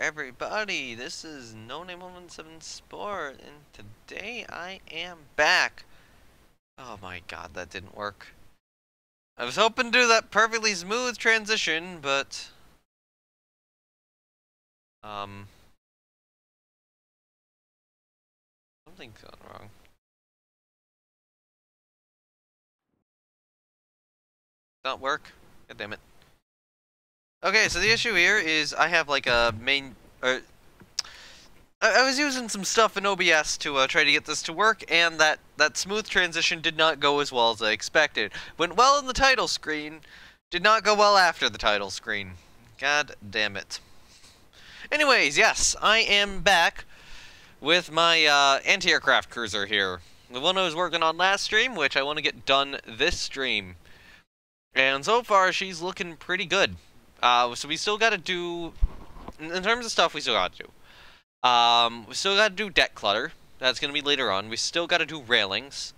everybody? This is No Name 117 Spore, and today I am back. Oh my god, that didn't work. I was hoping to do that perfectly smooth transition, but... Um... Something's gone wrong. Not work? God damn it. Okay, so the issue here is I have like a main, or I, I was using some stuff in OBS to uh, try to get this to work, and that that smooth transition did not go as well as I expected. Went well in the title screen, did not go well after the title screen. God damn it. Anyways, yes, I am back with my uh, anti-aircraft cruiser here. The one I was working on last stream, which I want to get done this stream. And so far, she's looking pretty good. Uh, so we still got to do, in terms of stuff we still got to do. Um, we still got to do deck clutter. That's going to be later on. We still got to do railings.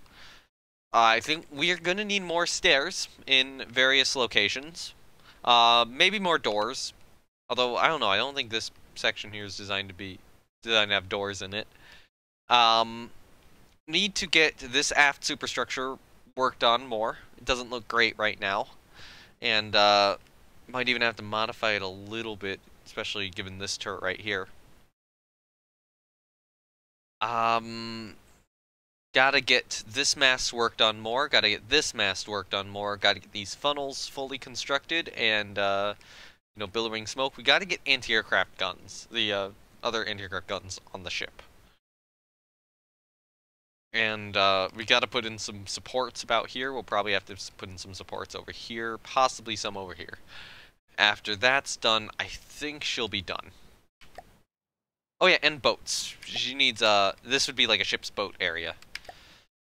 Uh, I think we are going to need more stairs in various locations. Uh, maybe more doors. Although, I don't know. I don't think this section here is designed to be, designed to have doors in it. Um, need to get this aft superstructure worked on more. It doesn't look great right now. And, uh, might even have to modify it a little bit, especially given this turret right here. Um, gotta get this mast worked on more, gotta get this mast worked on more, gotta get these funnels fully constructed, and, uh, you know, billowing smoke. We gotta get anti-aircraft guns, the, uh, other anti-aircraft guns on the ship. And uh, we got to put in some supports about here. We'll probably have to put in some supports over here, possibly some over here. After that's done, I think she'll be done. Oh yeah, and boats. She needs, uh, this would be like a ship's boat area.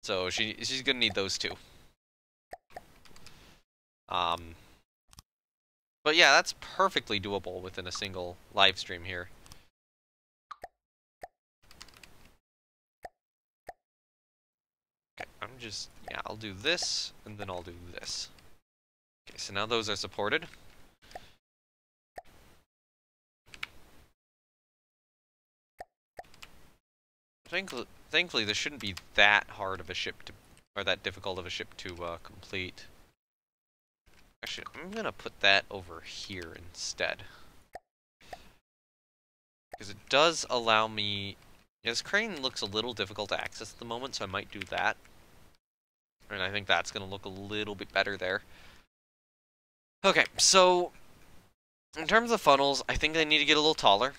So she she's gonna need those too. Um, but yeah, that's perfectly doable within a single live stream here. Okay, I'm just, yeah, I'll do this, and then I'll do this. Okay, so now those are supported. Thankfully, thankfully, this shouldn't be that hard of a ship to, or that difficult of a ship to uh, complete. Actually, I'm gonna put that over here instead. Because it does allow me... This crane looks a little difficult to access at the moment, so I might do that. And I think that's gonna look a little bit better there. Okay, so... In terms of funnels, I think I need to get a little taller.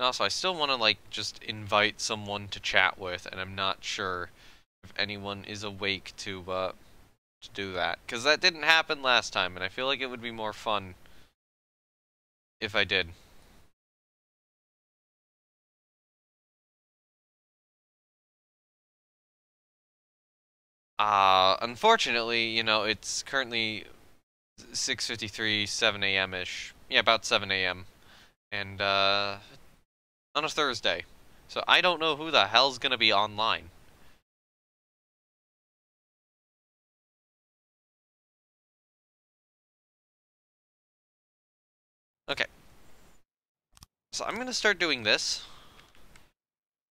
And also, I still want to, like, just invite someone to chat with, and I'm not sure if anyone is awake to, uh, to do that. Because that didn't happen last time, and I feel like it would be more fun if I did. Uh, unfortunately, you know, it's currently 6.53, 7 a.m.-ish. Yeah, about 7 a.m. And, uh, on a Thursday. So I don't know who the hell's gonna be online. Okay. So I'm gonna start doing this.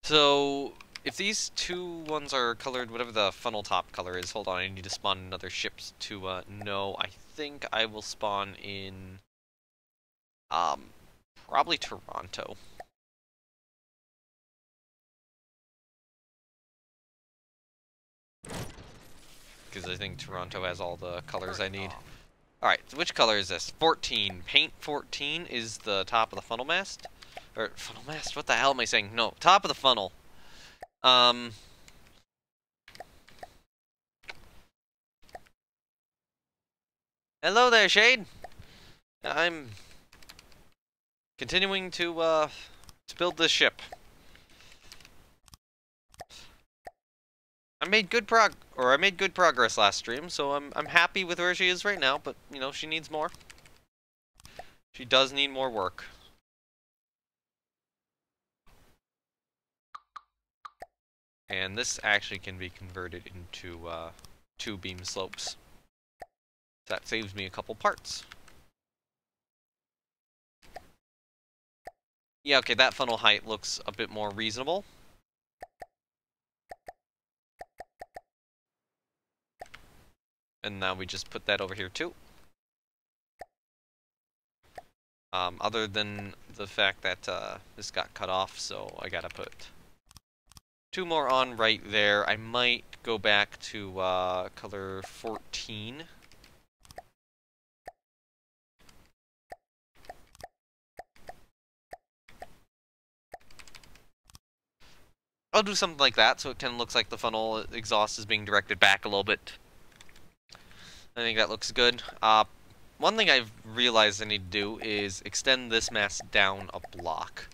So if these two ones are colored, whatever the funnel top color is, hold on, I need to spawn another ship to uh, know. I think I will spawn in, um, probably Toronto. Because I think Toronto has all the colors I need. Alright, so which color is this? 14. Paint 14 is the top of the funnel mast. Or, funnel mast? What the hell am I saying? No, top of the funnel. Um... Hello there, Shade! I'm... Continuing to, uh... To build this ship. I made good prog or I made good progress last stream, so I'm I'm happy with where she is right now, but you know, she needs more. She does need more work. And this actually can be converted into uh, two beam slopes. That saves me a couple parts. Yeah, okay, that funnel height looks a bit more reasonable. And now we just put that over here too. Um, other than the fact that uh, this got cut off, so I gotta put two more on right there. I might go back to uh, color 14. I'll do something like that so it kind of looks like the funnel exhaust is being directed back a little bit. I think that looks good. Uh, one thing I've realized I need to do is extend this mast down a block,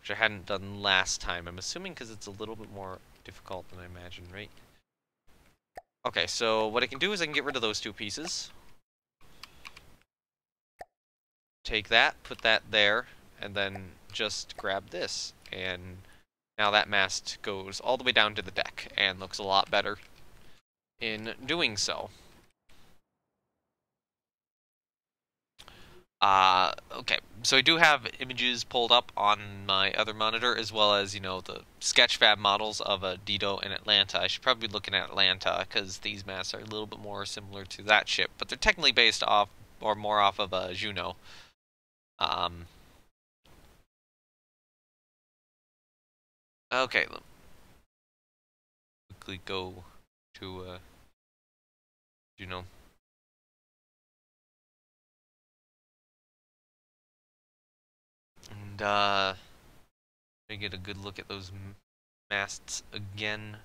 which I hadn't done last time. I'm assuming because it's a little bit more difficult than I imagined, right? Okay, so what I can do is I can get rid of those two pieces. Take that, put that there, and then just grab this. And now that mast goes all the way down to the deck and looks a lot better in doing so. Uh, okay, so I do have images pulled up on my other monitor, as well as, you know, the Sketchfab models of a Dido and Atlanta. I should probably be looking at Atlanta, because these masts are a little bit more similar to that ship, but they're technically based off, or more off of a Juneau. Um, okay, quickly go to, uh, Juneau. And, uh, let me get a good look at those masts again.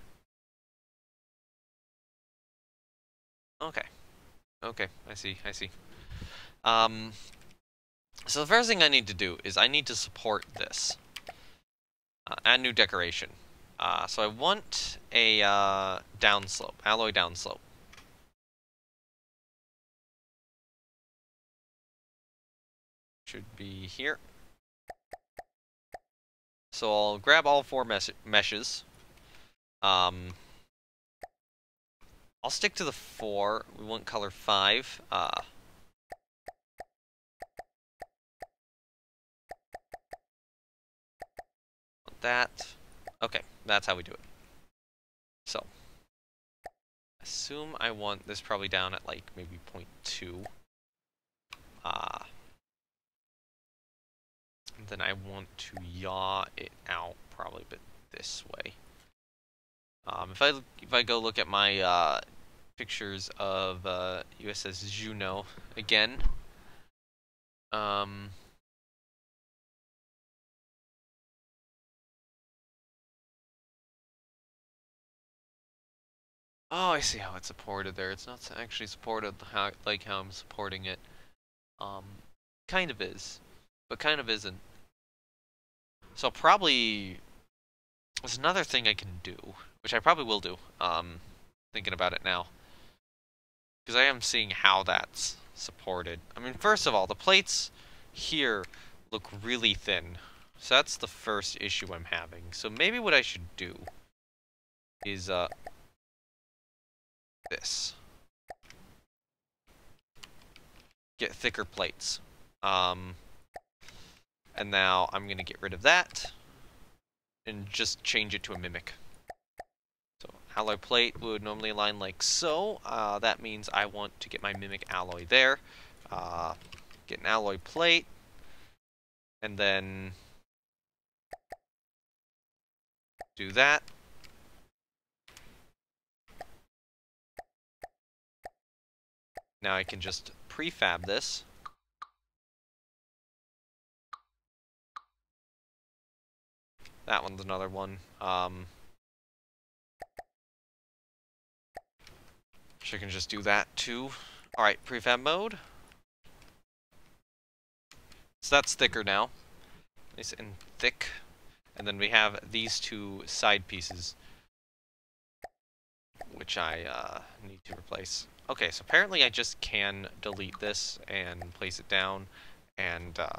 Okay. Okay, I see, I see. Um, so the first thing I need to do is I need to support this. Uh, add new decoration. Uh, so I want a uh, downslope, alloy downslope. Should be here. So I'll grab all four mes meshes. Um, I'll stick to the four. We want color five. Uh, that. Okay, that's how we do it. So, assume I want this probably down at like maybe 0.2. Ah. Uh, then I want to yaw it out probably a bit this way. Um, if I if I go look at my uh, pictures of uh, USS Juneau again, um, Oh, I see how it's supported there. It's not actually supported how, like how I'm supporting it. Um, kind of is, but kind of isn't. So probably there's another thing I can do, which I probably will do. Um, thinking about it now, because I am seeing how that's supported. I mean, first of all, the plates here look really thin, so that's the first issue I'm having. So maybe what I should do is uh this. Get thicker plates. Um, and now I'm going to get rid of that and just change it to a mimic. So alloy plate would normally align like so. Uh, that means I want to get my mimic alloy there. Uh, get an alloy plate. And then do that. Now I can just prefab this. That one's another one. Um, so I can just do that too. Alright, prefab mode. So that's thicker now. Nice and thick. And then we have these two side pieces, which I uh, need to replace. Okay, so apparently I just can delete this and place it down, and uh,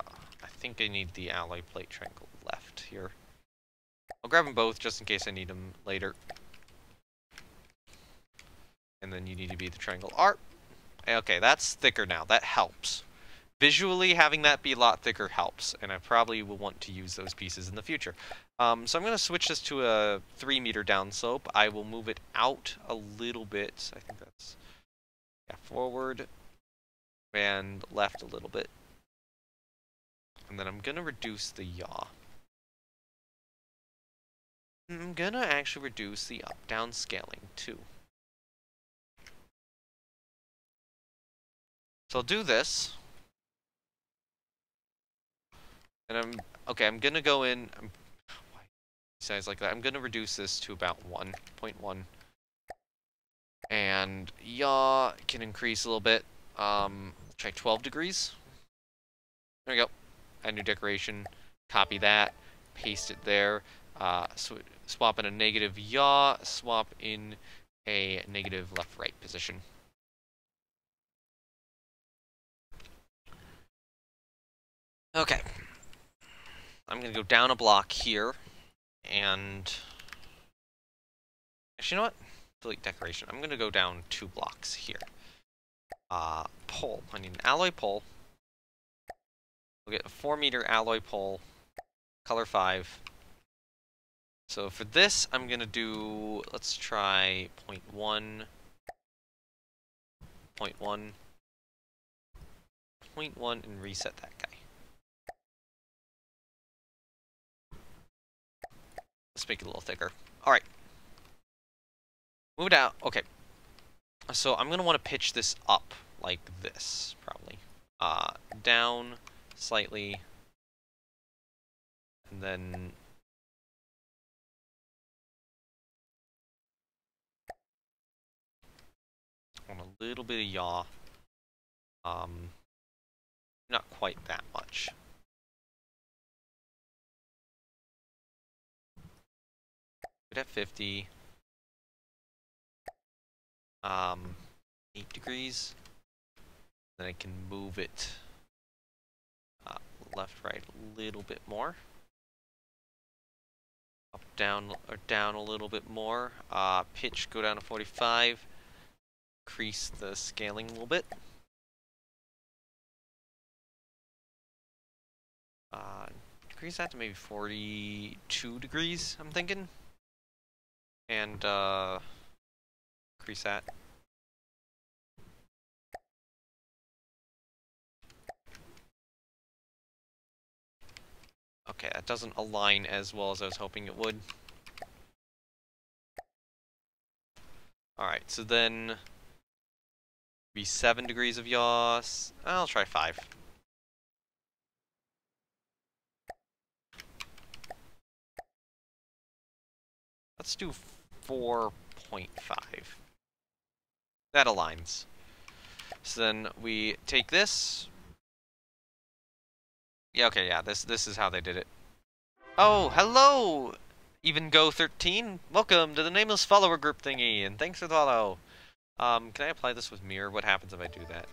I think I need the alloy plate triangle left here. I'll grab them both just in case I need them later. And then you need to be the triangle art. Okay, that's thicker now. That helps. visually having that be a lot thicker helps, and I probably will want to use those pieces in the future. Um, so I'm going to switch this to a 3 meter downslope. I will move it out a little bit. I think that's yeah, forward and left a little bit. And then I'm going to reduce the yaw. I'm to actually reduce the up-down scaling too. So I'll do this. And I'm, okay, I'm gonna go in, I'm, size like that, I'm gonna reduce this to about 1.1. And yaw can increase a little bit. Um, try 12 degrees. There we go. Add new decoration. Copy that. Paste it there. Uh, sw swap in a negative yaw. Swap in a negative left-right position. Okay. I'm going to go down a block here, and... Actually, you know what? Delete decoration. I'm going to go down two blocks here. Uh, pole. I need an alloy pole. We'll get a 4 meter alloy pole, color 5. So for this, I'm going to do, let's try 0.1, 0.1, 0.1, and reset that guy. Let's make it a little thicker. Alright. Move it out. Okay. So I'm going to want to pitch this up like this, probably. Uh, down slightly. And then... On a little bit of yaw. Um, not quite that much. it at 50. Um, 8 degrees. Then I can move it uh, left, right a little bit more. Up, down, or down a little bit more. Uh, pitch, go down to 45. Increase the scaling a little bit. Uh, increase that to maybe 42 degrees, I'm thinking and uh, increase that. Okay, that doesn't align as well as I was hoping it would. Alright, so then be 7 degrees of yaw. I'll try 5. Let's do 4.5. That aligns. So then we take this. Yeah, okay, yeah, this this is how they did it. Oh, hello! Even Go 13. Welcome to the nameless follower group thingy, and thanks for the follow. Um, can I apply this with mirror? What happens if I do that?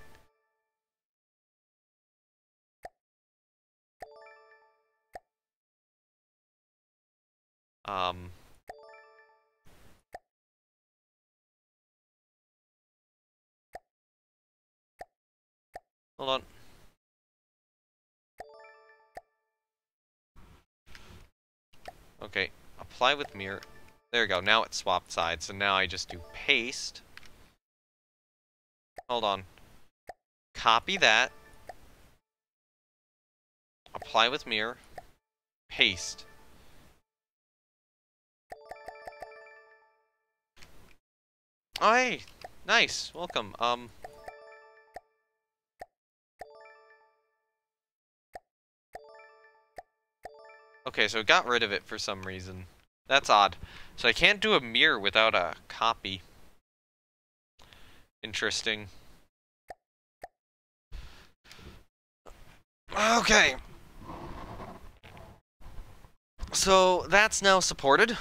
Um, Hold on. Okay, apply with mirror. There we go, now it's swapped sides, so now I just do paste. Hold on. Copy that. Apply with mirror. Paste. Oh, hey! Nice! Welcome. Um, Okay, so it got rid of it for some reason. That's odd. So I can't do a mirror without a copy. Interesting. Okay. So that's now supported.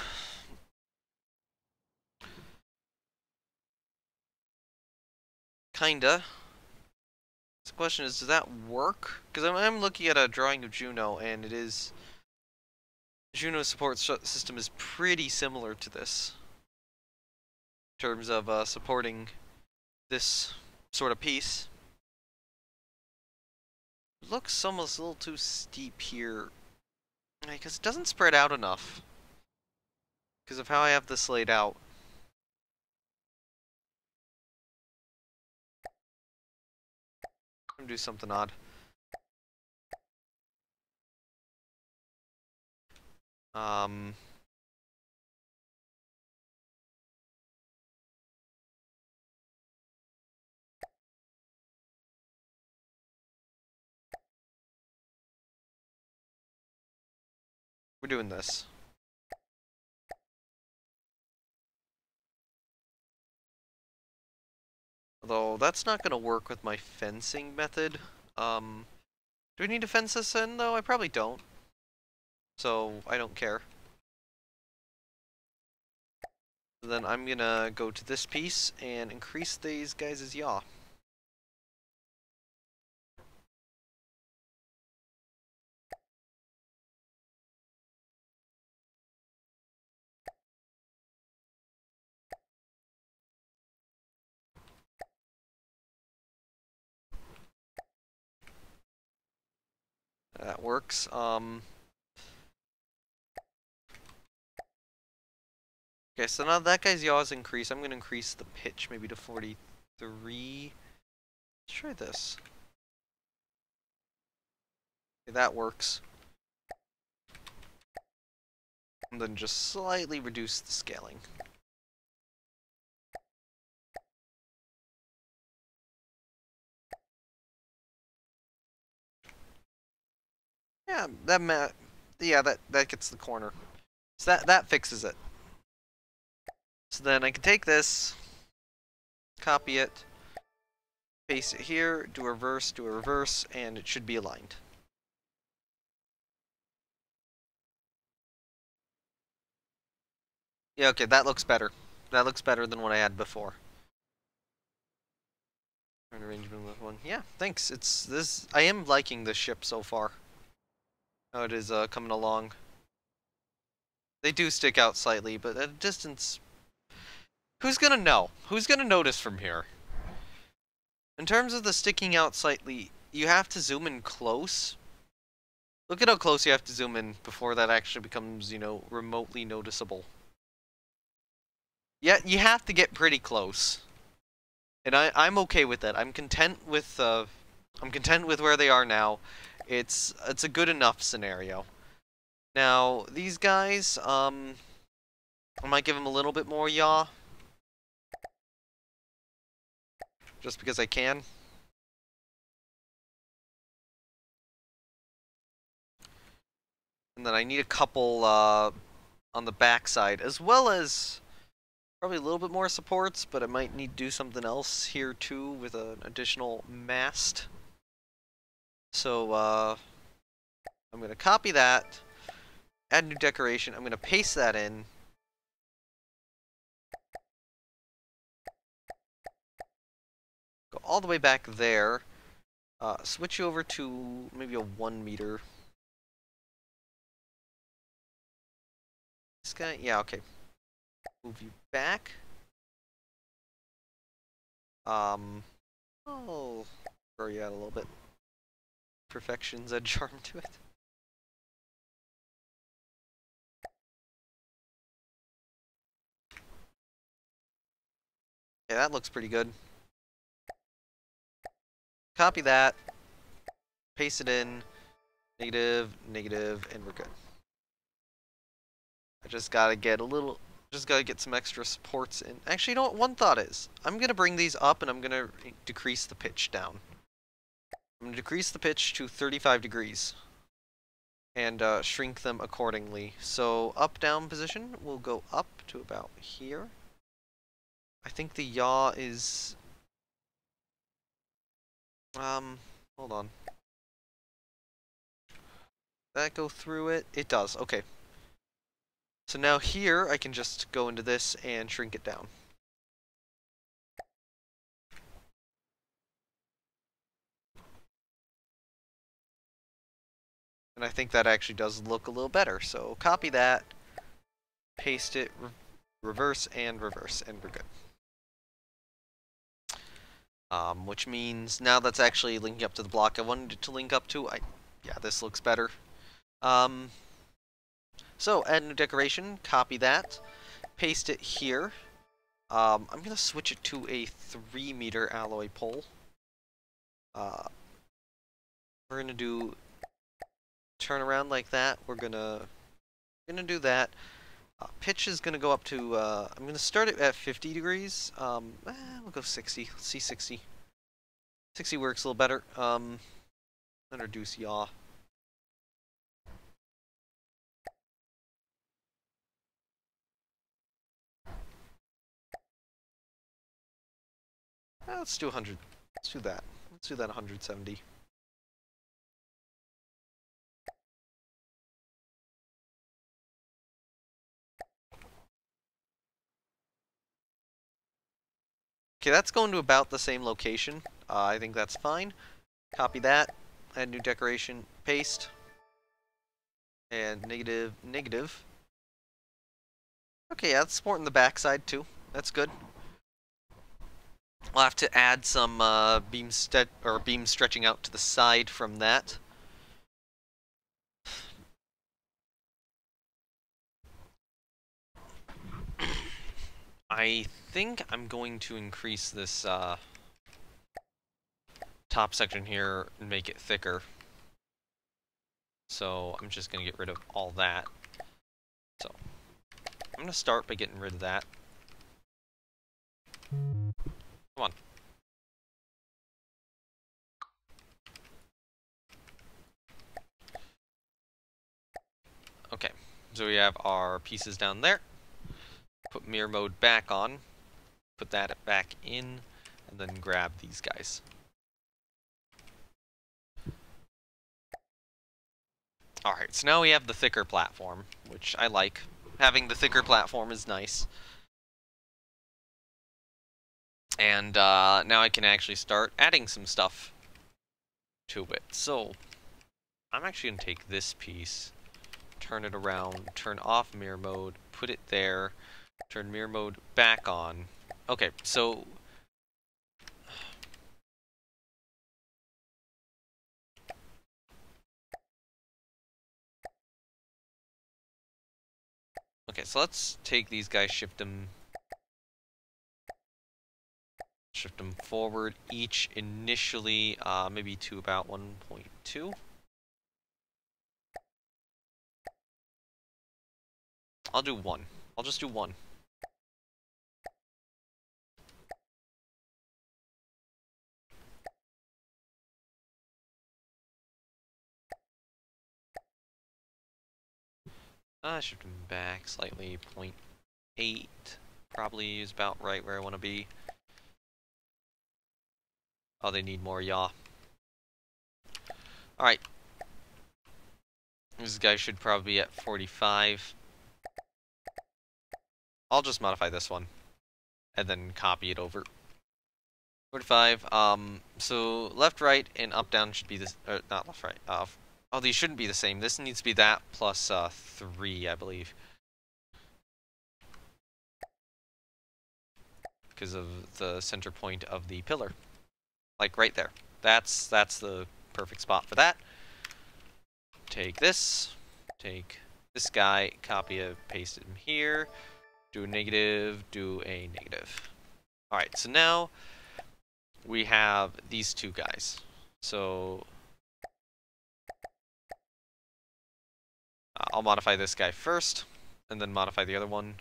Kinda. The question is, does that work? Because I'm, I'm looking at a drawing of Juneau, and it is Juneau's support system is pretty similar to this in terms of uh, supporting this sort of piece. Looks almost a little too steep here. Because it doesn't spread out enough. Because of how I have this laid out. I'm gonna do something odd. Um... We're doing this. Although, that's not going to work with my fencing method. Um, do we need to fence this in, though? I probably don't. So, I don't care. then I'm going to go to this piece and increase these guys' yaw. That works. Um, okay, so now that guy's yaw is increased. I'm going to increase the pitch maybe to 43. Let's try this. Okay, that works. And then just slightly reduce the scaling. Yeah, that ma yeah, that that gets the corner. So that that fixes it. So then I can take this, copy it, paste it here, do a reverse, do a reverse, and it should be aligned. Yeah, okay, that looks better. That looks better than what I had before. Arrangement with one. Yeah, thanks. It's this. I am liking this ship so far how it is uh, coming along. They do stick out slightly, but at a distance... Who's gonna know? Who's gonna notice from here? In terms of the sticking out slightly, you have to zoom in close. Look at how close you have to zoom in before that actually becomes, you know, remotely noticeable. Yeah, you have to get pretty close. And I, I'm okay with that. I'm content with, uh, I'm content with where they are now. It's it's a good enough scenario. Now, these guys, um, I might give them a little bit more yaw. Just because I can. And then I need a couple uh, on the backside, as well as probably a little bit more supports, but I might need to do something else here too with an additional mast. So uh, I'm going to copy that, add new decoration. I'm going to paste that in. Go all the way back there. Uh, switch you over to maybe a one meter. This guy, yeah, okay. Move you back. Um, oh, throw you out a little bit perfection's a charm to it. Yeah, that looks pretty good. Copy that, paste it in, negative, negative, and we're good. I just gotta get a little, just gotta get some extra supports in. Actually, you know what one thought is? I'm gonna bring these up and I'm gonna decrease the pitch down. I'm going to decrease the pitch to 35 degrees and uh, shrink them accordingly. So up-down position will go up to about here. I think the yaw is... Um, hold on. That go through it? It does, okay. So now here I can just go into this and shrink it down. And I think that actually does look a little better. So copy that, paste it, re reverse and reverse, and we're good. Um, which means now that's actually linking up to the block I wanted it to link up to. I, yeah, this looks better. Um, so, add new decoration, copy that, paste it here. Um, I'm going to switch it to a 3 meter alloy pole. Uh, we're going to do turn around like that. We're to gonna do that. Uh, pitch is gonna go up to, uh, I'm gonna start it at 50 degrees. Um, eh, we'll go 60. Let's see 60. 60 works a little better. Um, introduce yaw. Let's do 100. Let's do that. Let's do that 170. Okay, that's going to about the same location. Uh, I think that's fine. Copy that. Add new decoration. Paste. And negative, negative. Okay, yeah, that's supporting the backside too. That's good. We'll have to add some uh, beam or beam stretching out to the side from that. I think I'm going to increase this uh, top section here and make it thicker. So I'm just going to get rid of all that. So I'm going to start by getting rid of that. Come on. Okay, so we have our pieces down there. Put mirror mode back on. Put that back in. And then grab these guys. Alright, so now we have the thicker platform, which I like. Having the thicker platform is nice. And uh, now I can actually start adding some stuff to it. So, I'm actually going to take this piece, turn it around, turn off mirror mode, put it there, Turn mirror mode back on. Okay, so... Okay, so let's take these guys, shift them... Shift them forward, each initially, uh, maybe to about 1.2. I'll do one. I'll just do one. Uh, shift them back slightly, 0.8 probably is about right where I want to be. Oh, they need more yaw. Alright. This guy should probably be at 45. I'll just modify this one. And then copy it over. 45, um, so left, right, and up, down should be this, or not left, right, uh, Oh, these shouldn't be the same. This needs to be that plus uh, 3, I believe. Because of the center point of the pillar. Like right there. That's that's the perfect spot for that. Take this. Take this guy. Copy it. Paste in here. Do a negative. Do a negative. Alright, so now we have these two guys. So I'll modify this guy first, and then modify the other one.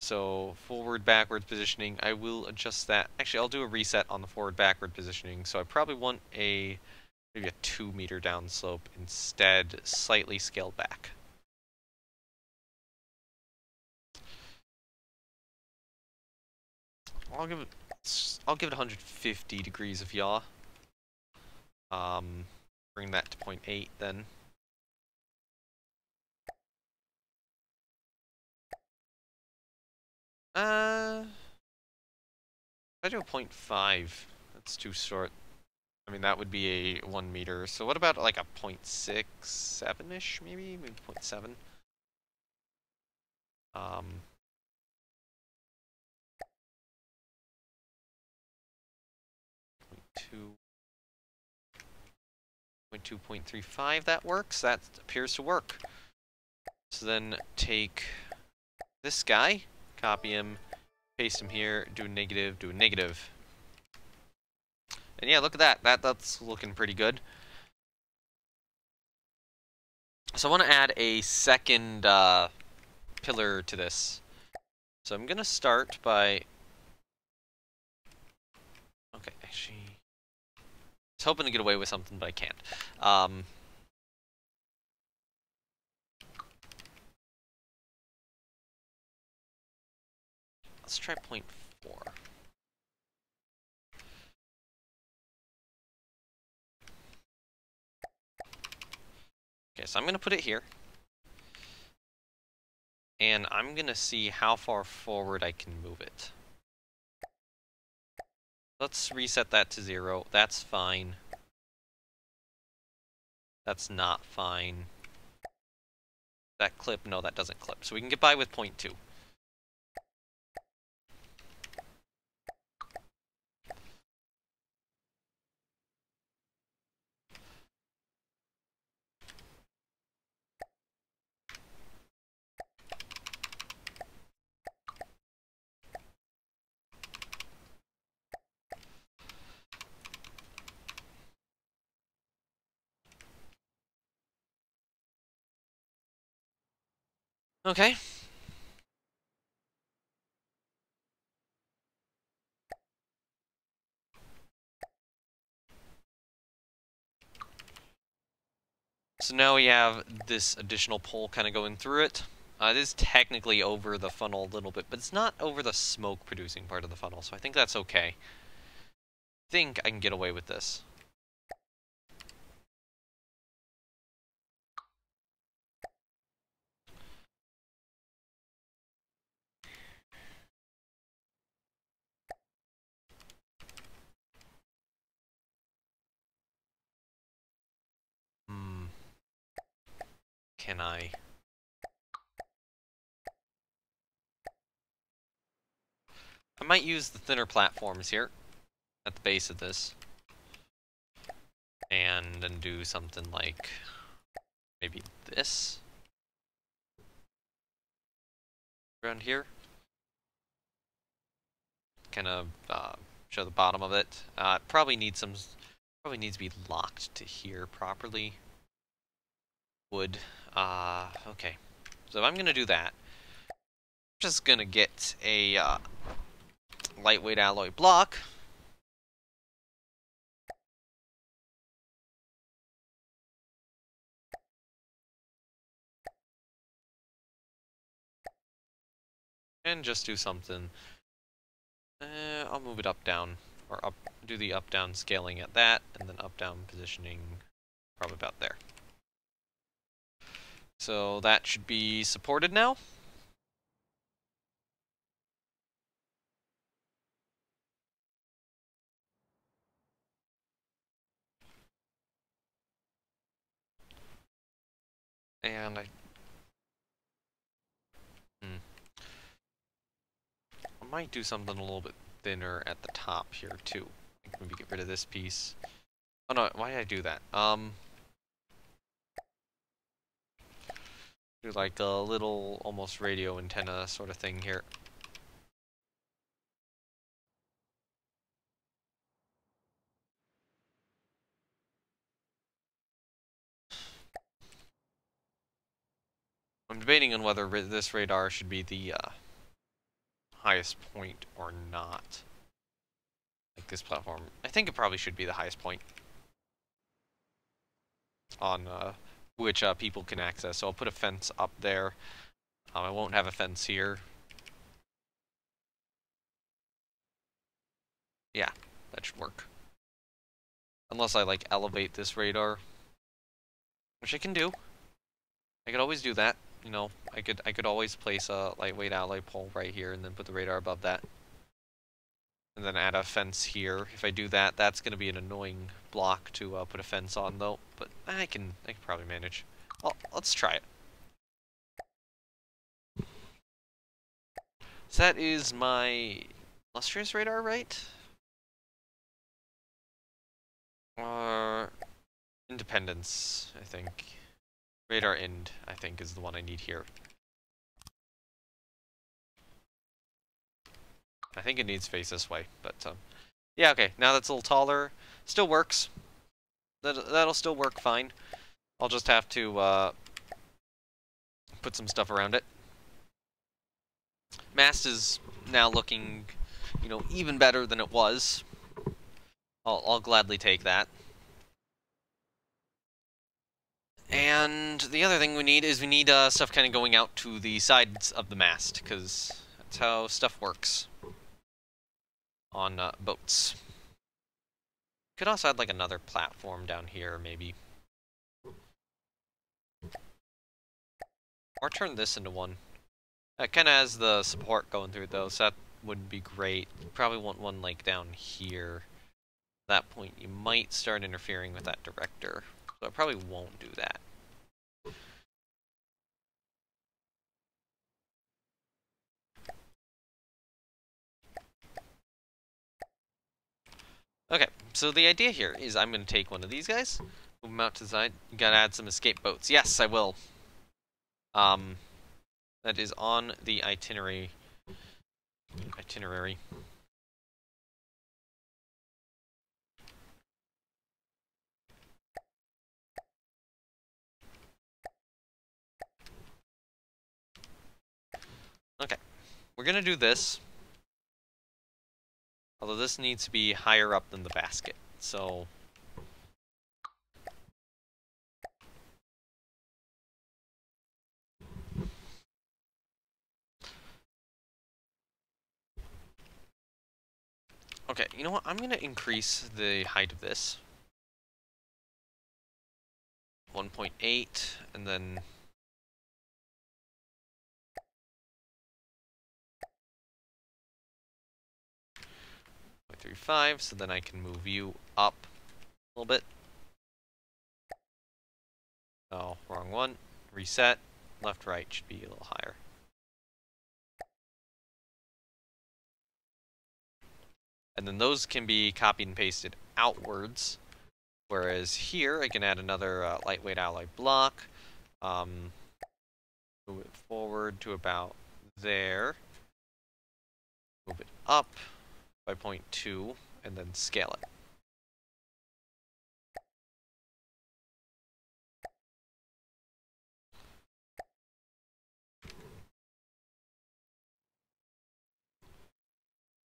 So forward, backward positioning, I will adjust that. Actually, I'll do a reset on the forward, backward positioning. So I probably want a maybe a two meter down slope instead, slightly scaled back. I'll give it. I'll give it 150 degrees of yaw. Um, bring that to 0.8 then. Uh, I do a 0.5. That's too short. I mean, that would be a 1 meter. So what about like a 0.6, 7-ish maybe? Maybe 0.7? Um. Point two point three five. That works. That appears to work. So then take this guy, copy him, paste him here, do a negative, do a negative. And yeah, look at that. That that's looking pretty good. So I want to add a second uh, pillar to this. So I'm going to start by... Okay, actually... I was hoping to get away with something, but I can't. Um, let's try point four. Okay, so I'm going to put it here. And I'm going to see how far forward I can move it. Let's reset that to zero. That's fine. That's not fine. That clip? No, that doesn't clip. So we can get by with point two. Okay. So now we have this additional pole kind of going through it. Uh, it is technically over the funnel a little bit, but it's not over the smoke producing part of the funnel, so I think that's okay. I think I can get away with this. Can I... I might use the thinner platforms here at the base of this. And then do something like maybe this around here. Kind of uh, show the bottom of it. Uh, probably needs some, probably needs to be locked to here properly. Wood. Uh, okay. So I'm going to do that. I'm just going to get a uh, lightweight alloy block. And just do something. Uh, I'll move it up, down, or up, do the up-down scaling at that, and then up-down positioning probably about there. So that should be supported now. And I... Hmm. I might do something a little bit thinner at the top here too. Maybe get rid of this piece. Oh no, why did I do that? Um... Like a little almost radio antenna sort of thing here. I'm debating on whether this radar should be the uh, highest point or not. Like this platform. I think it probably should be the highest point on uh, which uh, people can access. So I'll put a fence up there. Um, I won't have a fence here. Yeah, that should work. Unless I like elevate this radar, which I can do. I could always do that. You know, I could I could always place a lightweight alloy pole right here and then put the radar above that and then add a fence here. If I do that, that's going to be an annoying block to uh, put a fence on, though. But I can, I can probably manage. Well, let's try it. So that is my illustrious radar, right? Independence, I think. Radar end, I think, is the one I need here. I think it needs face this way, but um, yeah, okay. Now that's a little taller. Still works. That that'll still work fine. I'll just have to uh, put some stuff around it. Mast is now looking, you know, even better than it was. I'll, I'll gladly take that. And the other thing we need is we need uh, stuff kind of going out to the sides of the mast, because that's how stuff works on uh, boats. Could also add like another platform down here, maybe. Or turn this into one. That kind of has the support going through though, so that would be great. probably want one like down here. At that point, you might start interfering with that director. So I probably won't do that. Okay, so the idea here is I'm going to take one of these guys, move them out to the side. Gotta add some escape boats. Yes, I will. Um, that is on the itinerary. Itinerary. Okay, we're gonna do this. Although this needs to be higher up than the basket, so... Okay, you know what? I'm going to increase the height of this. 1.8, and then 0.35, so then I can move you up a little bit. Oh, wrong one. Reset. Left, right should be a little higher. And then those can be copied and pasted outwards. Whereas here, I can add another uh, lightweight alloy block. Um, move it forward to about there. Move it up by 0.2 and then scale it.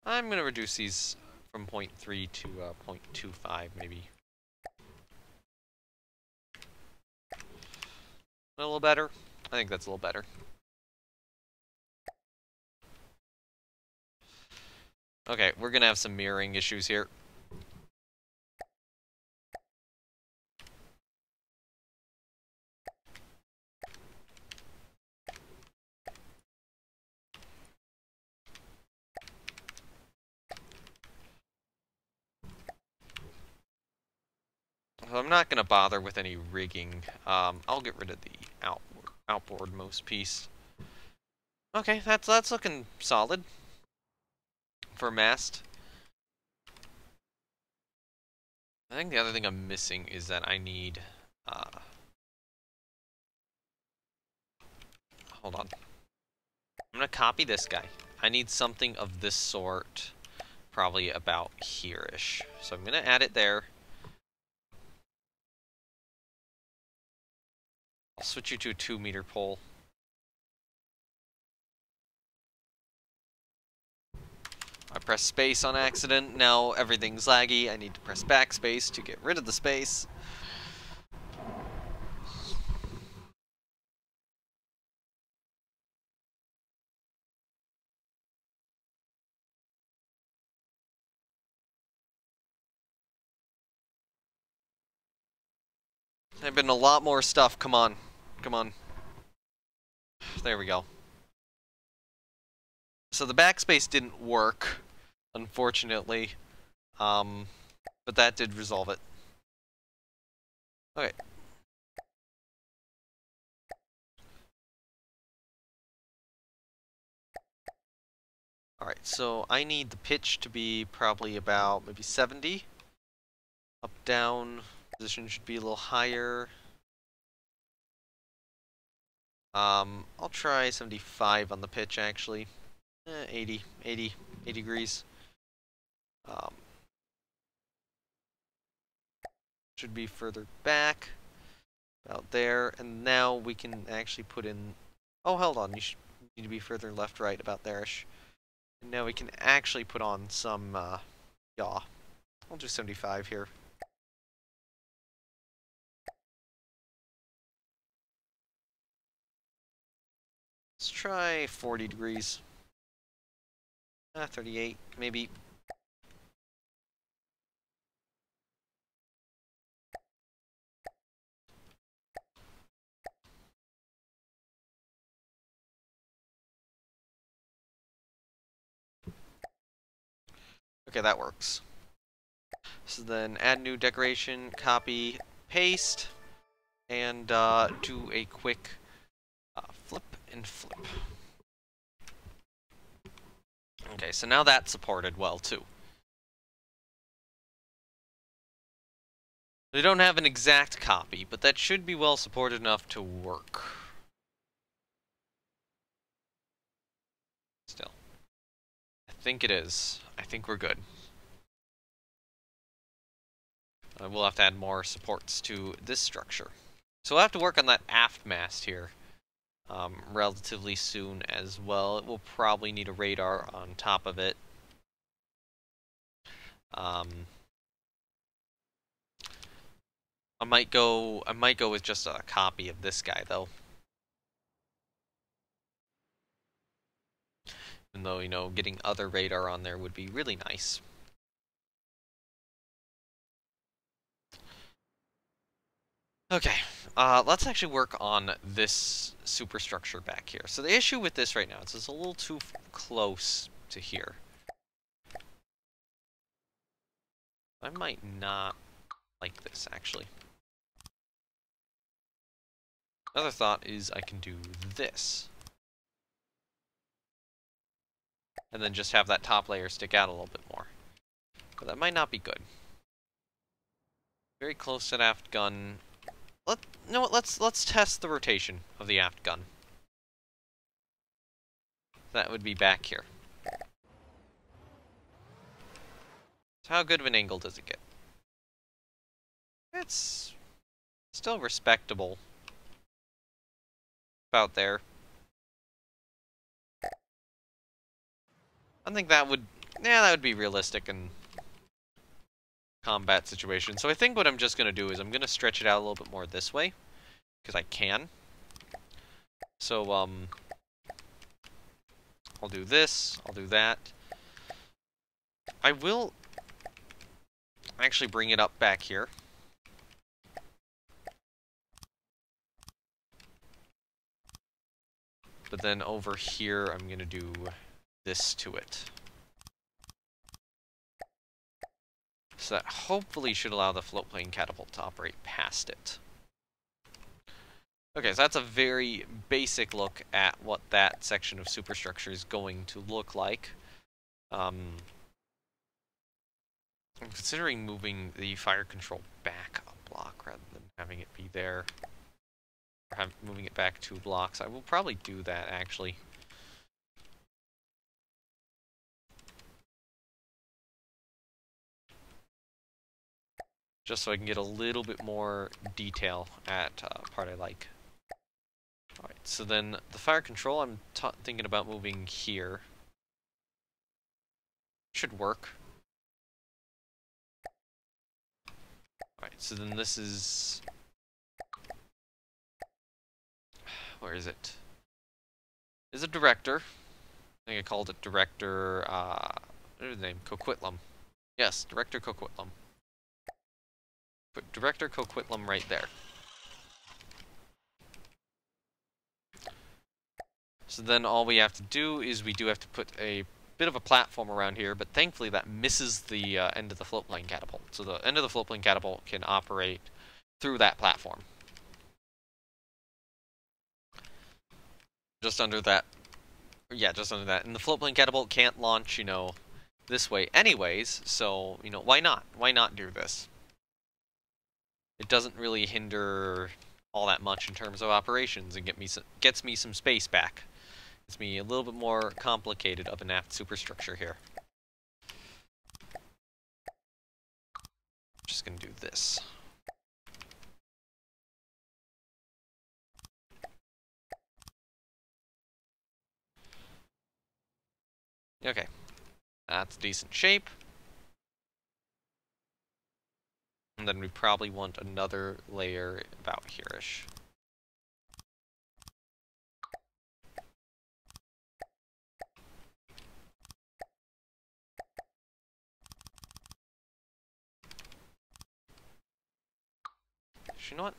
I'm going to reduce these from 0.3 to uh, 0.25 maybe. A little better? I think that's a little better. Okay, we're gonna have some mirroring issues here. I'm not going to bother with any rigging. Um, I'll get rid of the outboard, outboard most piece. Okay, that's that's looking solid for mast. I think the other thing I'm missing is that I need, uh, hold on. I'm gonna copy this guy. I need something of this sort, probably about here-ish. So I'm gonna add it there. I'll switch you to a two meter pole. I press space on accident, now everything's laggy, I need to press backspace to get rid of the space. There've been a lot more stuff, come on. Come on. There we go. So the backspace didn't work, unfortunately. Um, but that did resolve it. Okay. Alright, so I need the pitch to be probably about maybe 70. Up, down, Position should be a little higher. Um, I'll try 75 on the pitch, actually. Eh, 80, 80, 80 degrees. Um, should be further back. About there. And now we can actually put in... Oh, hold on. You should need to be further left, right, about there-ish. And now we can actually put on some, uh, yaw. I'll do 75 here. Let's try 40 degrees. Ah, 38, maybe. Okay, that works. So then add new decoration, copy, paste, and uh, do a quick uh, flip and flip. Okay, so now that's supported well too. They don't have an exact copy, but that should be well supported enough to work. Still. I think it is. I think we're good. Uh, we'll have to add more supports to this structure. So we'll have to work on that aft mast here um, relatively soon as well. It will probably need a radar on top of it. Um, I might go. I might go with just a copy of this guy though. Even though you know, getting other radar on there would be really nice. Okay, uh, let's actually work on this superstructure back here. So the issue with this right now is it's a little too close to here. I might not like this, actually. Another thought is I can do this. And then just have that top layer stick out a little bit more. But that might not be good. Very close to aft gun let you know what, let's let's test the rotation of the aft gun. That would be back here. So how good of an angle does it get? It's still respectable. About there. I think that would, yeah, that would be realistic and combat situation. So I think what I'm just going to do is I'm going to stretch it out a little bit more this way, because I can. So, um, I'll do this, I'll do that. I will actually bring it up back here. But then over here, I'm going to do this to it. So that hopefully should allow the float plane catapult to operate past it. Okay, so that's a very basic look at what that section of superstructure is going to look like. Um, I'm considering moving the fire control back a block rather than having it be there. Or have, moving it back two blocks. I will probably do that, actually. Just so I can get a little bit more detail at uh, part I like. Alright, so then the fire control I'm thinking about moving here. Should work. Alright, so then this is... Where is it? Is a director. I think I called it Director, uh, what is the name? Coquitlam. Yes, Director Coquitlam. Put Director Coquitlam right there. So then all we have to do is we do have to put a bit of a platform around here, but thankfully that misses the uh, end of the floatplane catapult. So the end of the floatplane catapult can operate through that platform. Just under that. Yeah, just under that. And the floatplane catapult can't launch, you know, this way anyways, so, you know, why not? Why not do this? It doesn't really hinder all that much in terms of operations and get me some, gets me some space back. It's me a little bit more complicated of an aft superstructure here. I'm Just gonna do this. Okay, that's decent shape. And then we probably want another layer about here-ish. You know what?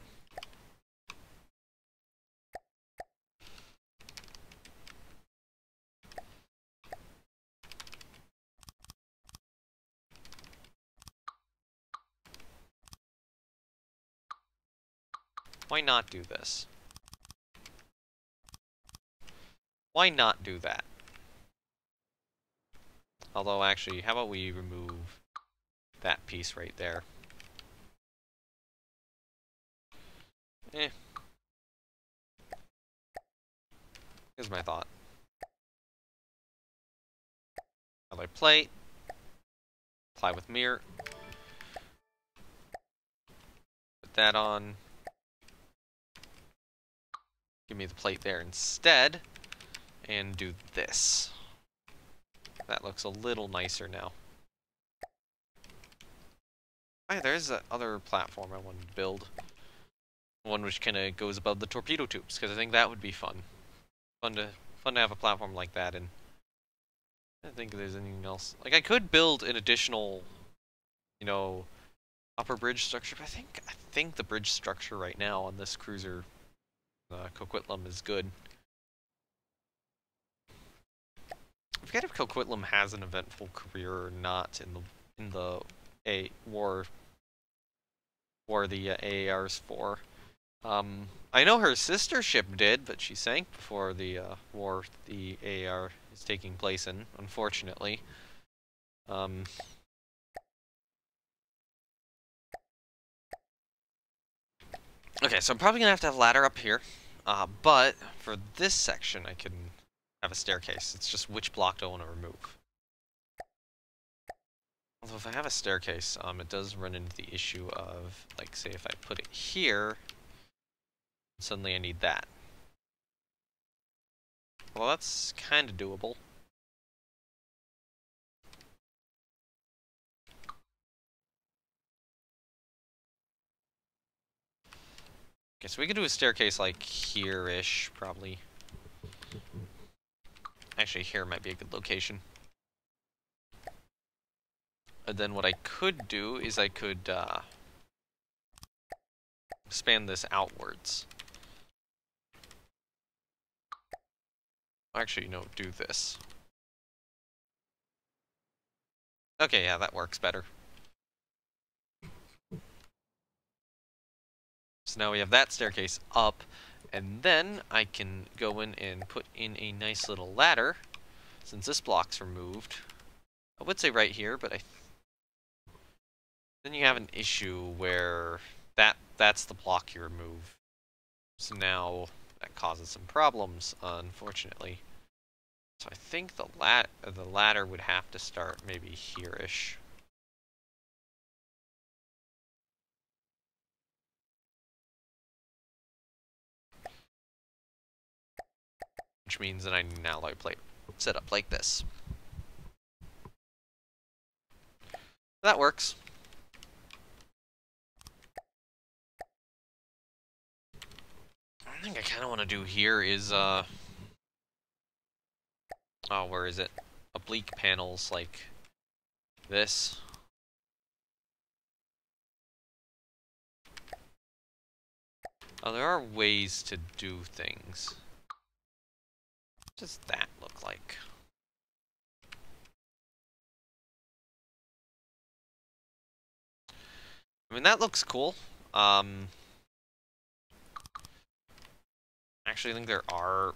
Why not do this? Why not do that? Although, actually, how about we remove that piece right there? Eh. Here's my thought. Alloy plate. Apply with mirror. Put that on. Give me the plate there instead. And do this. That looks a little nicer now. Oh, there's that other platform I wanted to build. One which kind of goes above the torpedo tubes, because I think that would be fun. Fun to fun to have a platform like that, and I don't think there's anything else. Like, I could build an additional, you know, upper bridge structure, but I think I think the bridge structure right now on this cruiser uh, Coquitlam is good. I forget if Coquitlam has an eventful career or not in the in the a war war the uh, AARs for. Um, I know her sister ship did, but she sank before the uh, war the AAR is taking place in, unfortunately. Um, okay, so I'm probably going to have to have ladder up here. Uh, but for this section, I can have a staircase. It's just which block do I want to remove. Although if I have a staircase, um, it does run into the issue of, like, say if I put it here, suddenly I need that. Well, that's kind of doable. Okay, so we could do a staircase like here-ish, probably. Actually, here might be a good location. And then what I could do is I could uh, expand this outwards. Actually, no, do this. Okay, yeah, that works better. So now we have that staircase up, and then I can go in and put in a nice little ladder, since this block's removed. I would say right here, but I... then you have an issue where that that's the block you remove. So now that causes some problems, unfortunately. So I think the lat the ladder would have to start maybe here-ish. Which means that I need an alloy plate set up like this. That works. I think I kind of want to do here is, uh... Oh, where is it? Oblique panels like this. Oh, there are ways to do things does that look like? I mean, that looks cool. Um, actually, I think there are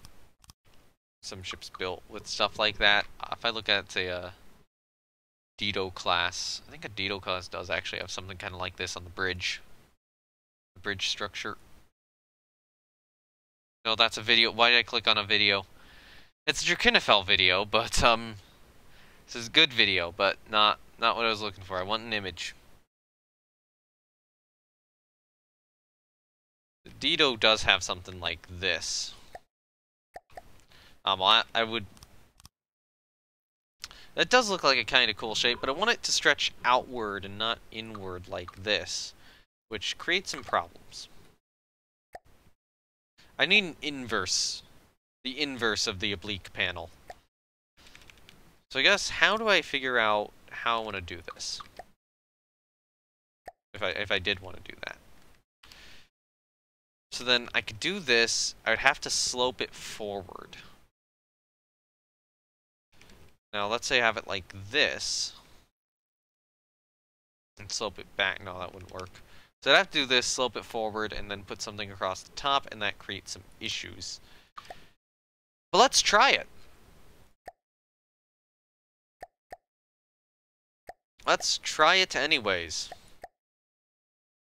some ships built with stuff like that. If I look at, say, a Dido class, I think a Dido class does actually have something kind of like this on the bridge. The bridge structure. No, that's a video. Why did I click on a video? It's a Drachinifel video, but, um... This is a good video, but not, not what I was looking for. I want an image. Dido does have something like this. Um, I, I would... That does look like a kind of cool shape, but I want it to stretch outward and not inward like this, which creates some problems. I need an inverse. The inverse of the oblique panel. So I guess, how do I figure out how I want to do this? If I, if I did want to do that. So then I could do this, I would have to slope it forward. Now let's say I have it like this. And slope it back. No, that wouldn't work. So I'd have to do this, slope it forward, and then put something across the top, and that creates some issues. But let's try it. Let's try it anyways.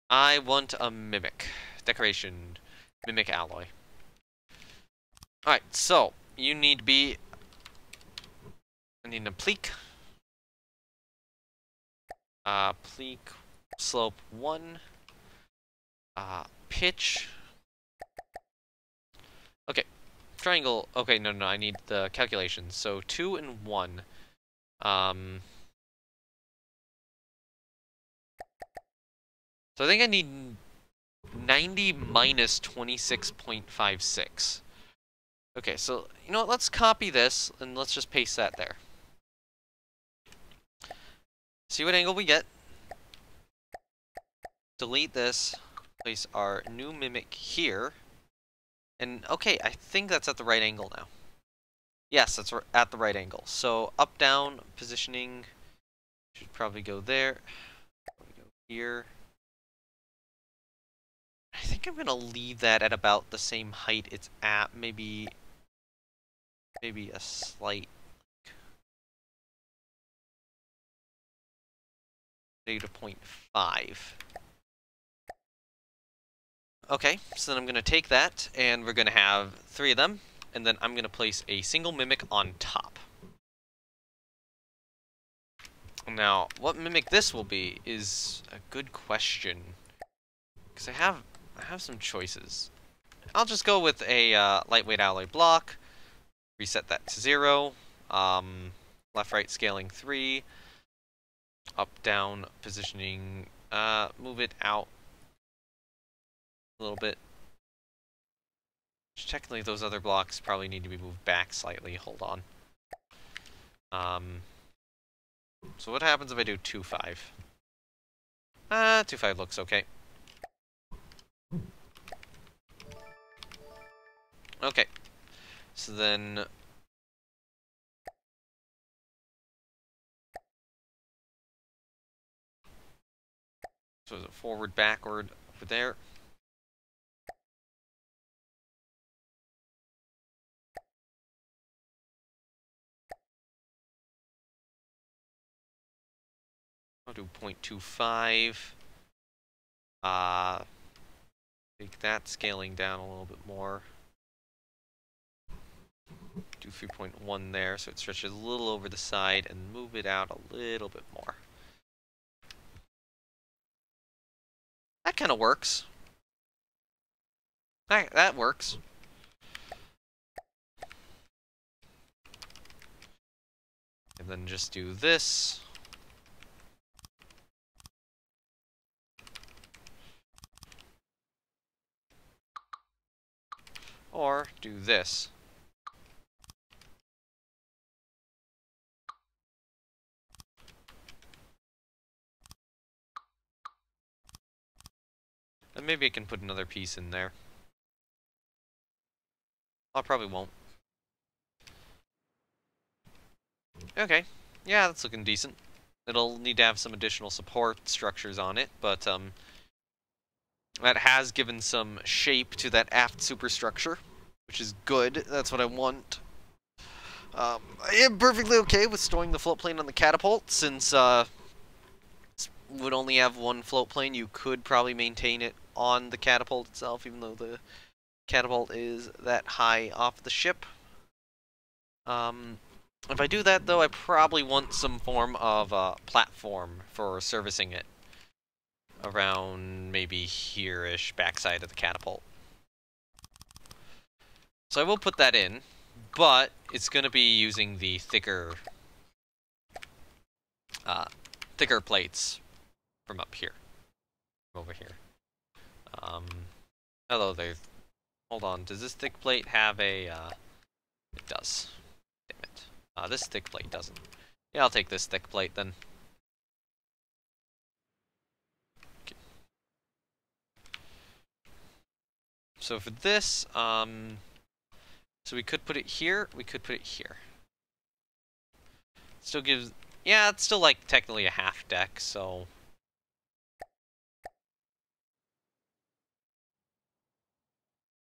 I want a mimic. Decoration. Mimic alloy. Alright, so, you need be... I need a pleek. Uh, pleek, slope 1. Uh, pitch. Okay, triangle. Okay, no, no, I need the calculations. So, 2 and 1. Um... So I think I need 90 minus 26.56. Okay, so, you know what, let's copy this, and let's just paste that there. See what angle we get. Delete this, place our new mimic here. And, okay, I think that's at the right angle now. Yes, that's at the right angle. So, up, down, positioning, should probably go there. Go here. I think I'm going to leave that at about the same height it's at. Maybe, maybe a slight negative 0.5. Okay, so then I'm going to take that, and we're going to have three of them, and then I'm going to place a single Mimic on top. Now, what Mimic this will be is a good question. Because I have I have some choices. I'll just go with a uh, lightweight alloy block, reset that to zero, um, left-right scaling three, up-down positioning, uh, move it out a little bit. Technically, those other blocks probably need to be moved back slightly. Hold on. Um, so what happens if I do 2-5? Uh, 2-5 looks okay. Okay. So then... So is it forward, backward, over there? I'll do 0.25. Uh, make that scaling down a little bit more do 3.1 there so it stretches a little over the side and move it out a little bit more. That kind of works. That, that works. And then just do this. Or do this. And maybe I can put another piece in there. I probably won't. Okay. Yeah, that's looking decent. It'll need to have some additional support structures on it, but um, that has given some shape to that aft superstructure, which is good. That's what I want. Um, I am perfectly okay with storing the float plane on the catapult, since uh, would only have one float plane, you could probably maintain it on the catapult itself, even though the catapult is that high off the ship. Um, if I do that, though, I probably want some form of uh, platform for servicing it around maybe here-ish, backside of the catapult. So I will put that in, but it's going to be using the thicker, uh, thicker plates from up here, from over here. Um, hello there. Hold on, does this thick plate have a, uh, it does. Damn it. Uh, this thick plate doesn't. Yeah, I'll take this thick plate then. So for this, um, so we could put it here, we could put it here. Still gives, yeah, it's still like technically a half deck, so I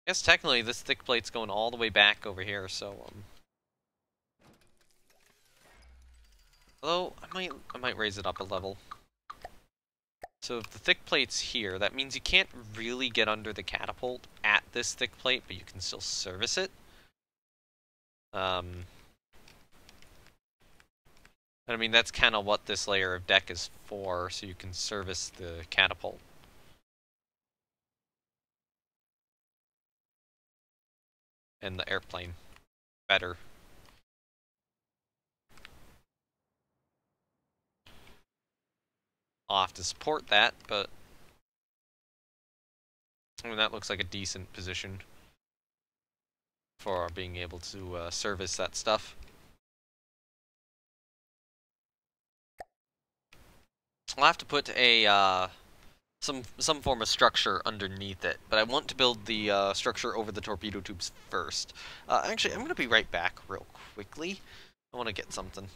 guess technically this thick plate's going all the way back over here, so um. Although I might I might raise it up a level. So the thick plate's here, that means you can't really get under the catapult at this thick plate, but you can still service it. Um, I mean, that's kind of what this layer of deck is for, so you can service the catapult. and the airplane better. I'll have to support that, but I mean that looks like a decent position for being able to uh, service that stuff. I'll have to put a uh, some some form of structure underneath it, but I want to build the uh, structure over the torpedo tubes first. Uh, actually, I'm going to be right back real quickly. I want to get something.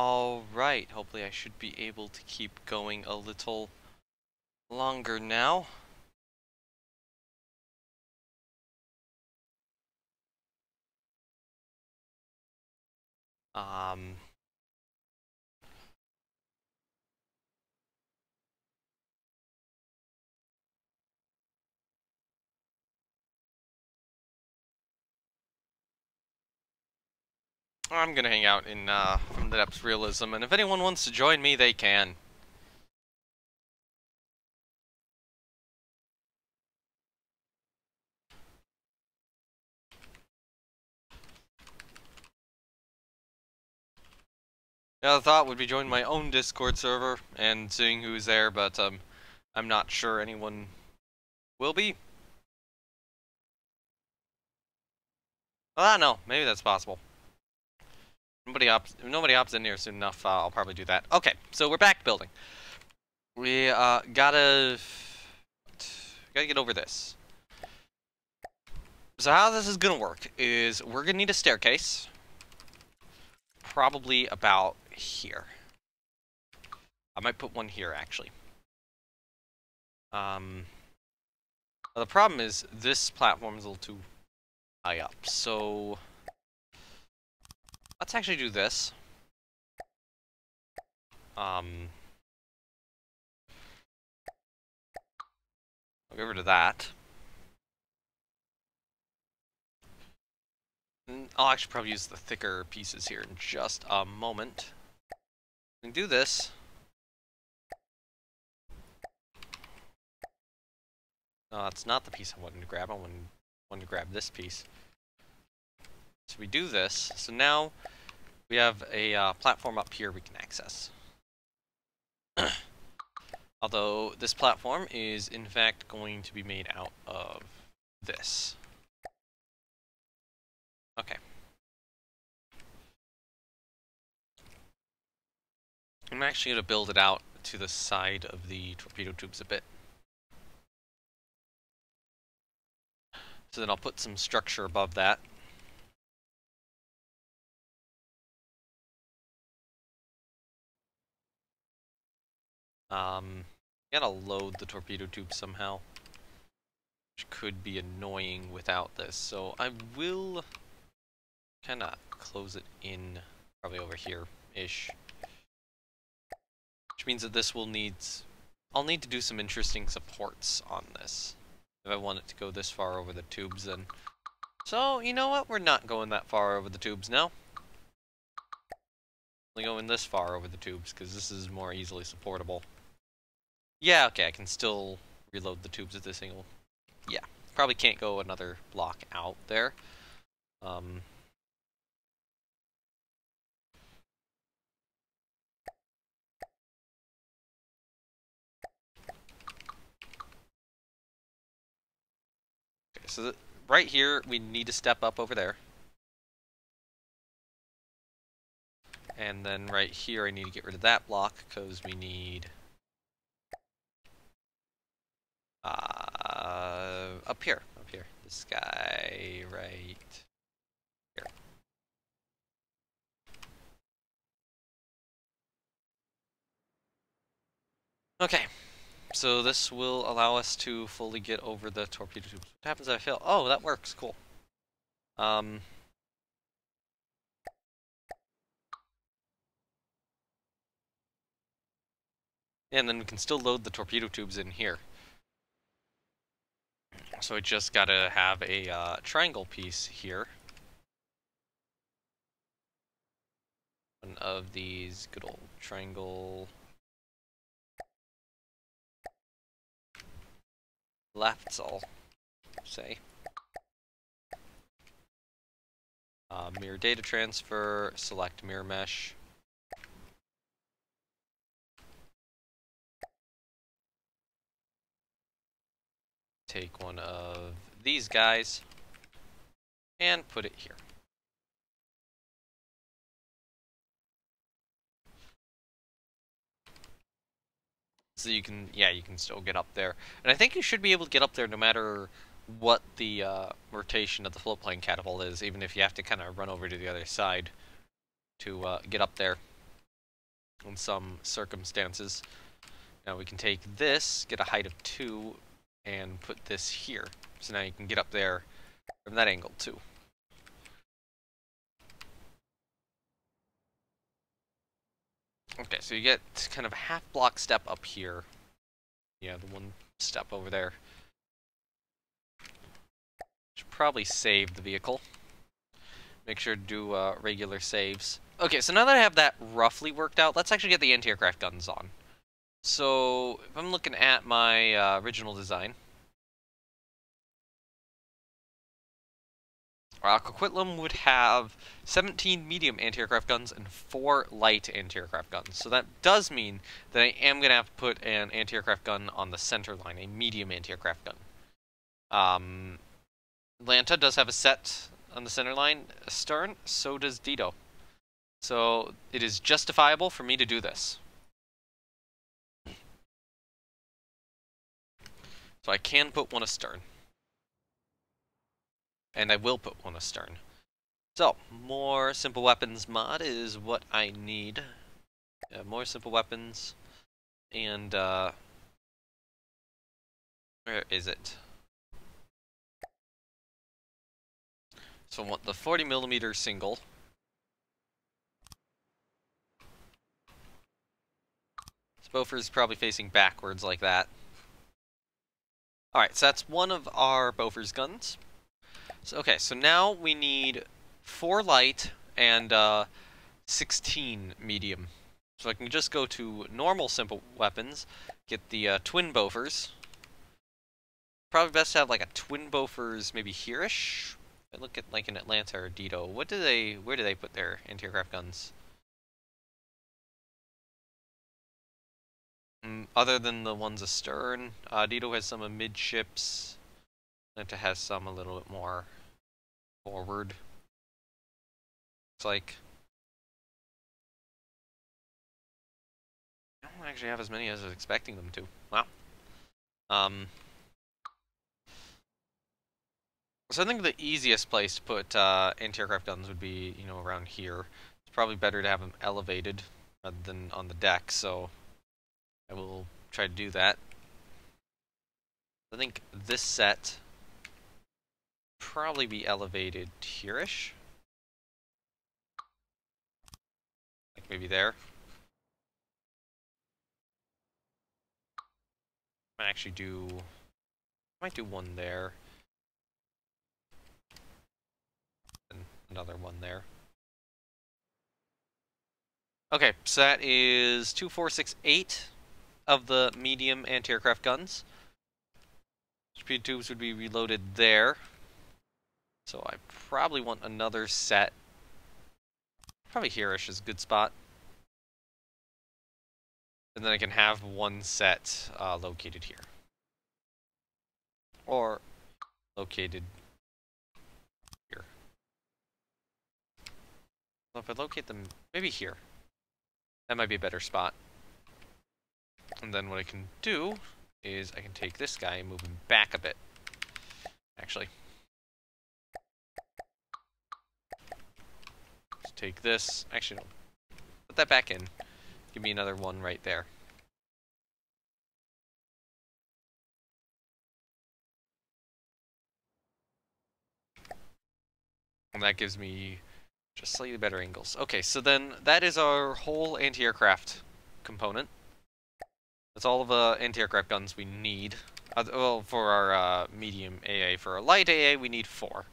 Alright, hopefully I should be able to keep going a little longer now. Um... I'm gonna hang out in uh, From the Depths Realism, and if anyone wants to join me, they can. Other thought would be join my own Discord server and seeing who's there, but um, I'm not sure anyone will be. Well, I don't know. Maybe that's possible. Nobody opts. If nobody opts in here soon enough, uh, I'll probably do that. Okay, so we're back building. We uh, gotta gotta get over this. So how this is gonna work is we're gonna need a staircase, probably about here. I might put one here actually. Um, the problem is this platform is a little too high up, so. Let's actually do this. Um, I'll get rid of that. I'll actually probably use the thicker pieces here in just a moment. We can do this. No, that's not the piece I wanted to grab. I wanted to grab this piece. So we do this. So now we have a uh, platform up here we can access. Although this platform is in fact going to be made out of this. Okay. I'm actually going to build it out to the side of the torpedo tubes a bit. So then I'll put some structure above that Um, gotta load the torpedo tube somehow. Which could be annoying without this. So I will kind of close it in probably over here-ish. Which means that this will need... I'll need to do some interesting supports on this. If I want it to go this far over the tubes then. So, you know what? We're not going that far over the tubes now. Only going this far over the tubes because this is more easily supportable. Yeah, okay, I can still reload the tubes at this angle. Yeah, probably can't go another block out there. Um, okay, so right here, we need to step up over there. And then right here, I need to get rid of that block because we need uh, up here, up here. This guy right here. Okay, so this will allow us to fully get over the torpedo tubes. What happens if I fail? Oh, that works, cool. Um, and then we can still load the torpedo tubes in here. So I just gotta have a uh, triangle piece here. One of these good old triangle lefts, I'll say. Uh, mirror data transfer, select mirror mesh. Take one of these guys and put it here. So you can, yeah, you can still get up there. And I think you should be able to get up there no matter what the uh, rotation of the float plane catapult is, even if you have to kind of run over to the other side to uh, get up there. in some circumstances. Now we can take this, get a height of 2, and put this here. So now you can get up there from that angle too. Okay, so you get kind of a half block step up here. Yeah, the one step over there. Should probably save the vehicle. Make sure to do uh, regular saves. Okay, so now that I have that roughly worked out, let's actually get the anti-aircraft guns on. So, if I'm looking at my uh, original design, Coquitlam would have 17 medium anti-aircraft guns and 4 light anti-aircraft guns. So that does mean that I am going to have to put an anti-aircraft gun on the center line, a medium anti-aircraft gun. Um, Atlanta does have a set on the center line stern, so does Dido. So it is justifiable for me to do this. So I can put one astern and I will put one astern. So, more simple weapons mod is what I need. Yeah, more simple weapons, and uh, where is it? So I want the 40 millimeter single. Bofors is probably facing backwards like that. Alright, so that's one of our Bofors guns. So, okay, so now we need 4 light and uh, 16 medium. So I can just go to normal simple weapons, get the uh, twin Bofors. Probably best to have like a twin Bofors maybe here-ish. I look at like an Atlanta or Dido. What do they, where do they put their anti-aircraft guns? Other than the ones astern, uh, Dido has some amidships. Atlanta has some a little bit more forward. It's like I don't actually have as many as I was expecting them to. Wow. Um. So I think the easiest place to put uh, anti-aircraft guns would be, you know, around here. It's probably better to have them elevated rather than on the deck, so I will try to do that. I think this set probably be elevated here-ish. Like maybe there. I might actually do... Might do one there. And another one there. Okay, so that is 2468 of the medium anti-aircraft guns. Speed tubes would be reloaded there. So I probably want another set. Probably here-ish is a good spot. And then I can have one set uh, located here. Or located here. Well, if I locate them, maybe here. That might be a better spot. And then what I can do is I can take this guy and move him back a bit. Actually. take this. Actually, no. Put that back in. Give me another one right there. And that gives me just slightly better angles. Okay, so then that is our whole anti-aircraft component. That's all of the anti-aircraft guns we need. Uh, well, for our uh, medium AA. For our light AA, we need four.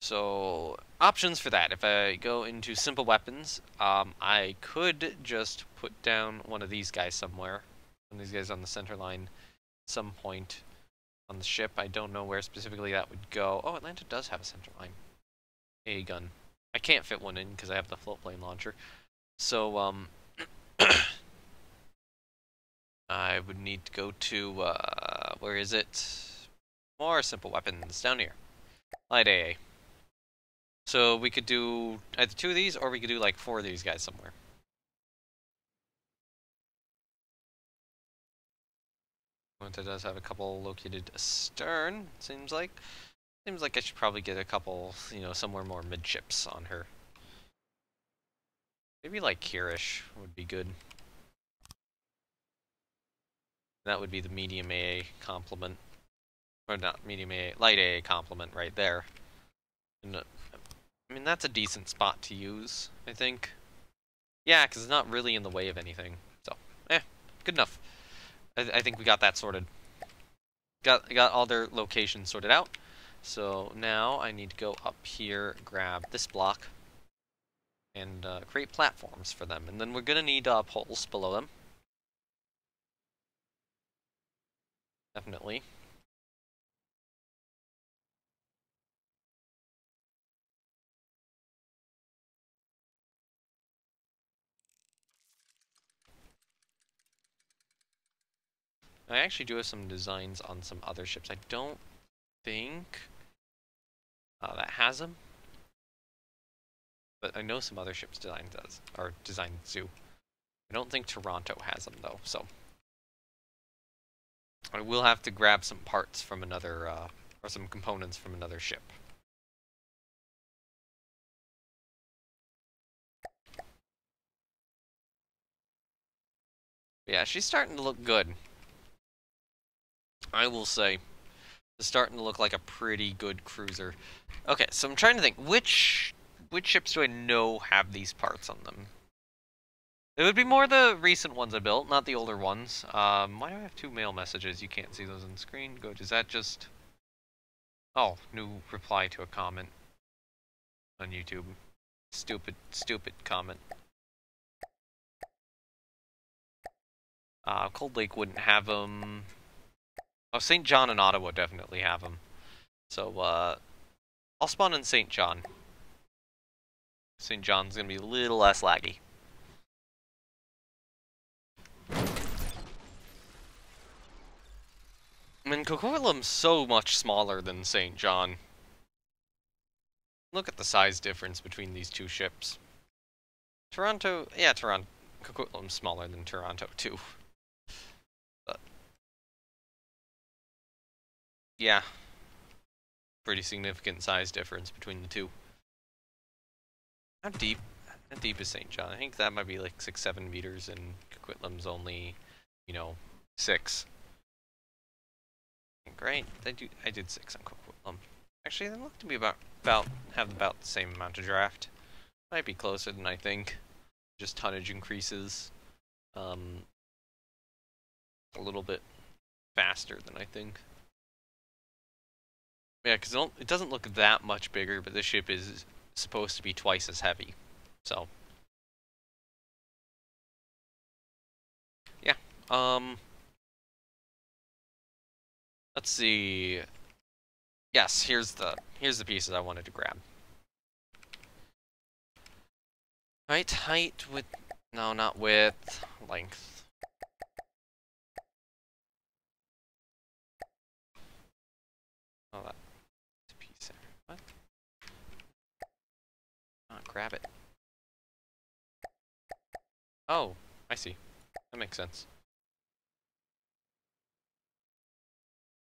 So, options for that. If I go into simple weapons, um, I could just put down one of these guys somewhere. One of these guys on the center line some point on the ship. I don't know where specifically that would go. Oh, Atlanta does have a center line. A gun. I can't fit one in because I have the float plane launcher. So, um... I would need to go to, uh, where is it? More simple weapons, down here. Light AA. So we could do either two of these, or we could do like four of these guys somewhere. It does have a couple located astern, seems like. Seems like I should probably get a couple, you know, somewhere more midships on her. Maybe like Kirish would be good. That would be the medium AA complement. Or not medium AA, light AA complement right there. And, uh, I mean, that's a decent spot to use, I think. Yeah, because it's not really in the way of anything. So, eh, good enough. I, I think we got that sorted. Got, got all their locations sorted out. So now I need to go up here, grab this block, and uh, create platforms for them. And then we're going to need uh, poles below them. Definitely. I actually do have some designs on some other ships. I don't think uh, that has them. But I know some other ships design does, or design do. I don't think Toronto has them though, so I will have to grab some parts from another, uh, or some components from another ship. Yeah, she's starting to look good. I will say It's starting to look like a pretty good cruiser. Okay, so I'm trying to think which which ships do I know have these parts on them? It would be more the recent ones I built, not the older ones. Um, why do I have two mail messages? You can't see those on the screen. Good. Is that just... Oh, new reply to a comment on YouTube. Stupid, stupid comment. Uh, Cold Lake wouldn't have them. Oh, St. John and Ottawa definitely have them. So, uh, I'll spawn in St. John. St. John's gonna be a little less laggy. I mean, Coquitlam's so much smaller than St. John. Look at the size difference between these two ships. Toronto, yeah, Toronto, Coquitlam's smaller than Toronto, too. But, yeah, pretty significant size difference between the two. How deep, how deep is St. John? I think that might be like 6-7 meters, and Coquitlam's only, you know, 6. Great. I do. I did six on Coquitlam. Um, actually, they look to be about about have about the same amount of draft. Might be closer than I think. Just tonnage increases, um, a little bit faster than I think. Yeah, because it, it doesn't look that much bigger, but this ship is supposed to be twice as heavy. So, yeah. Um, Let's see. Yes, here's the here's the pieces I wanted to grab. Height, height, with no, not width, length. Oh, that piece. There. What? Not grab it. Oh, I see. That makes sense.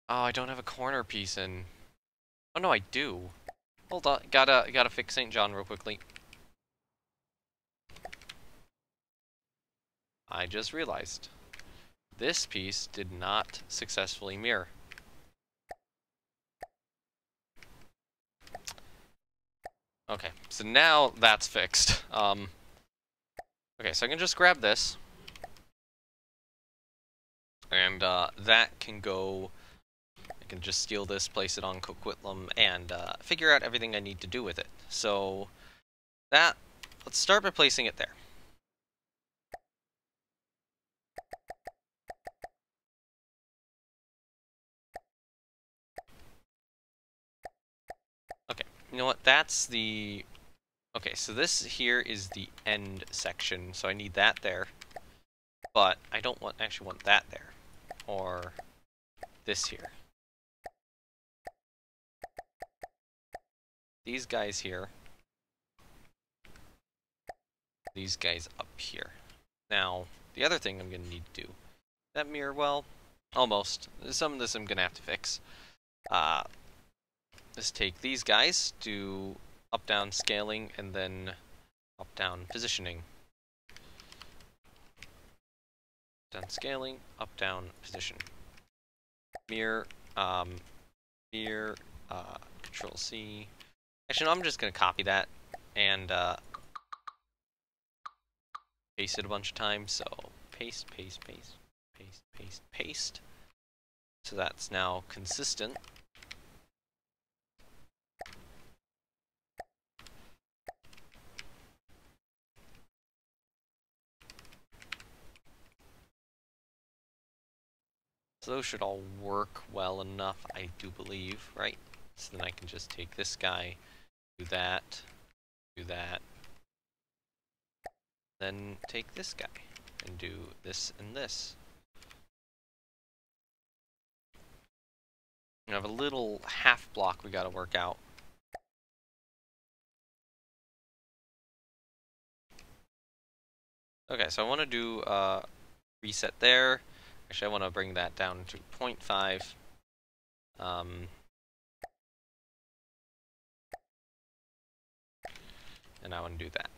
Oh, I don't have a corner piece in. Oh no, I do. Hold on, gotta gotta fix St. John real quickly. I just realized this piece did not successfully mirror. Okay, so now that's fixed. Um, okay, so I can just grab this. And uh, that can go... I can just steal this, place it on Coquitlam, and uh, figure out everything I need to do with it. So that, let's start by placing it there. Okay, you know what? That's the... Okay, so this here is the end section, so I need that there. But I don't want actually want that there. Or this here. These guys here. These guys up here. Now, the other thing I'm going to need to do. That mirror well? Almost. Some of this I'm going to have to fix. Uh, let's take these guys, do up-down scaling, and then up-down positioning. down scaling, up down position. Mirror, um, mirror, uh, control C. Actually, no, I'm just gonna copy that and uh, paste it a bunch of times. So paste, paste, paste, paste, paste, paste. So that's now consistent. So those should all work well enough, I do believe, right? So then I can just take this guy, do that, do that, then take this guy and do this and this. We have a little half block we gotta work out. Okay, so I want to do uh, reset there. Actually, I want to bring that down to 0.5. Um, and I want to do that.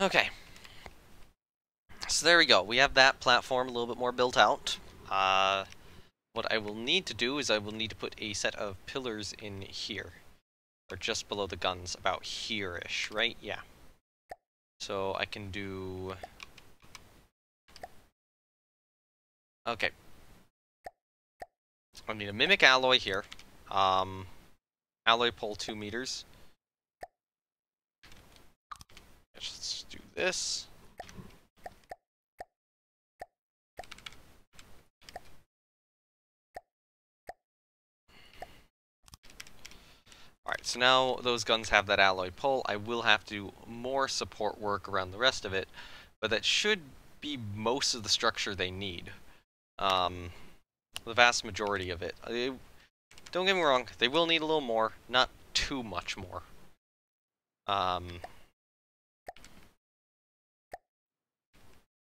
Okay. So there we go. We have that platform a little bit more built out. Uh, what I will need to do is I will need to put a set of pillars in here. Or just below the guns, about here-ish, right? Yeah. So I can do... Okay. I need a Mimic Alloy here. Um, alloy pole 2 meters. Let's do this. Alright, so now those guns have that alloy pole. I will have to do more support work around the rest of it, but that should be most of the structure they need. Um, the vast majority of it. Don't get me wrong, they will need a little more, not too much more. Um,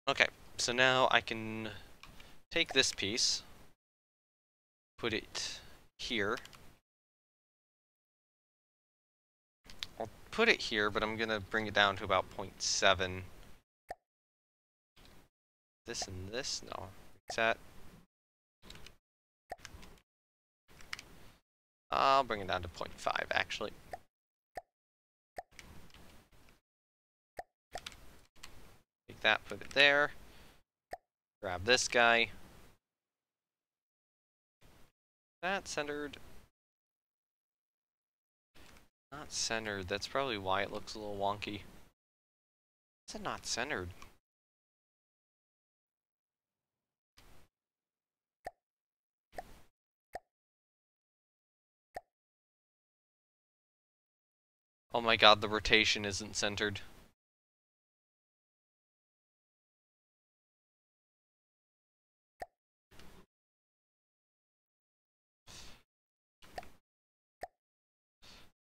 okay, so now I can take this piece, put it here, I'll put it here, but I'm going to bring it down to about 0.7. This and this? No. Is that... I'll bring it down to 0.5, actually. Take that, put it there. Grab this guy. That centered not centered. That's probably why it looks a little wonky. Is it not centered? Oh my god, the rotation isn't centered.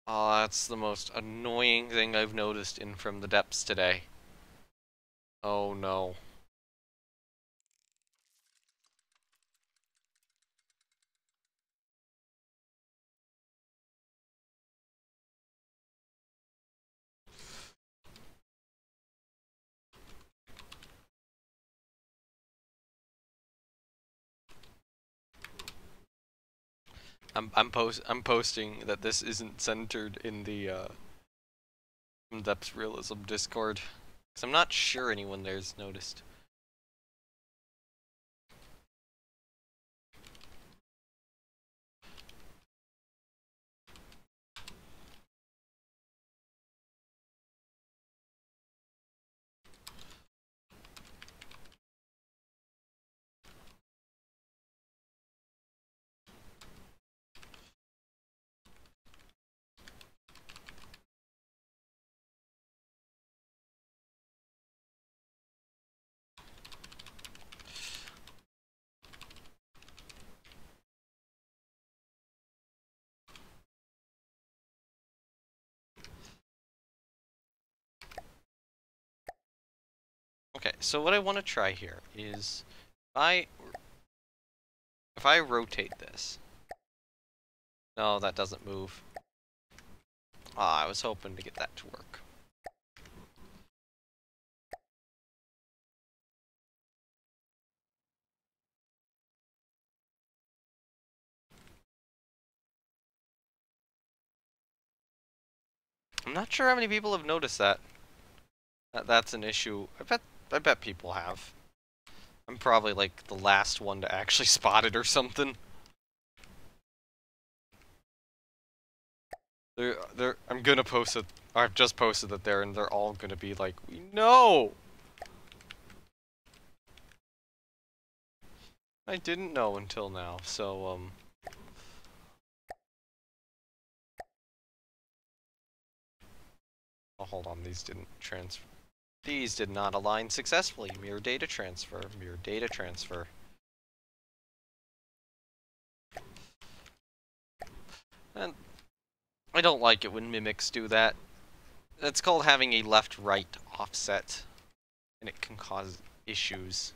Oh, that's the most annoying thing I've noticed in From the Depths today. Oh no. I'm I'm post I'm posting that this isn't centered in the uh, depth realism Discord, because I'm not sure anyone there's noticed. Okay, so what I want to try here is if I if I rotate this. No, that doesn't move. Ah, I was hoping to get that to work. I'm not sure how many people have noticed that. that. That's an issue. I bet I bet people have. I'm probably like the last one to actually spot it or something. They're, they're, I'm gonna post it, I've just posted it there and they're all gonna be like, we know! I didn't know until now, so, um... Oh, hold on, these didn't transfer. These did not align successfully. Mirror data transfer, mirror data transfer. And I don't like it when mimics do that. It's called having a left-right offset, and it can cause issues.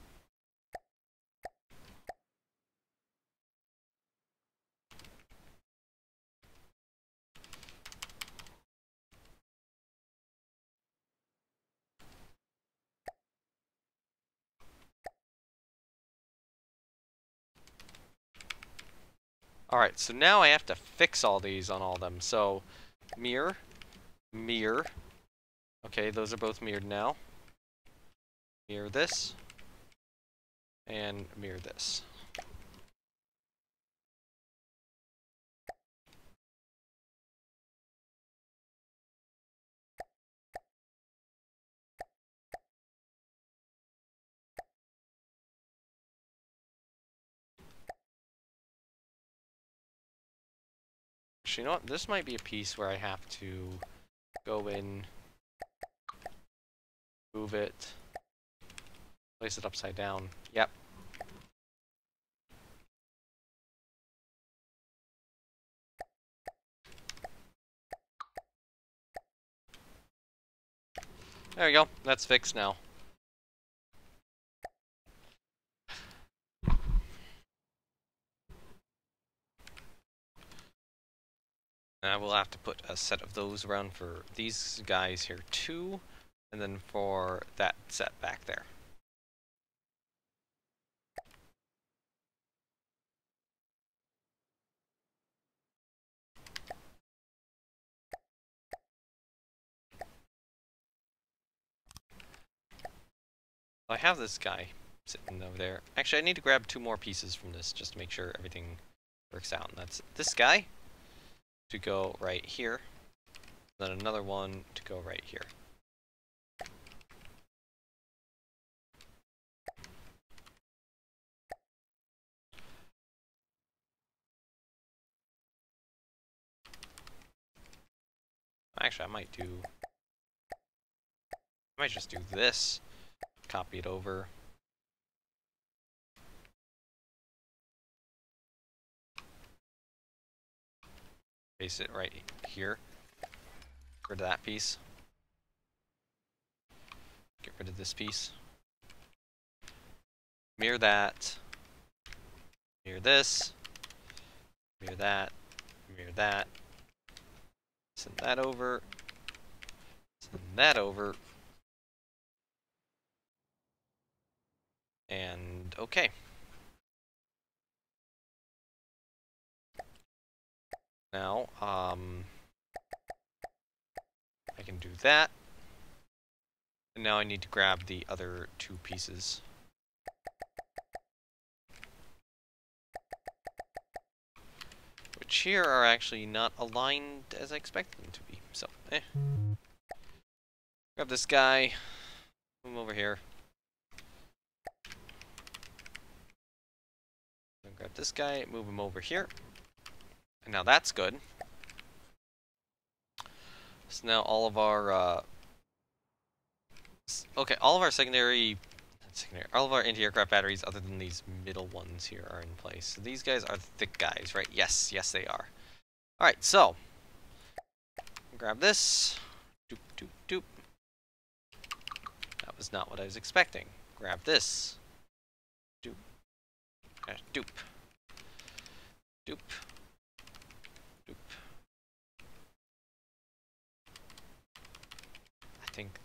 Alright, so now I have to fix all these on all of them. So, mirror, mirror. Okay, those are both mirrored now. Mirror this, and mirror this. Actually, you know what? This might be a piece where I have to go in, move it, place it upside down. Yep. There we go. That's fixed now. And I will have to put a set of those around for these guys here too, and then for that set back there. I have this guy sitting over there. Actually, I need to grab two more pieces from this just to make sure everything works out. And that's this guy to go right here, then another one to go right here. Actually, I might do... I might just do this, copy it over, Paste it right here. Get rid of that piece. Get rid of this piece. Mirror that. Mirror this. Mirror that. Mirror that. Send that over. Send that over. And okay. Now. Um, I can do that. And now I need to grab the other two pieces. Which here are actually not aligned as I expected them to be. So, eh. Grab this guy. Move him over here. Grab this guy, move him over here. And now that's good. So now all of our, uh, okay, all of our secondary, secondary, all of our anti-aircraft batteries other than these middle ones here are in place. So these guys are thick guys, right? Yes, yes they are. Alright, so, grab this, doop, doop, doop. That was not what I was expecting. Grab this, doop, doop, doop.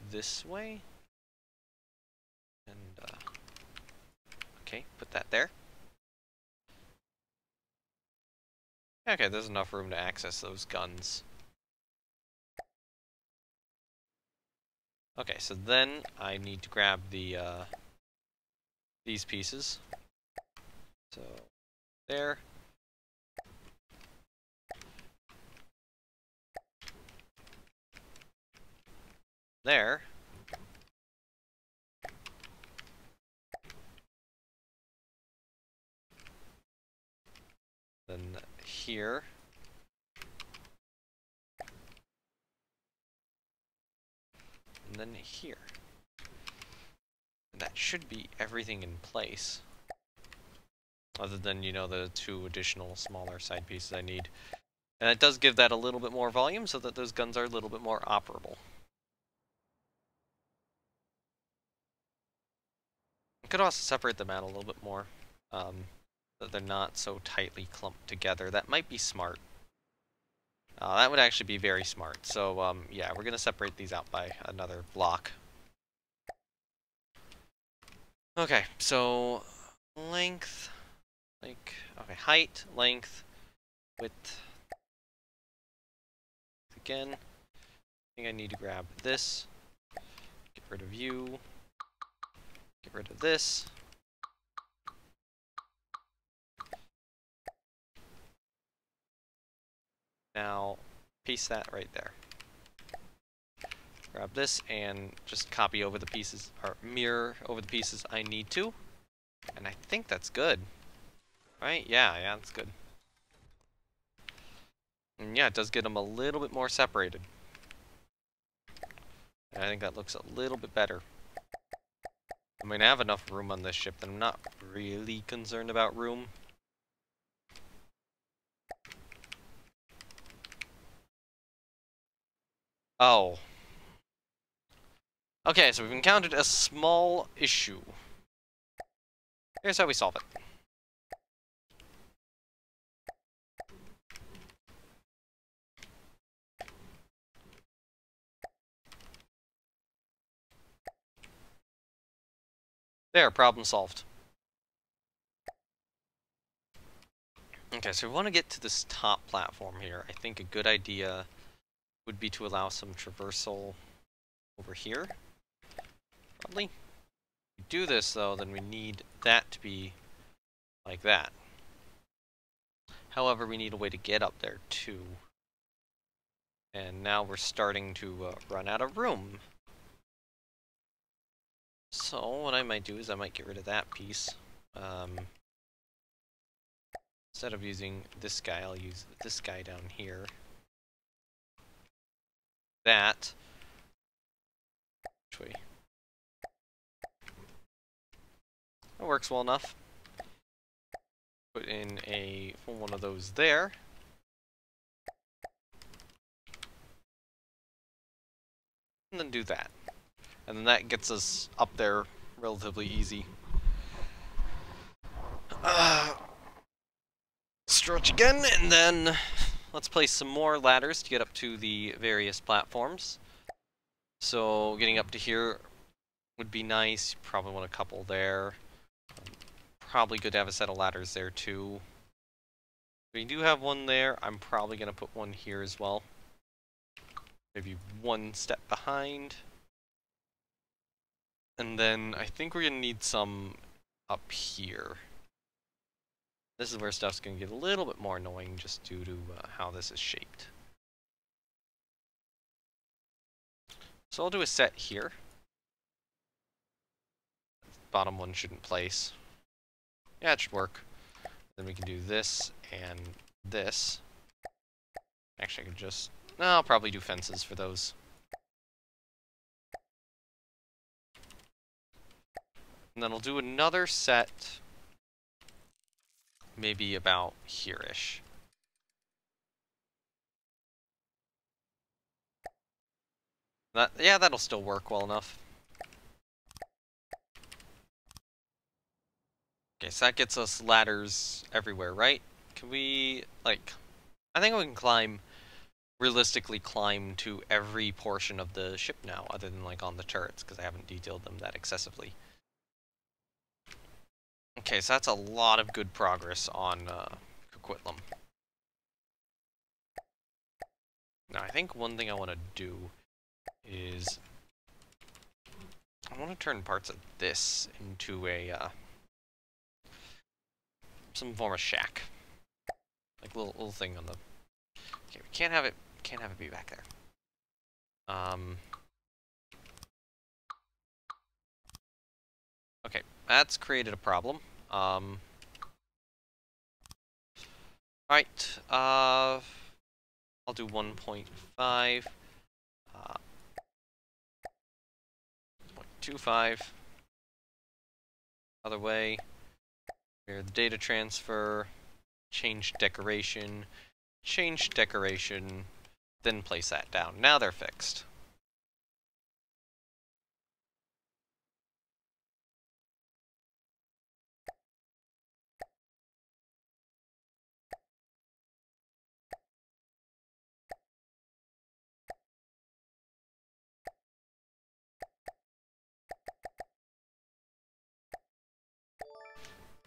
This way. And, uh, okay, put that there. Okay, there's enough room to access those guns. Okay, so then I need to grab the, uh, these pieces. So, there. There. Then here. And then here. And that should be everything in place. Other than, you know, the two additional smaller side pieces I need. And it does give that a little bit more volume so that those guns are a little bit more operable. Could also separate them out a little bit more. Um, that they're not so tightly clumped together. That might be smart. Uh, that would actually be very smart. So, um, yeah, we're going to separate these out by another block. Okay, so length, like, okay, height, length, width. Again, I think I need to grab this, get rid of you, get rid of this. Now, paste that right there. Grab this and just copy over the pieces, or mirror over the pieces I need to. And I think that's good. Right? Yeah, yeah, that's good. And yeah, it does get them a little bit more separated. And I think that looks a little bit better. I mean, I have enough room on this ship that I'm not really concerned about room. Oh. Okay, so we've encountered a small issue. Here's how we solve it. There, problem solved. Okay, so we want to get to this top platform here. I think a good idea would be to allow some traversal over here. Probably. If we do this though, then we need that to be like that. However, we need a way to get up there too. And now we're starting to uh, run out of room. So what I might do is I might get rid of that piece. Um, instead of using this guy, I'll use this guy down here that. Which way? That works well enough. Put in a one of those there. And then do that. And then that gets us up there relatively easy. Uh, stretch again, and then let's place some more ladders to get up to the various platforms. So getting up to here would be nice. Probably want a couple there. Probably good to have a set of ladders there too. We do have one there. I'm probably going to put one here as well. Maybe one step behind. And then I think we're going to need some up here. This is where stuff's going to get a little bit more annoying just due to uh, how this is shaped. So I'll do a set here. Bottom one shouldn't place. Yeah, it should work. Then we can do this and this. Actually, I could just... No, I'll probably do fences for those. And then I'll do another set maybe about here-ish. That, yeah, that'll still work well enough. Okay, so that gets us ladders everywhere, right? Can we, like, I think we can climb realistically climb to every portion of the ship now, other than like on the turrets, because I haven't detailed them that excessively. Okay, so that's a lot of good progress on uh. Now, I think one thing I want to do is I want to turn parts of this into a uh, some form of shack, like little little thing on the. Okay, we can't have it can't have it be back there. Um. Okay, that's created a problem. Um. Alright, uh, I'll do 1.5, uh, 0.25, other way, here the data transfer, change decoration, change decoration, then place that down. Now they're fixed.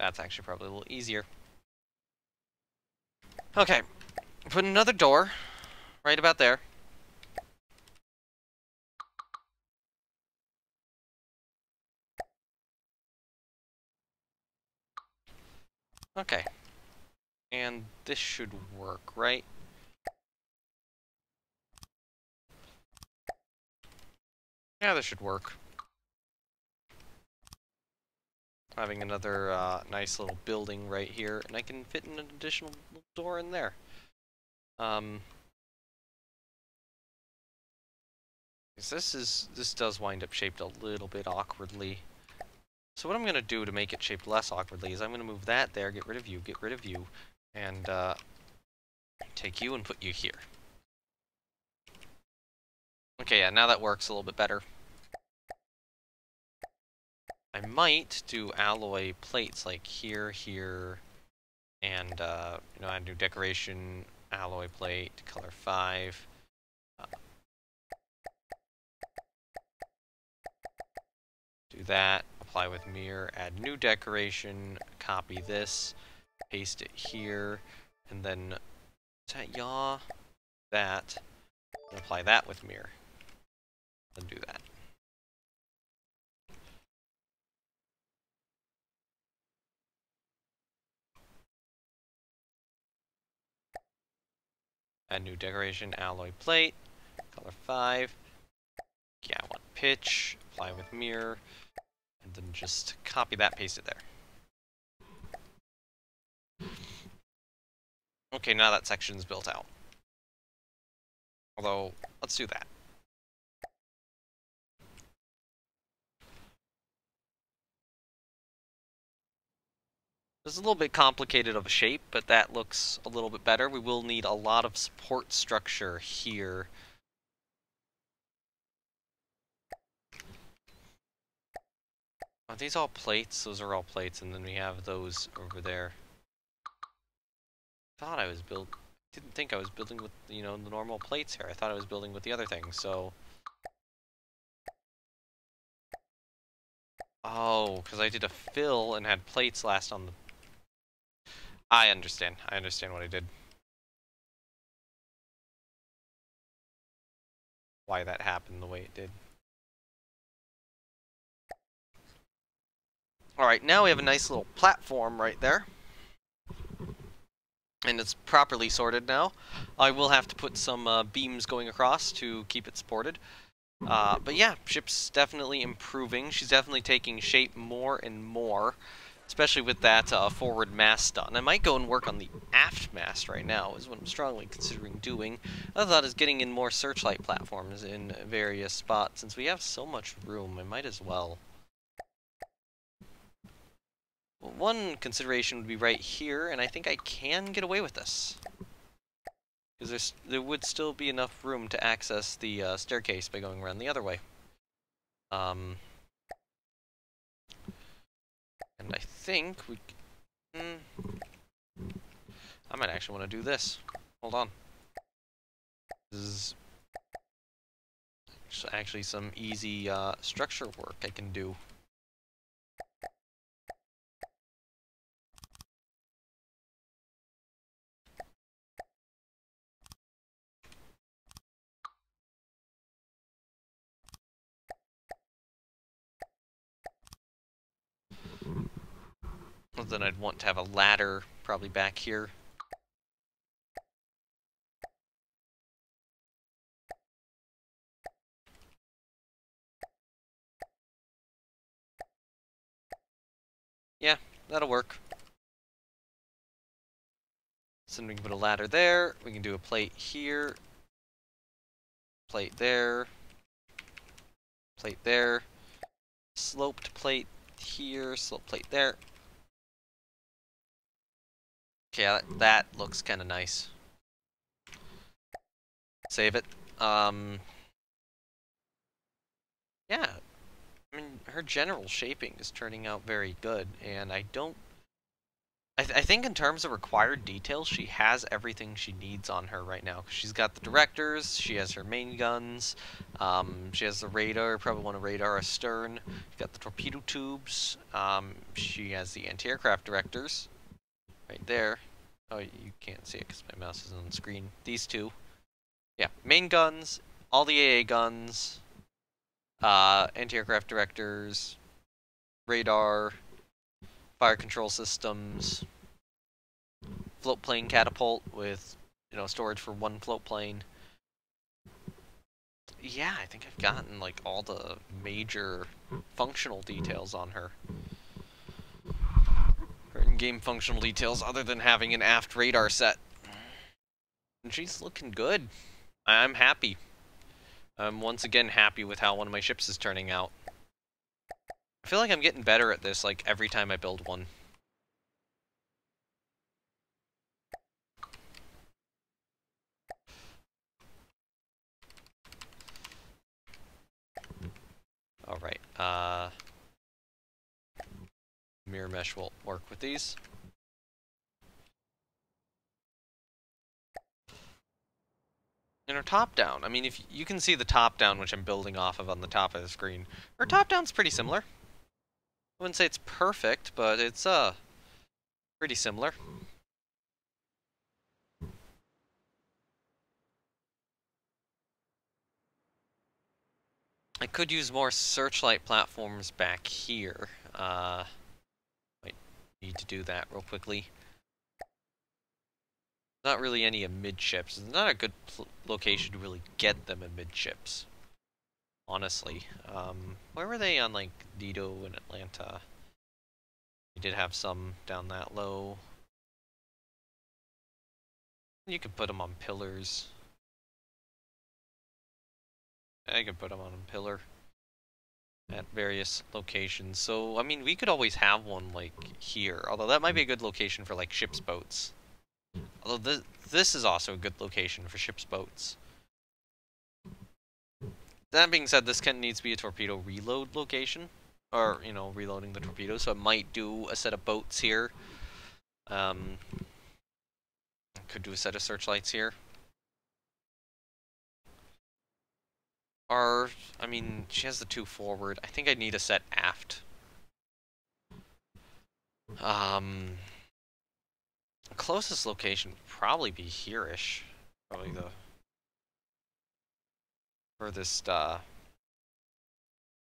That's actually probably a little easier. Okay, put another door right about there. Okay. And this should work, right? Yeah, this should work. Having another uh, nice little building right here, and I can fit an additional door in there. Um, this is this does wind up shaped a little bit awkwardly. So what I'm going to do to make it shaped less awkwardly is I'm going to move that there, get rid of you, get rid of you, and uh, take you and put you here. Okay, yeah, now that works a little bit better. I might do alloy plates like here, here, and, uh, you know, add new decoration, alloy plate, color 5. Uh, do that, apply with mirror, add new decoration, copy this, paste it here, and then, that yaw? That, and apply that with mirror. Then do that. Add new decoration, alloy plate, color 5. Yeah, I want pitch, apply with mirror, and then just copy that, paste it there. Okay, now that section's built out. Although, let's do that. It's a little bit complicated of a shape, but that looks a little bit better. We will need a lot of support structure here. Are these all plates? Those are all plates, and then we have those over there. thought I was build didn't think I was building with, you know, the normal plates here. I thought I was building with the other things, so... Oh, because I did a fill and had plates last on the I understand. I understand what I did. Why that happened the way it did. Alright, now we have a nice little platform right there. And it's properly sorted now. I will have to put some uh, beams going across to keep it supported. Uh, but yeah, ship's definitely improving. She's definitely taking shape more and more especially with that uh, forward mast done. I might go and work on the aft mast right now, is what I'm strongly considering doing. Other thought is getting in more searchlight platforms in various spots. Since we have so much room, I might as well. well one consideration would be right here, and I think I can get away with this. Because there would still be enough room to access the uh, staircase by going around the other way. Um, and I think we... Mm, I might actually want to do this. Hold on. This is actually some easy uh, structure work I can do. Then I'd want to have a ladder probably back here. Yeah, that'll work. So we can put a ladder there, we can do a plate here, plate there, plate there, sloped plate here, sloped plate there. Okay, that, looks kind of nice. Save it. Um, yeah, I mean, her general shaping is turning out very good, and I don't... I, th I think in terms of required details, she has everything she needs on her right now. She's got the directors, she has her main guns, um, she has the radar, probably want a radar astern, She's got the torpedo tubes, um, she has the anti-aircraft directors, right there. Oh, you can't see it because my mouse is on the screen. These two. Yeah, main guns, all the AA guns, uh, anti-aircraft directors, radar, fire control systems, float plane catapult with, you know, storage for one float plane. Yeah, I think I've gotten, like, all the major functional details on her in-game functional details other than having an aft radar set. And she's looking good. I'm happy. I'm once again happy with how one of my ships is turning out. I feel like I'm getting better at this, like, every time I build one. Alright, uh mirror mesh will work with these. And our top down, I mean, if you can see the top down, which I'm building off of on the top of the screen, our top down's pretty similar. I wouldn't say it's perfect, but it's uh pretty similar. I could use more searchlight platforms back here. Uh, need to do that real quickly. Not really any amidships. It's not a good location to really get them amidships. Honestly. Um, where were they on, like, Dido and Atlanta? We did have some down that low. You could put them on pillars. I could put them on a pillar at various locations. So, I mean, we could always have one, like, here. Although that might be a good location for, like, ship's boats. Although th this is also a good location for ship's boats. That being said, this kind of needs to be a torpedo reload location. Or, you know, reloading the torpedo. So it might do a set of boats here. Um, could do a set of searchlights here. Are, I mean, she has the two forward. I think I need a set aft. Um, closest location would probably be here-ish. Probably the furthest, uh,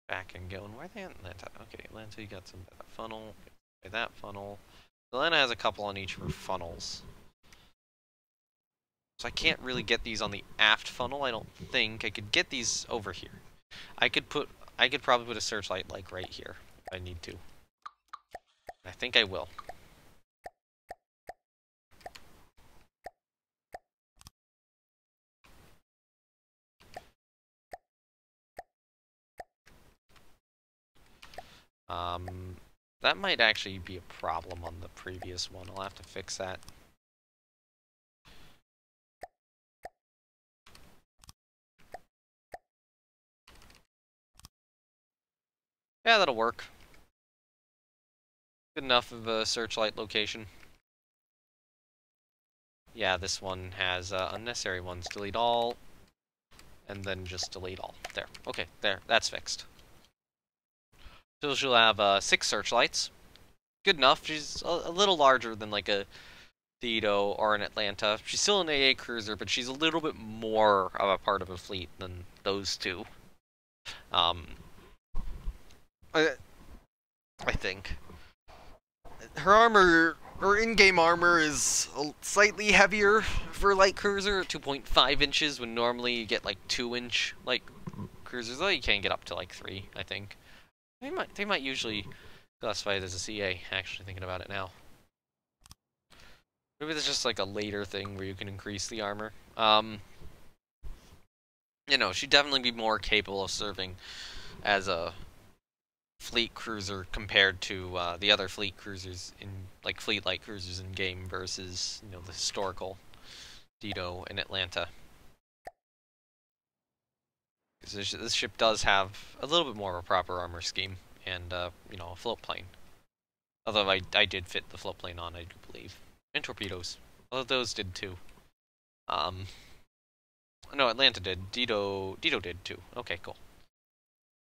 back and going. Where they at Atlanta? Okay, Atlanta, you got some funnel. That funnel. Atlanta has a couple on each of her funnels. So I can't really get these on the aft funnel, I don't think. I could get these over here. I could put, I could probably put a searchlight like right here if I need to. I think I will. Um, that might actually be a problem on the previous one. I'll have to fix that. Yeah, that'll work. Good enough of a searchlight location. Yeah, this one has uh, unnecessary ones. Delete all. and then just delete all. There. Okay, there. That's fixed. So she'll have uh, six searchlights. Good enough. She's a, a little larger than like a Dido or an Atlanta. She's still an AA cruiser, but she's a little bit more of a part of a fleet than those two. Um, I, I think her armor, her in-game armor, is slightly heavier for light cruiser, 2.5 inches when normally you get like two inch light cruisers. Though you can get up to like three, I think. They might, they might usually classify it as a CA. Actually, thinking about it now. Maybe there's just like a later thing where you can increase the armor. Um, you know, she'd definitely be more capable of serving as a fleet cruiser compared to uh, the other fleet cruisers in like fleet light cruisers in game versus you know the historical Dido and Atlanta. Because this ship does have a little bit more of a proper armor scheme and uh, you know a float plane. Although I I did fit the float plane on, I do believe, and torpedoes. Although those did too. Um, no, Atlanta did. Dido Dido did too. Okay, cool.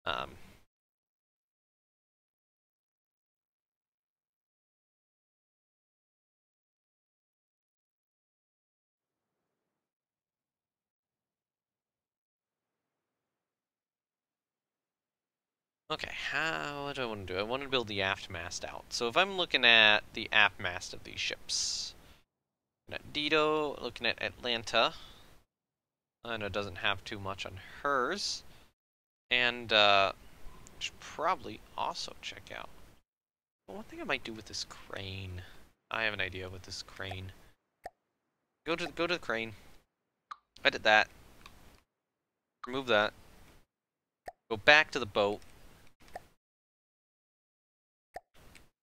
Um, Okay, how do I want to do? it? I want to build the aft mast out. So if I'm looking at the aft mast of these ships, looking at Dido, looking at Atlanta, I it doesn't have too much on hers, and uh, should probably also check out. Well, one thing I might do with this crane, I have an idea with this crane. Go to go to the crane. Edit that. Remove that. Go back to the boat.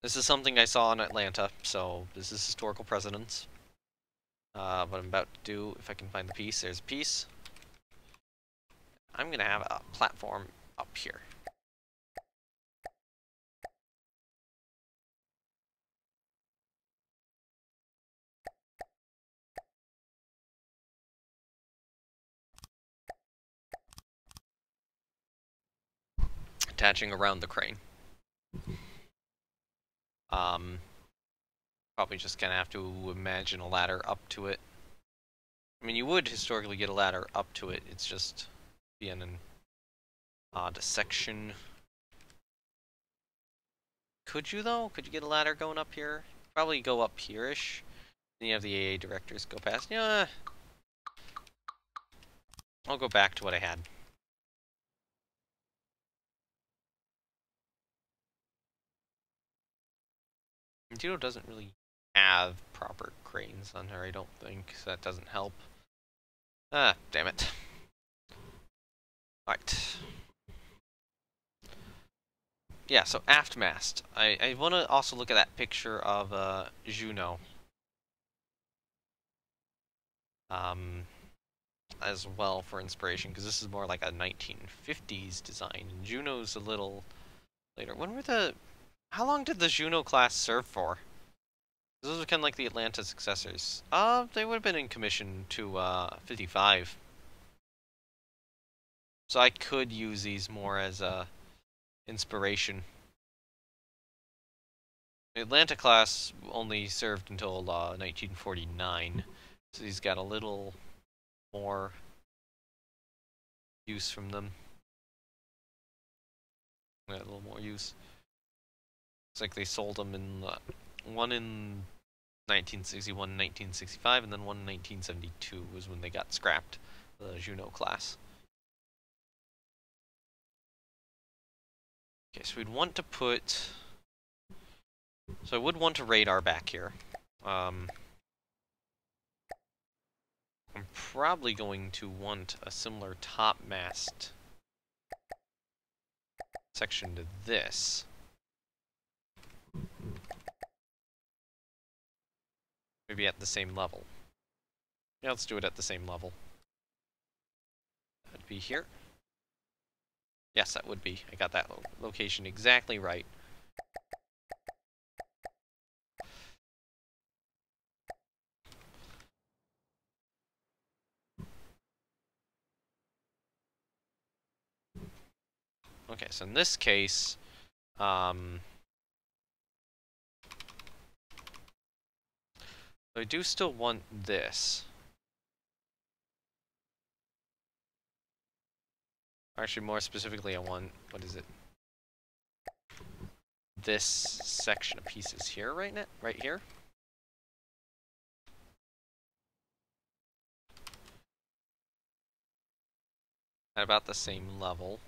This is something I saw in Atlanta, so this is historical precedence. Uh, what I'm about to do, if I can find the piece, there's a piece. I'm going to have a platform up here. Attaching around the crane. Um, probably just gonna have to imagine a ladder up to it. I mean, you would historically get a ladder up to it. It's just being an odd section. Could you though? Could you get a ladder going up here? Probably go up here-ish. Then you have the AA directors go past. Yeah. I'll go back to what I had. Nintendo doesn't really have proper cranes on her, I don't think, so that doesn't help. Ah, damn it. Right. Yeah, so aft mast. I, I want to also look at that picture of uh, Juneau. Um, as well for inspiration, because this is more like a 1950s design, and Juneau's a little later. When were the how long did the Juneau class serve for? Those are kind of like the Atlanta successors. Uh, they would have been in commission to uh, 55. So I could use these more as a uh, inspiration. The Atlanta class only served until uh, 1949, so he's got a little more use from them. Yeah, a little more use. It's like they sold them in uh, one in 1961, 1965, and then one in 1972 was when they got scrapped, the Juneau class. Okay, so we'd want to put... So I would want a radar back here. Um, I'm probably going to want a similar top mast section to this. Maybe at the same level. Yeah, let's do it at the same level. That'd be here. Yes, that would be. I got that lo location exactly right. Okay, so in this case, um, I do still want this. Actually, more specifically, I want, what is it? This section of pieces here, right, net, right here. At about the same level.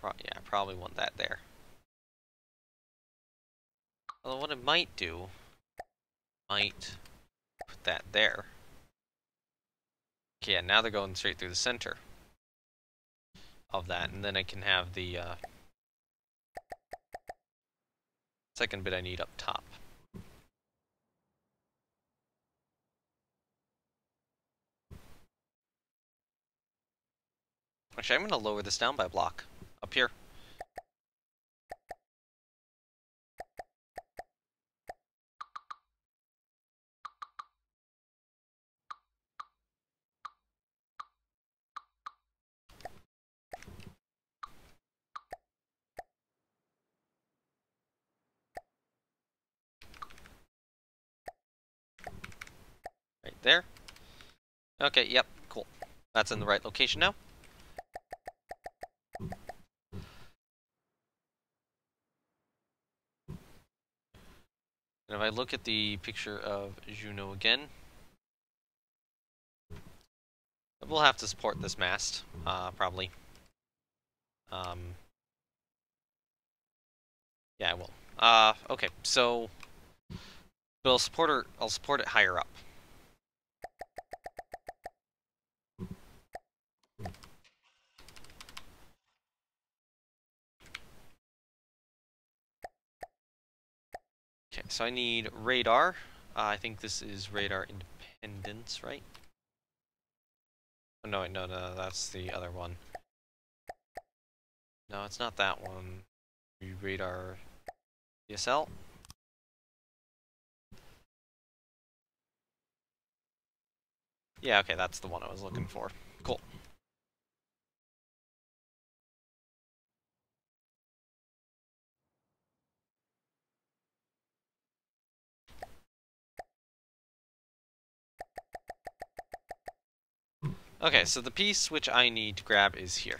Pro yeah, I probably want that there. Well, what it might do, might put that there. Okay, yeah, now they're going straight through the center of that, and then I can have the uh, second bit I need up top. Actually, I'm going to lower this down by a block. Up here. There. Okay, yep, cool. That's in the right location now. And if I look at the picture of Juneau again, we'll have to support this mast, uh, probably. Um, yeah, I will. Uh, okay, so but I'll support her. I'll support it higher up. Okay, so I need radar. Uh, I think this is radar independence, right? Oh, no, no, no, that's the other one. No, it's not that one. Radar DSL. Yeah, okay, that's the one I was looking for. Cool. Okay, so the piece which I need to grab is here.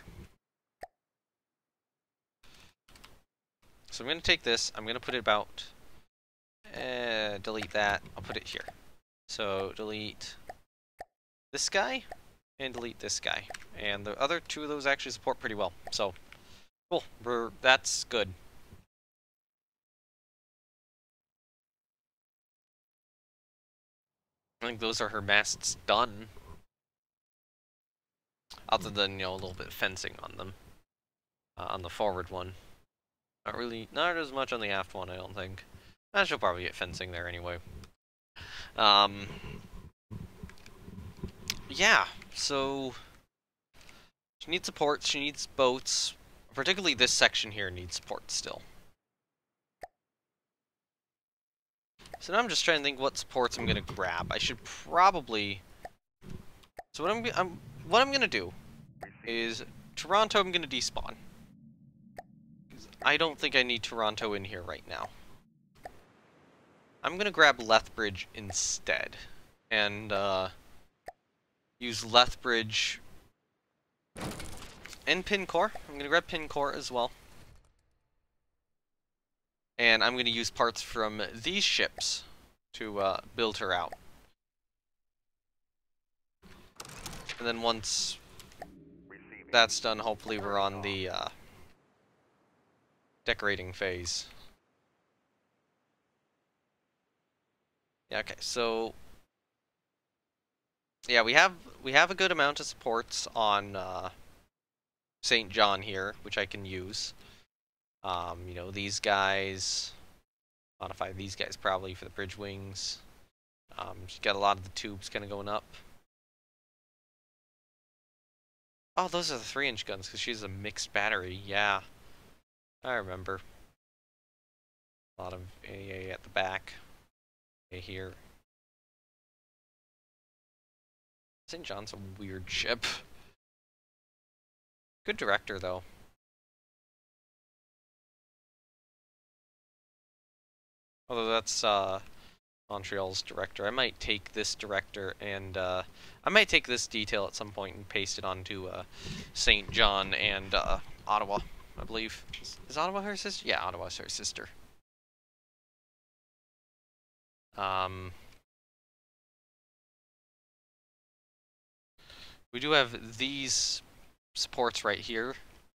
So I'm going to take this, I'm going to put it about, uh, delete that, I'll put it here. So delete this guy, and delete this guy. And the other two of those actually support pretty well, so cool, We're, that's good. I think those are her masts done. Other than, you know, a little bit of fencing on them. Uh, on the forward one. Not really, not as much on the aft one, I don't think. I she'll probably get fencing there anyway. Um, yeah, so... She needs support, she needs boats. Particularly this section here needs support still. So now I'm just trying to think what supports I'm going to grab. I should probably... So what I'm, I'm what I'm gonna do is Toronto I'm gonna despawn. I don't think I need Toronto in here right now. I'm gonna grab Lethbridge instead. And uh, use Lethbridge and Pincore. I'm gonna grab Pincore as well. And I'm gonna use parts from these ships to uh, build her out. And then once that's done, hopefully we're on the uh, decorating phase. Yeah, okay, so yeah, we have we have a good amount of supports on uh, St. John here, which I can use. Um, you know, these guys, modify these guys probably for the bridge wings. Um, she's got a lot of the tubes kind of going up. Oh, those are the 3-inch guns, because she's a mixed battery. Yeah. I remember. A lot of AA at the back. A here. St. John's a weird ship. Good director, though. Although that's uh, Montreal's director. I might take this director and uh, I might take this detail at some point and paste it onto uh, St. John and uh, Ottawa, I believe. Is Ottawa her sister? Yeah, Ottawa's her sister. Um, we do have these supports right here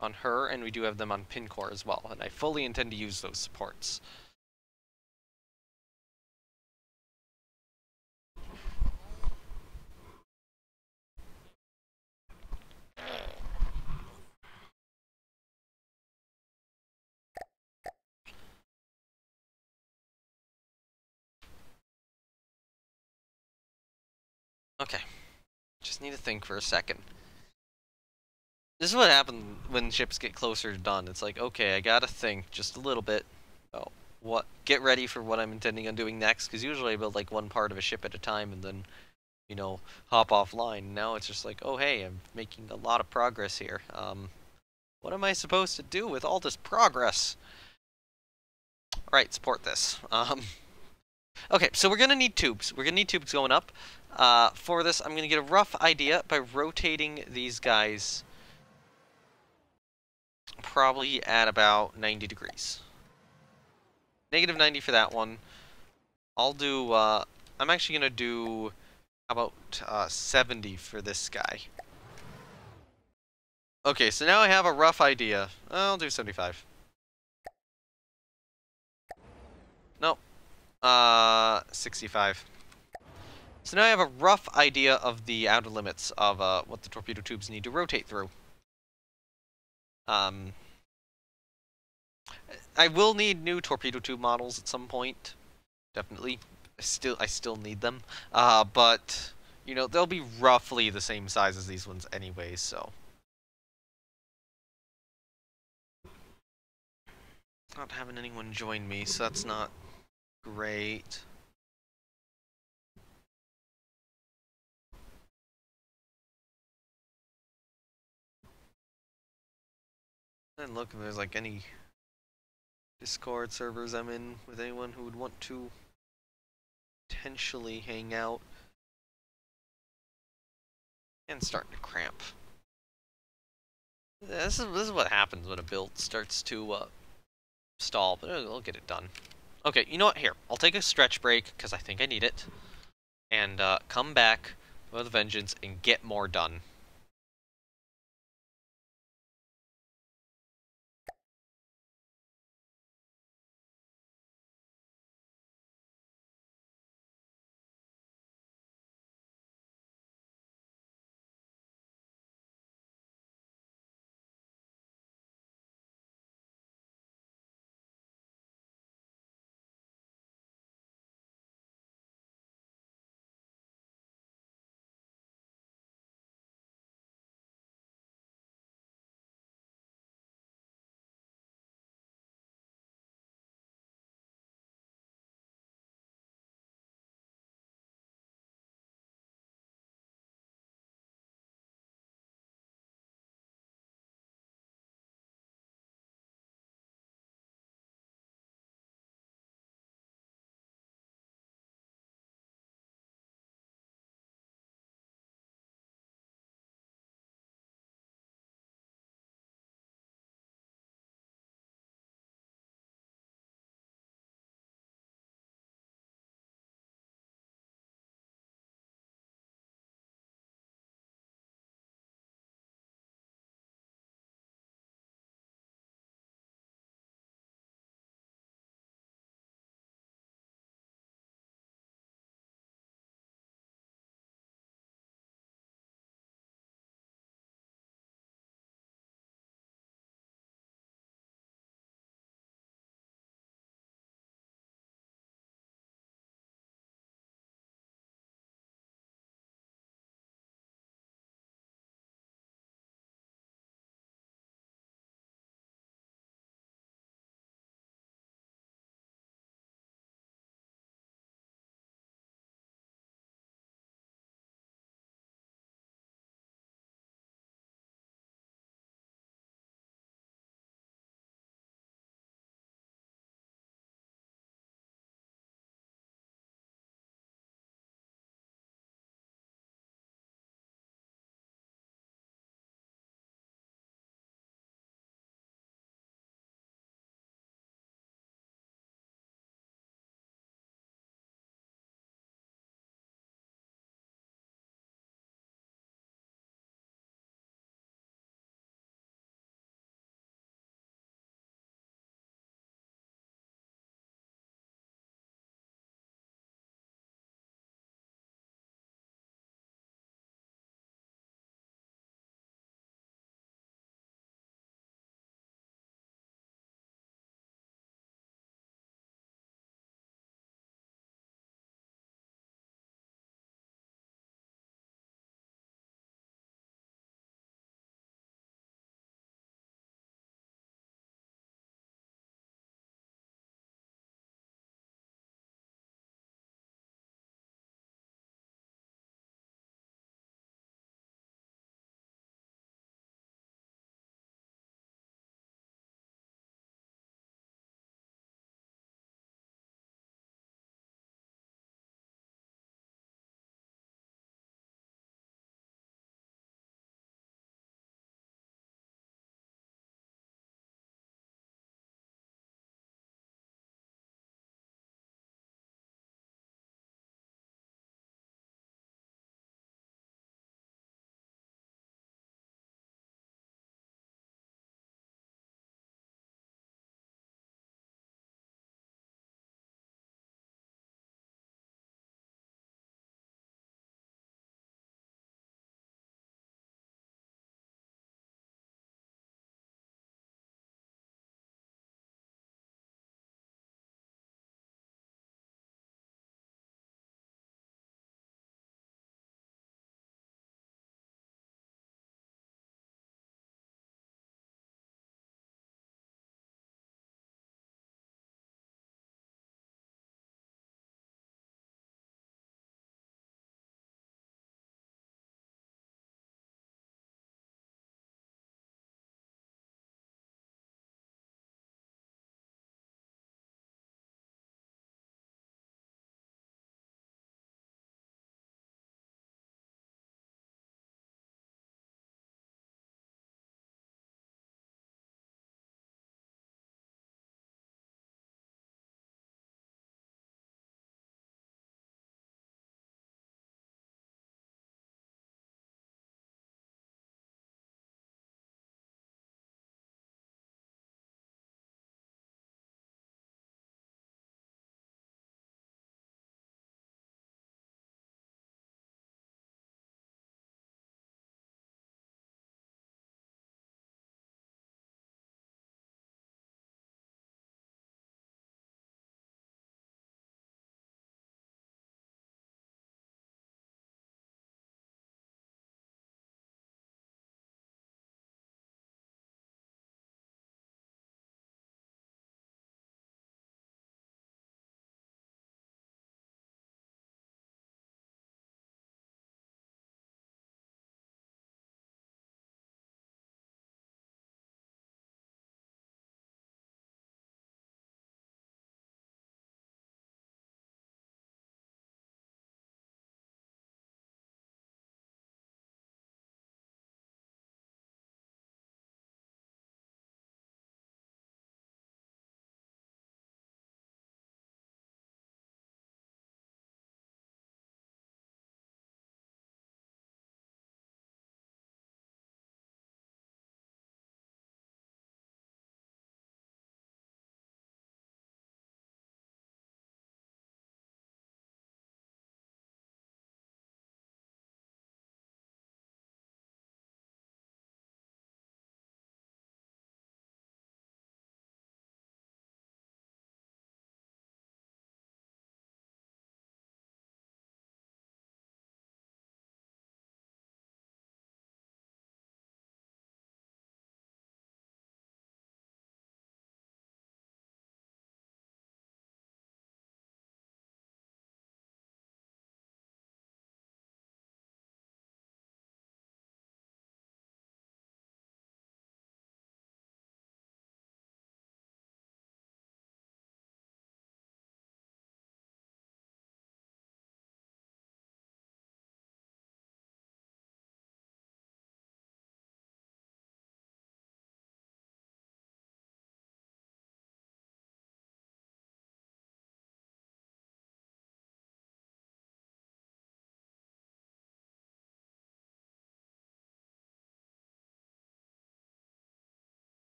on her, and we do have them on Pincore as well, and I fully intend to use those supports. Okay. Just need to think for a second. This is what happens when ships get closer to done. It's like, okay, I gotta think just a little bit about what, get ready for what I'm intending on doing next, because usually I build like one part of a ship at a time and then, you know, hop offline. Now it's just like, oh hey, I'm making a lot of progress here. Um, what am I supposed to do with all this progress? Alright, support this. Um, okay, so we're gonna need tubes. We're gonna need tubes going up. Uh, for this, I'm going to get a rough idea by rotating these guys probably at about 90 degrees. Negative 90 for that one. I'll do, uh, I'm actually going to do about uh, 70 for this guy. Okay, so now I have a rough idea. I'll do 75. Nope. Uh, 65. So now I have a rough idea of the outer limits of uh, what the torpedo tubes need to rotate through. Um, I will need new torpedo tube models at some point. Definitely. I still, I still need them. Uh, but, you know, they'll be roughly the same size as these ones anyway, so. Not having anyone join me, so that's not great. And look if there's like any Discord servers I'm in with anyone who would want to potentially hang out. And starting to cramp. This is this is what happens when a build starts to uh, stall, but I'll get it done. Okay, you know what? Here, I'll take a stretch break because I think I need it, and uh, come back with a vengeance and get more done.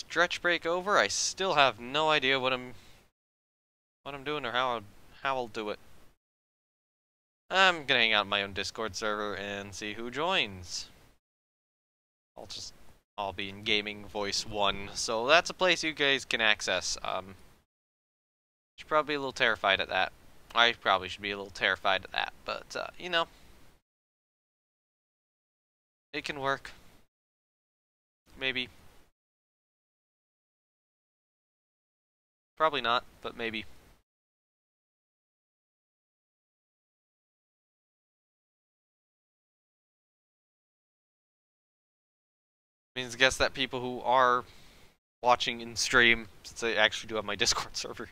Stretch break over, I still have no idea what I'm what I'm doing or how I'll, how I'll do it. I'm gonna hang out my own Discord server and see who joins. I'll just I'll be in gaming voice one, so that's a place you guys can access. Um, should probably be a little terrified at that. I probably should be a little terrified at that, but uh, you know, it can work. Maybe. Probably not, but maybe. means I guess that people who are watching in stream, since I actually do have my Discord server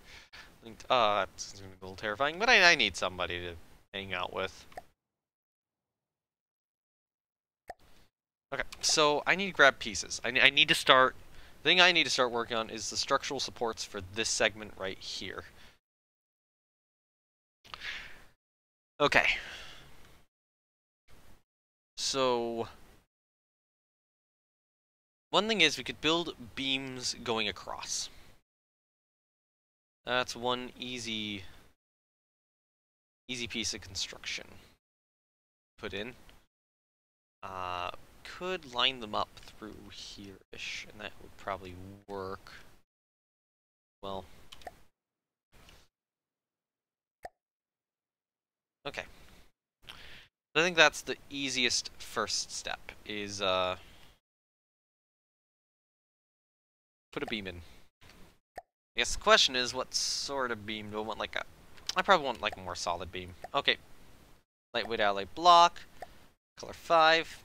linked, uh, it's gonna be a little terrifying, but I, I need somebody to hang out with. Okay, so I need to grab pieces. I, I need to start, the thing I need to start working on is the structural supports for this segment right here. Okay. So, one thing is we could build beams going across. That's one easy easy piece of construction. Put in. Uh, could line them up through here-ish, and that would probably work. Well. Okay. I think that's the easiest first step, is, uh, put a beam in. I guess the question is, what sort of beam do I want? Like a, I probably want like a more solid beam. Okay, lightweight alloy block, color five.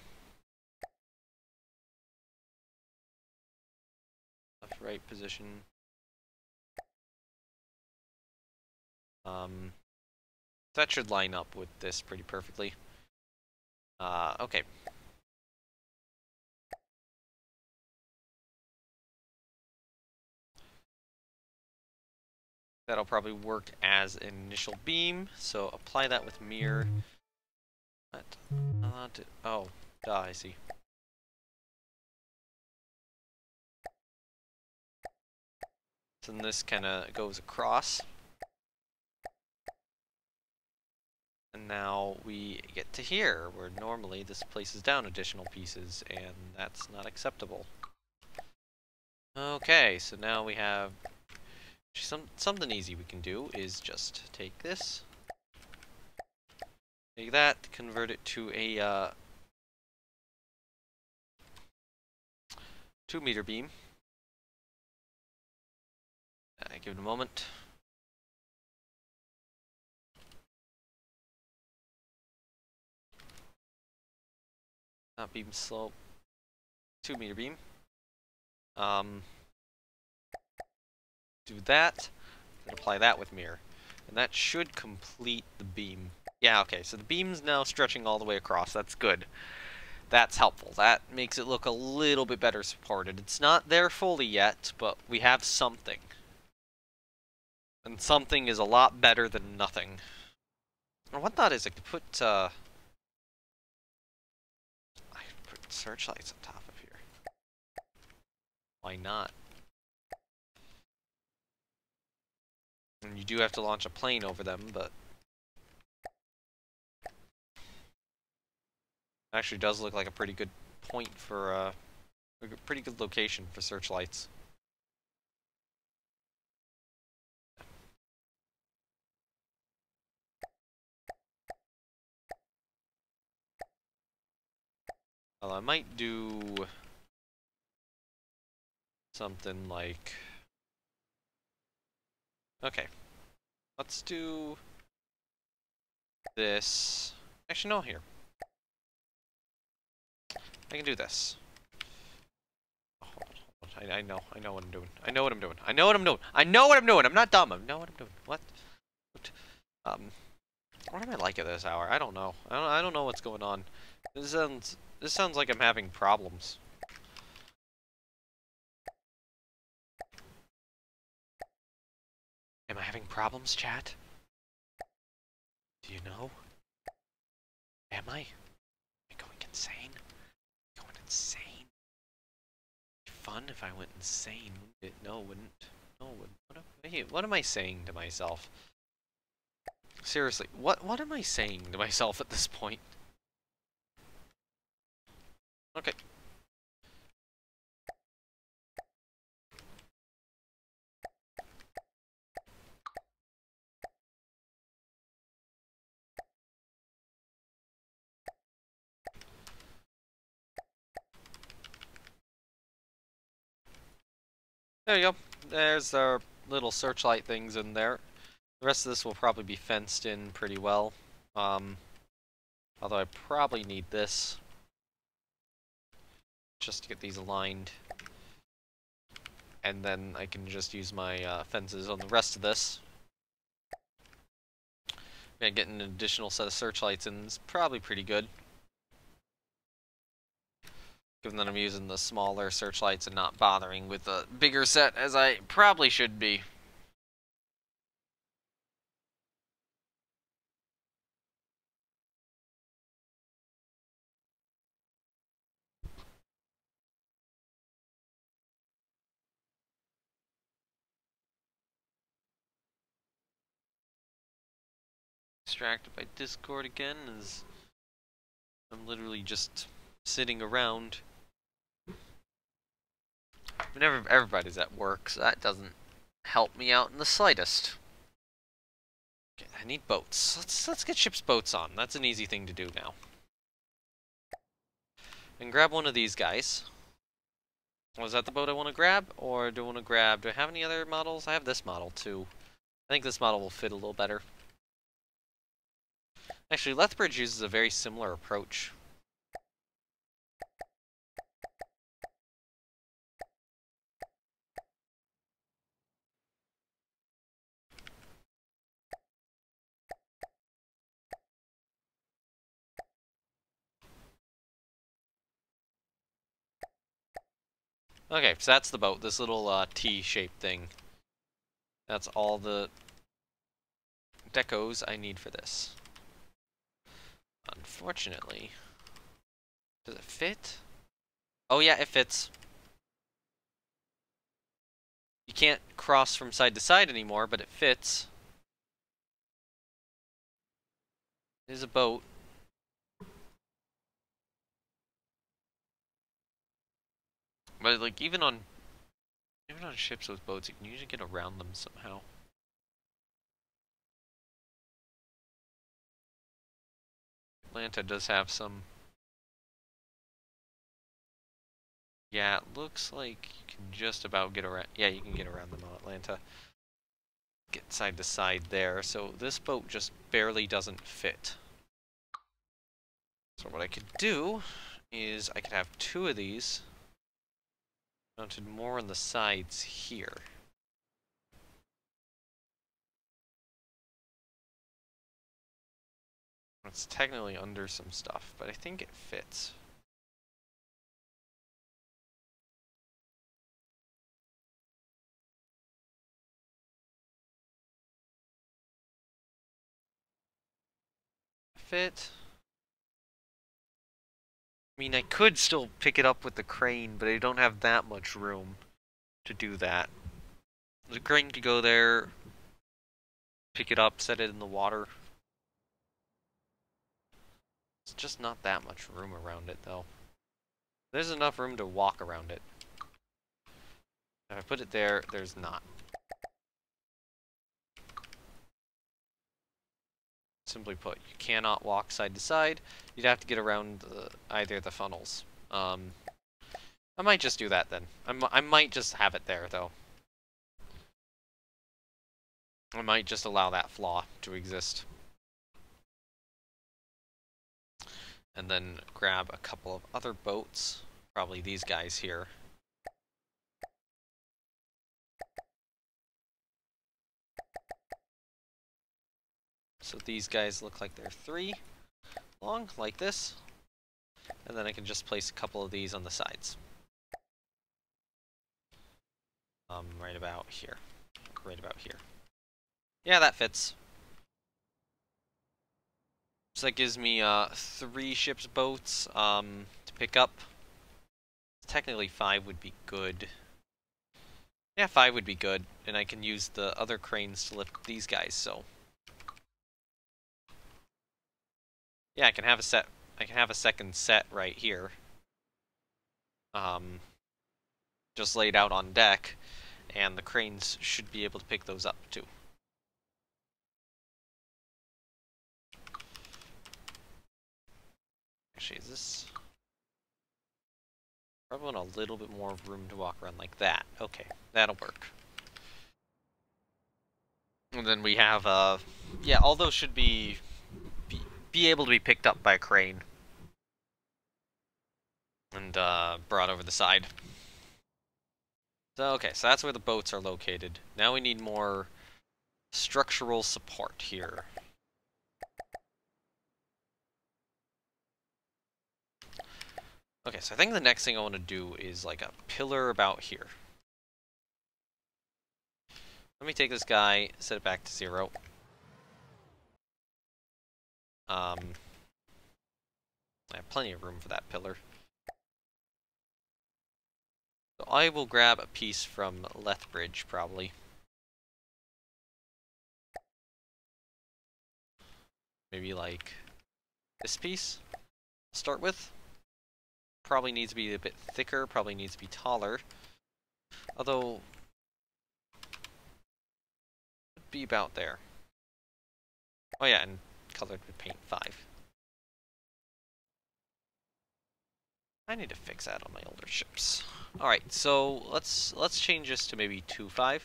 Right position. Um, that should line up with this pretty perfectly. Uh, okay. That'll probably work as an initial beam, so apply that with mirror. What? Uh, oh, duh, I see. So this kind of goes across. And now we get to here, where normally this places down additional pieces, and that's not acceptable. Okay, so now we have some, something easy we can do is just take this, take that, convert it to a uh, 2 meter beam. Uh, give it a moment. Not beam slope. 2 meter beam. Um, do that, and apply that with mirror. And that should complete the beam. Yeah, okay, so the beam's now stretching all the way across. That's good. That's helpful. That makes it look a little bit better supported. It's not there fully yet, but we have something. And something is a lot better than nothing. What that is, I could put, uh... I could put searchlights on top of here. Why not? And you do have to launch a plane over them, but... Actually does look like a pretty good point for, uh, a pretty good location for searchlights. Well, I might do something like... Okay. Let's do this. Actually, no, here. I can do this. Oh. I, I know, I know what I'm doing. I know what I'm doing. I know what I'm doing. I know what I'm doing. I'm not dumb. I know what I'm doing. What? what? Um, what am I like at this hour? I don't know. I don't. I don't know what's going on. This sounds. This sounds like I'm having problems. Am I having problems, chat? Do you know? Am I? Am I going insane? Going insane? fun if I went insane. It, no, wouldn't. No, wouldn't. What am, what am I saying to myself? Seriously, what what am I saying to myself at this point? Okay. There you go. There's our little searchlight things in there. The rest of this will probably be fenced in pretty well. Um, although I probably need this. Just to get these aligned. And then I can just use my uh, fences on the rest of this. And getting an additional set of searchlights in is probably pretty good. Given that I'm using the smaller searchlights and not bothering with the bigger set as I probably should be. Distracted by Discord again as I'm literally just sitting around Whenever everybody's at work, so that doesn't help me out in the slightest. Okay, I need boats. Let's let's get ship's boats on. That's an easy thing to do now. And grab one of these guys. Was that the boat I want to grab? Or do I want to grab... Do I have any other models? I have this model, too. I think this model will fit a little better. Actually, Lethbridge uses a very similar approach. Okay, so that's the boat, this little uh, T-shaped thing. That's all the decos I need for this. Unfortunately, does it fit? Oh yeah, it fits. You can't cross from side to side anymore, but it fits. There's a boat. But like even on even on ships with boats, you can usually get around them somehow. Atlanta does have some. Yeah, it looks like you can just about get around. Yeah, you can get around them on Atlanta. Get side to side there. So this boat just barely doesn't fit. So what I could do is I could have two of these mounted more on the sides here. It's technically under some stuff, but I think it fits. Fit. I mean, I could still pick it up with the crane, but I don't have that much room to do that. The crane could go there, pick it up, set it in the water. It's just not that much room around it, though. There's enough room to walk around it. If I put it there, there's not. simply put. You cannot walk side to side. You'd have to get around the, either the funnels. Um, I might just do that then. I'm, I might just have it there, though. I might just allow that flaw to exist. And then grab a couple of other boats. Probably these guys here. So these guys look like they're three long, like this. And then I can just place a couple of these on the sides. Um, right about here. Right about here. Yeah, that fits. So that gives me uh, three ship's boats um, to pick up. Technically, five would be good. Yeah, five would be good, and I can use the other cranes to lift these guys, so... Yeah, I can have a set. I can have a second set right here. Um, just laid out on deck, and the cranes should be able to pick those up too. This... Probably want a little bit more room to walk around like that. Okay, that'll work. And then we have, uh, yeah, all those should be, be, be able to be picked up by a crane. And, uh, brought over the side. So, okay, so that's where the boats are located. Now we need more structural support here. Okay, so I think the next thing I want to do is like a pillar about here. Let me take this guy, set it back to zero. Um, I have plenty of room for that pillar. So I will grab a piece from Lethbridge, probably. Maybe like this piece, start with probably needs to be a bit thicker, probably needs to be taller. Although, be about there. Oh yeah, and colored with paint 5. I need to fix that on my older ships. Alright, so let's let's change this to maybe 2-5.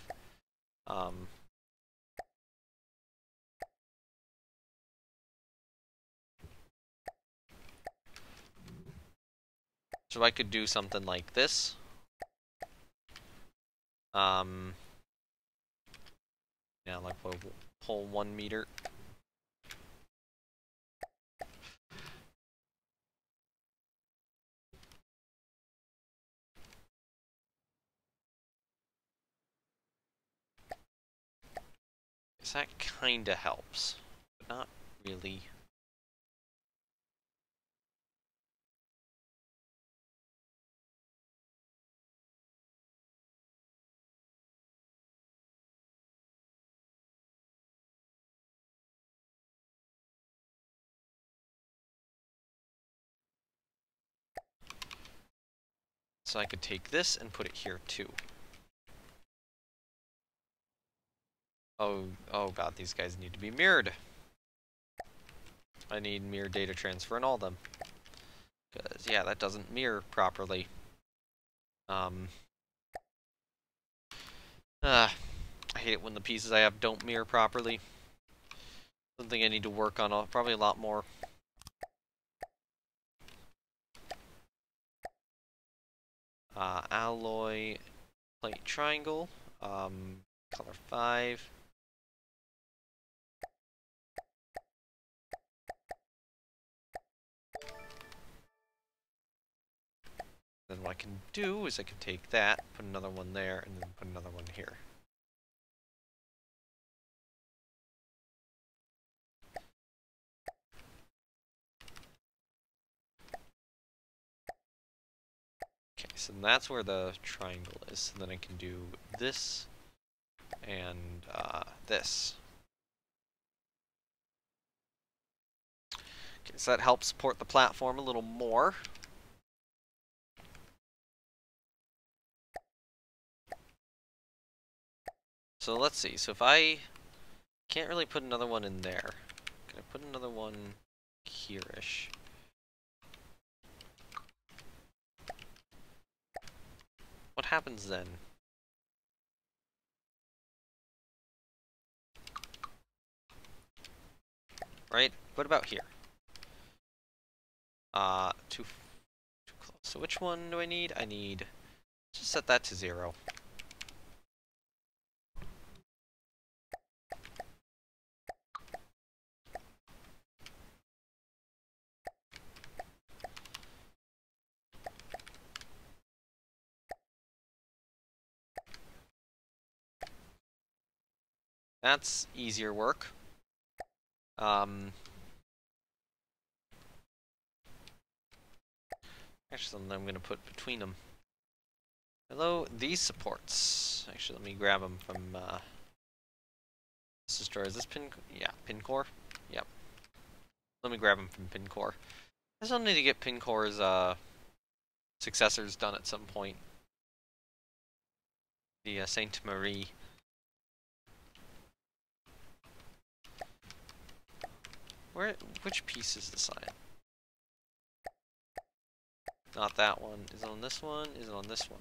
Um, So I could do something like this. Um, yeah, like we'll pull one meter. That kinda helps, but not really. So I could take this and put it here too. Oh, oh god, these guys need to be mirrored. I need mirror data transfer in all them. Because, yeah, that doesn't mirror properly. Um, uh, I hate it when the pieces I have don't mirror properly. Something I need to work on probably a lot more. Uh, alloy plate triangle, um, color 5. Then what I can do is I can take that, put another one there, and then put another one here. So that's where the triangle is. And then I can do this and uh, this. Okay, so that helps support the platform a little more. So let's see, so if I can't really put another one in there, can I put another one here-ish? What happens then? Right? What about here? Uh, too, too close. So which one do I need? I need... Just set that to zero. That's easier work. Um, actually, I'm going to put between them. Hello, these supports. Actually, let me grab them from, uh... This is, is this pin... Yeah, pin core? Yep. Let me grab them from pin core. I still need to get pin core's, uh... Successors done at some point. The, uh, Saint Marie. Where, which piece is the sign? Not that one. Is it on this one? Is it on this one?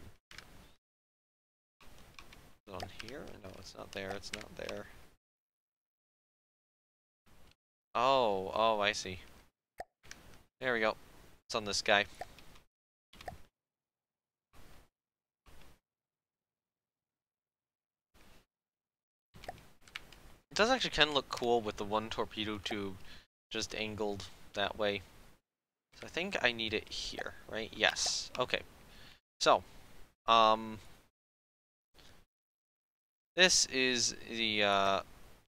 Is it on here? No, it's not there. It's not there. Oh, oh, I see. There we go. It's on this guy. It does actually kind of look cool with the one torpedo tube just angled that way. So I think I need it here, right? Yes. Okay. So, um, this is the uh,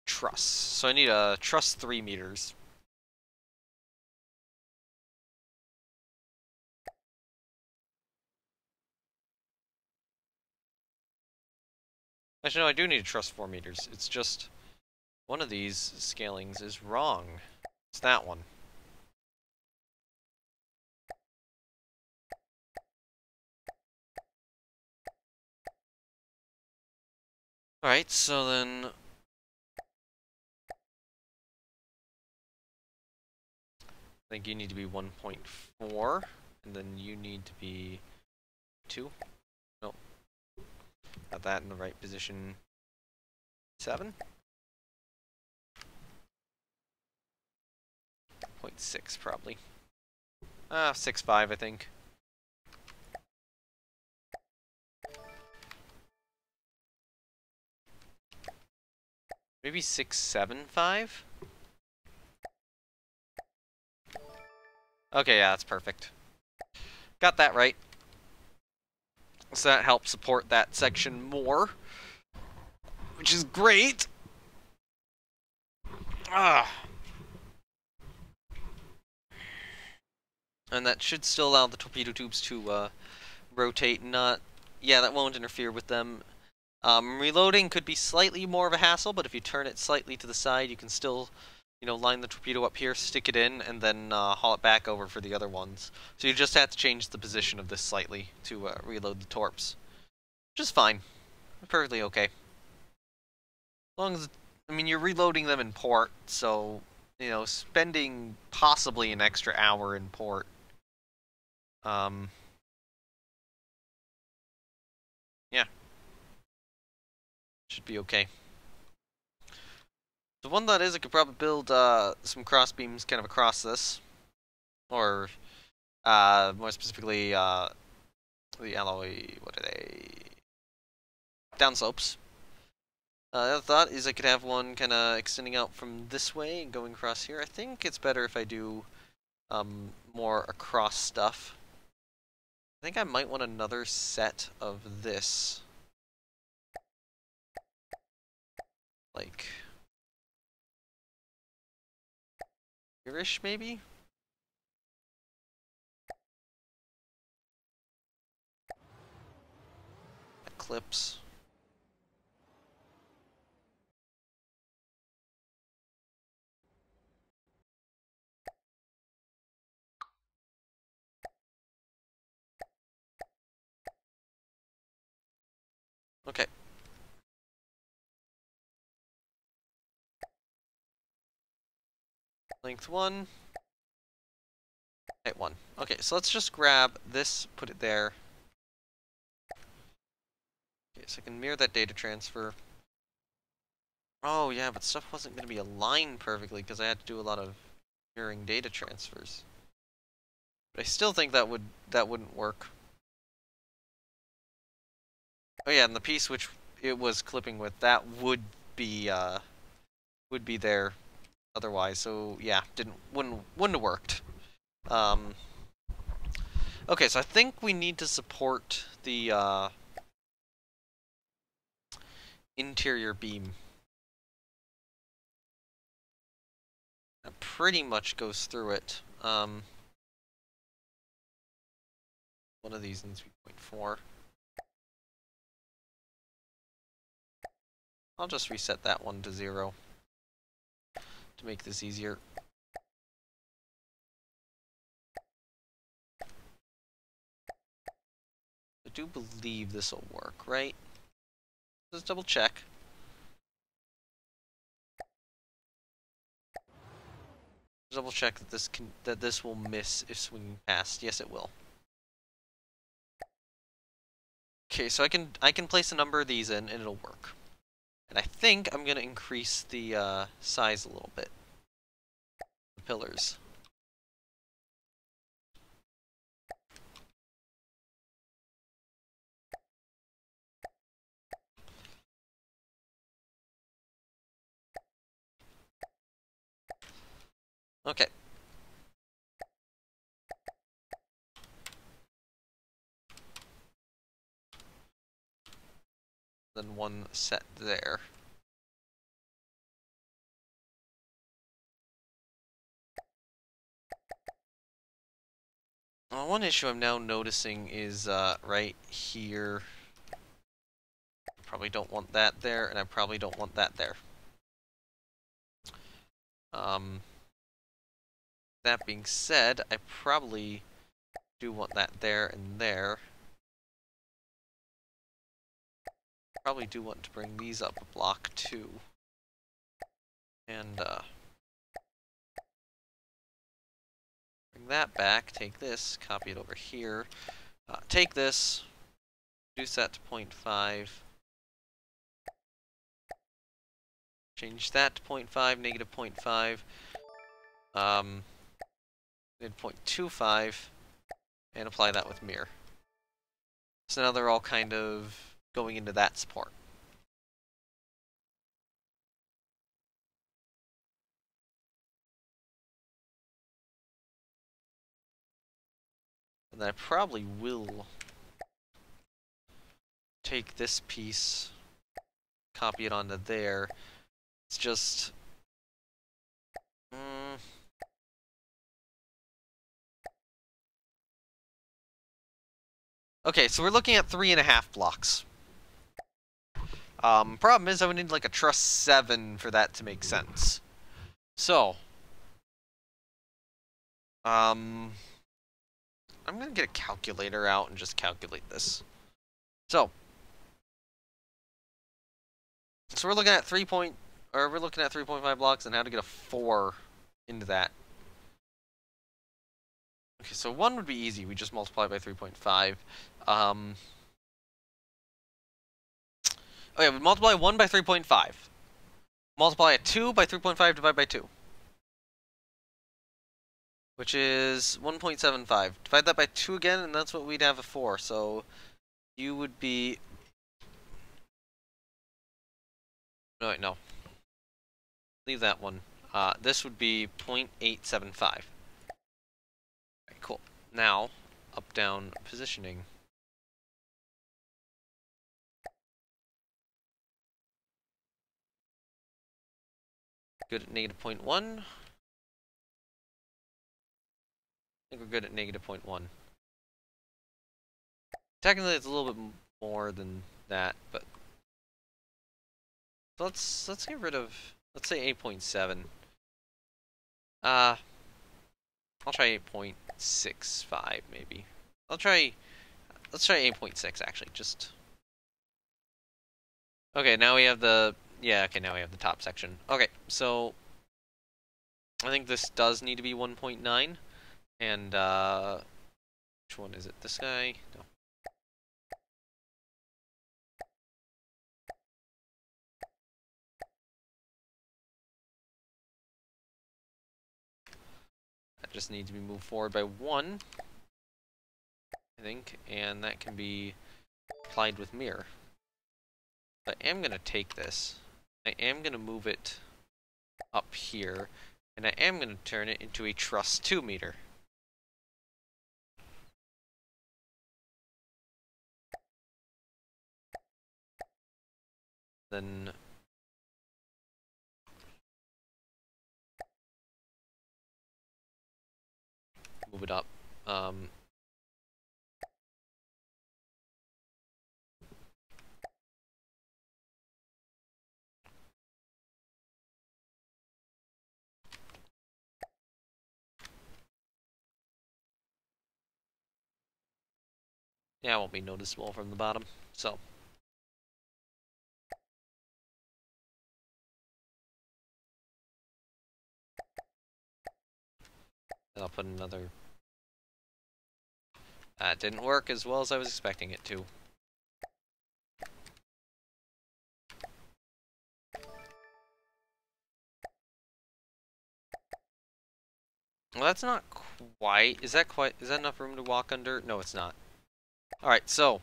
truss. So I need a truss 3 meters. Actually, no, I do need a truss 4 meters. It's just one of these scalings is wrong. It's that one. Alright, so then... I think you need to be 1.4, and then you need to be 2. Nope. Got that in the right position. 7? 0.6 probably. Ah, uh, 6.5 I think. Maybe 675? Okay, yeah, that's perfect. Got that right. So that helps support that section more. Which is great. Ah. And that should still allow the torpedo tubes to uh, rotate, not... Yeah, that won't interfere with them um, reloading could be slightly more of a hassle, but if you turn it slightly to the side, you can still, you know, line the torpedo up here, stick it in, and then uh, haul it back over for the other ones. So you just have to change the position of this slightly to uh, reload the torps. Which is fine. Perfectly okay. As long as, I mean, you're reloading them in port, so, you know, spending possibly an extra hour in port. Um, yeah. Should be okay. The one that is, I could probably build uh, some cross beams kind of across this. Or, uh, more specifically, uh, the alloy, what are they? Downslopes. Uh, the other thought is I could have one kind of extending out from this way and going across here. I think it's better if I do um, more across stuff. I think I might want another set of this. like here-ish maybe? Eclipse. Okay. Length 1. Height 1. Okay, so let's just grab this, put it there. Okay, so I can mirror that data transfer. Oh yeah, but stuff wasn't going to be aligned perfectly because I had to do a lot of mirroring data transfers. But I still think that would that wouldn't work. Oh yeah, and the piece which it was clipping with, that would be uh, would be there otherwise. So yeah, didn't wouldn't wouldn't have worked. Um, okay, so I think we need to support the uh, interior beam. That pretty much goes through it. Um, one of these needs to be 0.4. I'll just reset that one to zero to make this easier. I do believe this will work, right? Let's double check. Double check that this can that this will miss if swinging past. Yes, it will. Okay, so I can I can place a number of these in and it'll work. And I think I'm gonna increase the uh, size a little bit. The pillars. Okay. Then one set there. Well, one issue I'm now noticing is uh, right here. Probably don't want that there, and I probably don't want that there. Um, that being said, I probably do want that there and there. Probably do want to bring these up a block too. And uh, bring that back, take this, copy it over here, uh, take this, reduce that to 0.5, change that to 0.5, negative 0.5, um, did 0.25 and apply that with mirror. So now they're all kind of going into that support. And I probably will take this piece, copy it onto there. It's just mm. Okay, so we're looking at three and a half blocks. Um, problem is I would need like a truss 7 for that to make sense. So, um, I'm going to get a calculator out and just calculate this. So, so we're looking at 3 point, or we're looking at 3.5 blocks and how to get a 4 into that. Okay, so 1 would be easy. We just multiply by 3.5. Um, yeah, we multiply 1 by 3.5. Multiply a 2 by 3.5 divided by 2. Which is 1.75. Divide that by 2 again, and that's what we'd have a 4. So you would be... No, wait, no. Leave that one. Uh, this would be 0.875. cool Now, up-down positioning. Good at negative 0.1. I think we're good at negative 0.1. Technically, it's a little bit more than that, but let's let's get rid of let's say 8.7. Uh, I'll try 8.65 maybe. I'll try, let's try 8.6 actually, just. Okay, now we have the, yeah, okay, now we have the top section. Okay, so I think this does need to be 1.9, and uh, which one is it? This guy? No. That just need to be moved forward by one, I think, and that can be applied with mirror. I am going to take this, I am going to move it up here, and I am going to turn it into a truss 2 meter. Then move it up. Um, Yeah, it won't be noticeable from the bottom. So. And I'll put another... That didn't work as well as I was expecting it to. Well, that's not quite... Is that quite... Is that enough room to walk under? No, it's not. Alright, so...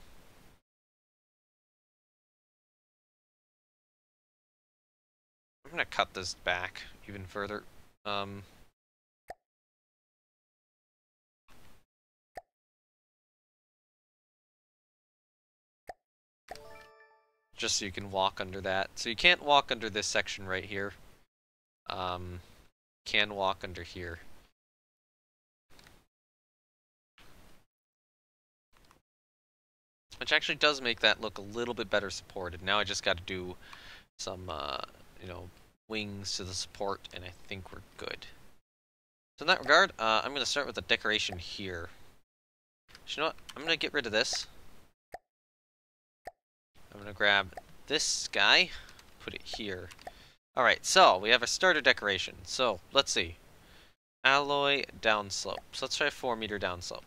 I'm gonna cut this back even further. Um... Just so you can walk under that. So you can't walk under this section right here. Um, can walk under here. Which actually does make that look a little bit better supported. Now I just got to do some, uh, you know, wings to the support, and I think we're good. So in that regard, uh, I'm going to start with the decoration here. You know what? I'm going to get rid of this. I'm going to grab this guy, put it here. Alright, so we have a starter decoration. So, let's see. Alloy downslope. So let's try 4 meter downslope.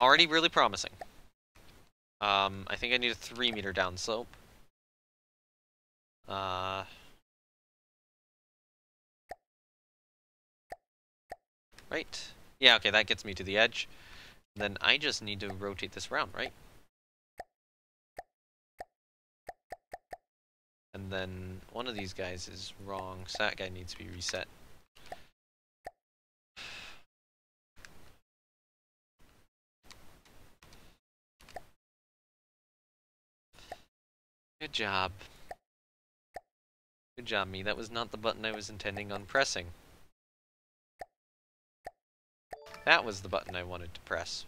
Already really promising. Um, I think I need a 3 meter downslope. Uh... Right. Yeah, okay, that gets me to the edge. Then I just need to rotate this around, right? And then one of these guys is wrong, so that guy needs to be reset. Good job. Good job, me. That was not the button I was intending on pressing. That was the button I wanted to press.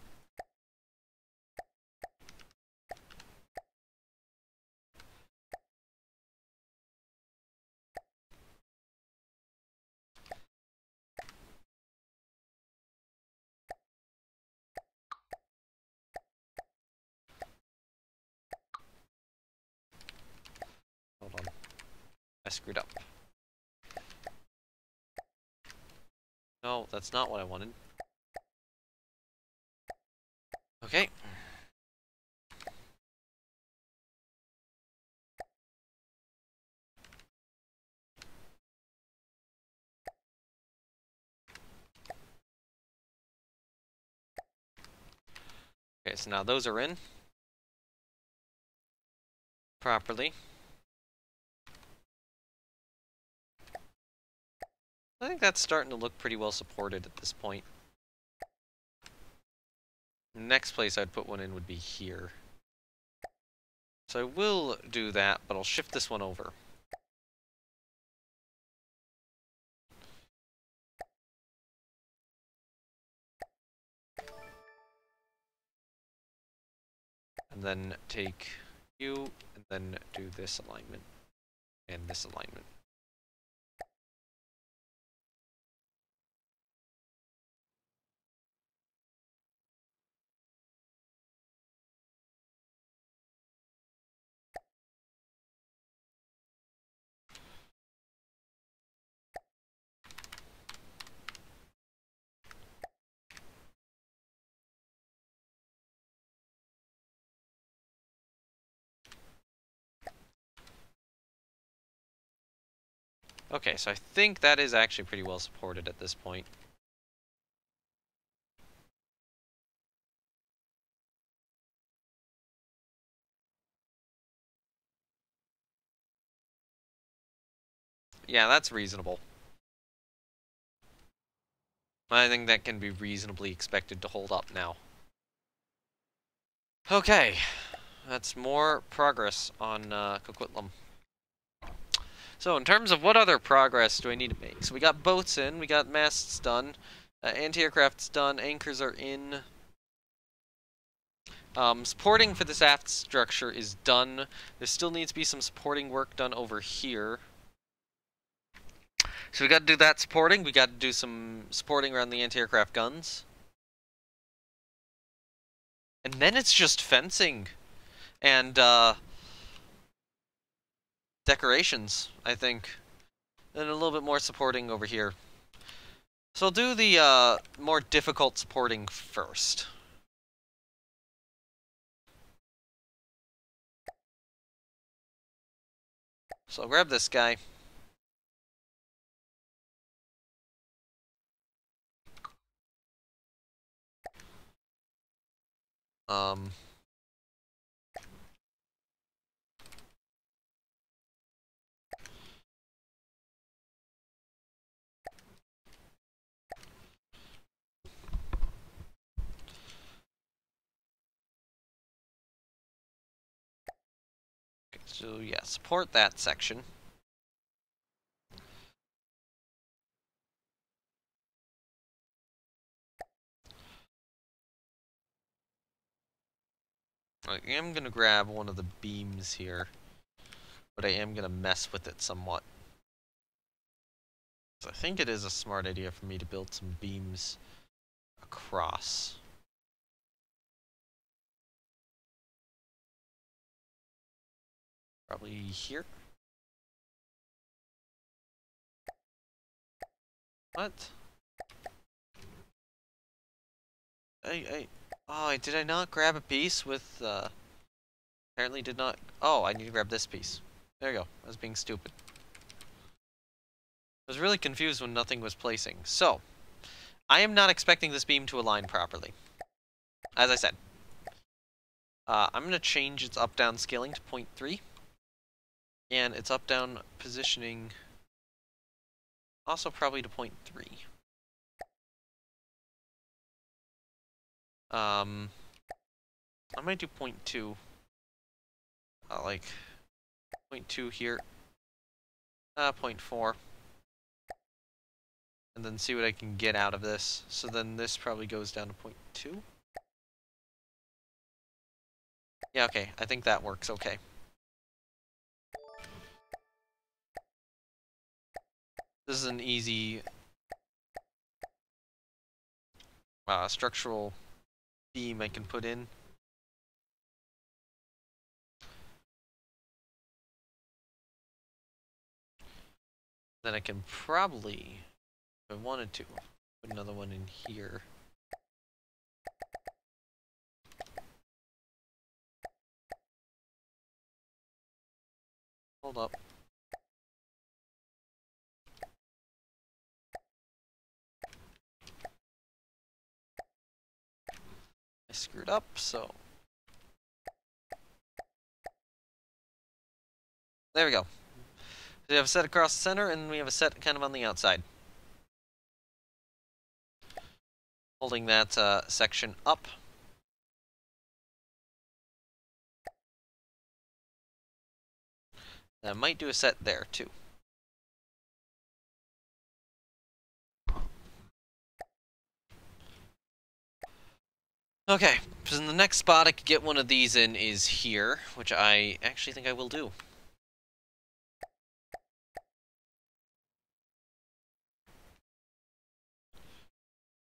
I screwed up. No, that's not what I wanted. Okay. Okay, so now those are in properly. I think that's starting to look pretty well supported at this point. Next place I'd put one in would be here. So I will do that, but I'll shift this one over. And then take you, and then do this alignment, and this alignment. Okay, so I think that is actually pretty well supported at this point. Yeah, that's reasonable. I think that can be reasonably expected to hold up now. Okay, that's more progress on uh, Coquitlam. So in terms of what other progress do I need to make? So we got boats in, we got masts done, uh, anti-aircraft's done, anchors are in. Um, supporting for this aft structure is done. There still needs to be some supporting work done over here. So we got to do that supporting. We got to do some supporting around the anti-aircraft guns. And then it's just fencing and uh, decorations, I think. And a little bit more supporting over here. So I'll do the uh, more difficult supporting first. So I'll grab this guy. Um, okay, so yeah, support that section. I am going to grab one of the beams here, but I am going to mess with it somewhat. So I think it is a smart idea for me to build some beams across. Probably here. What? I, I, Oh, did I not grab a piece with, uh... Apparently did not... Oh, I need to grab this piece. There you go. I was being stupid. I was really confused when nothing was placing. So, I am not expecting this beam to align properly. As I said. Uh, I'm going to change its up-down scaling to 0.3. And its up-down positioning also probably to 0.3. Um, I might do 0.2. Uh, like 0.2 here. Uh, 0.4. And then see what I can get out of this. So then this probably goes down to 0.2. Yeah, okay. I think that works okay. This is an easy uh, structural beam I can put in. Then I can probably, if I wanted to, put another one in here. Hold up. Screwed up, so... There we go. So We have a set across the center, and we have a set kind of on the outside. Holding that uh, section up. I might do a set there, too. Okay, so the next spot I could get one of these in is here, which I actually think I will do.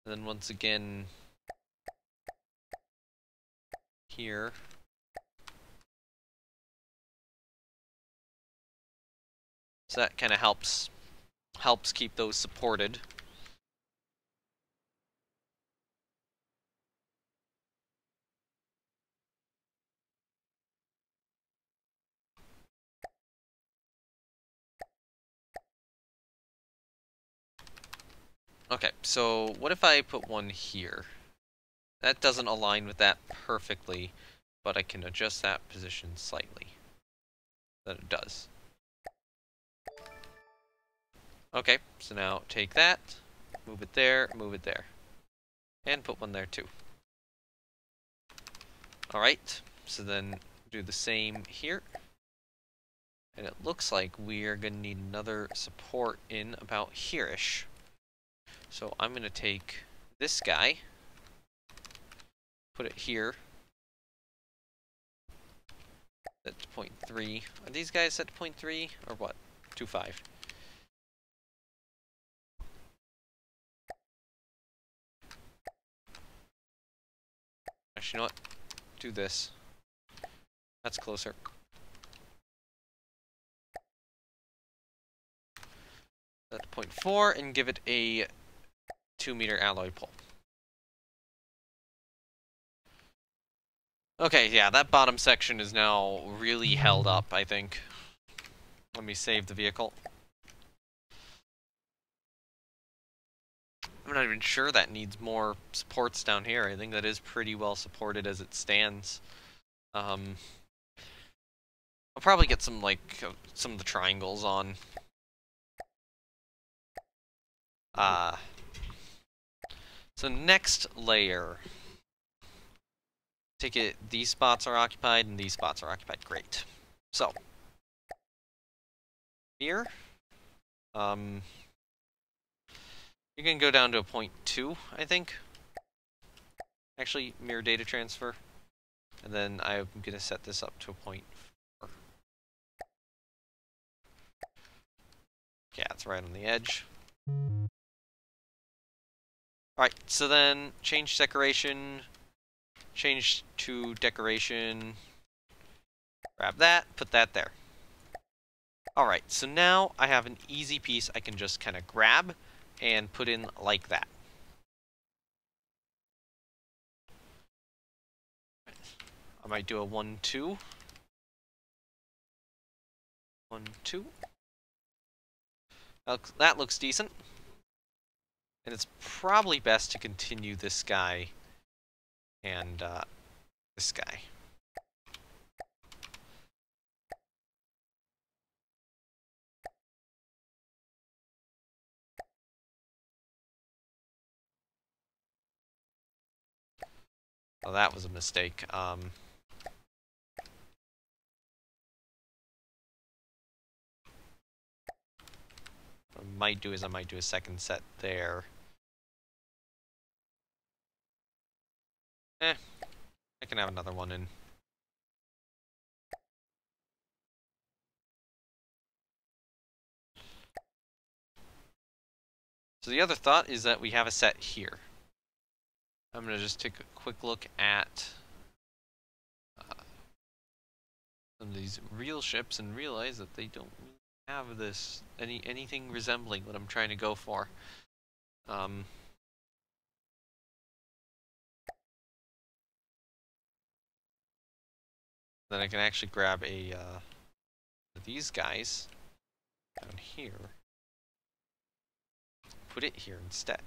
And then once again, here. So that kind of helps helps keep those supported. Okay, so what if I put one here? That doesn't align with that perfectly, but I can adjust that position slightly. That it does. Okay, so now take that, move it there, move it there. And put one there too. Alright, so then do the same here. And it looks like we're going to need another support in about here-ish. So I'm going to take this guy, put it here. At 0.3. Are these guys at 0.3 or what? 2.5. Actually, you know what? do this. That's closer. That's 0.4 and give it a 2 meter alloy pole. Okay, yeah, that bottom section is now really held up, I think. Let me save the vehicle. I'm not even sure that needs more supports down here. I think that is pretty well supported as it stands. Um, I'll probably get some, like, uh, some of the triangles on. Ah. Uh, so next layer. Take it, these spots are occupied and these spots are occupied. Great. So, here, um, you can go down to a point two, I think. Actually, mirror data transfer. And then I'm going to set this up to a point four. Yeah, it's right on the edge. Alright, so then change decoration, change to decoration, grab that, put that there. Alright, so now I have an easy piece I can just kind of grab and put in like that. I might do a 1, 2. 1, 2. That looks decent. And it's probably best to continue this guy and uh, this guy. Oh, that was a mistake. Um, might do is I might do a second set there. Eh, I can have another one in. So the other thought is that we have a set here. I'm going to just take a quick look at uh, some of these real ships and realize that they don't have this any anything resembling what I'm trying to go for. Um, Then I can actually grab a uh, these guys down here, put it here instead.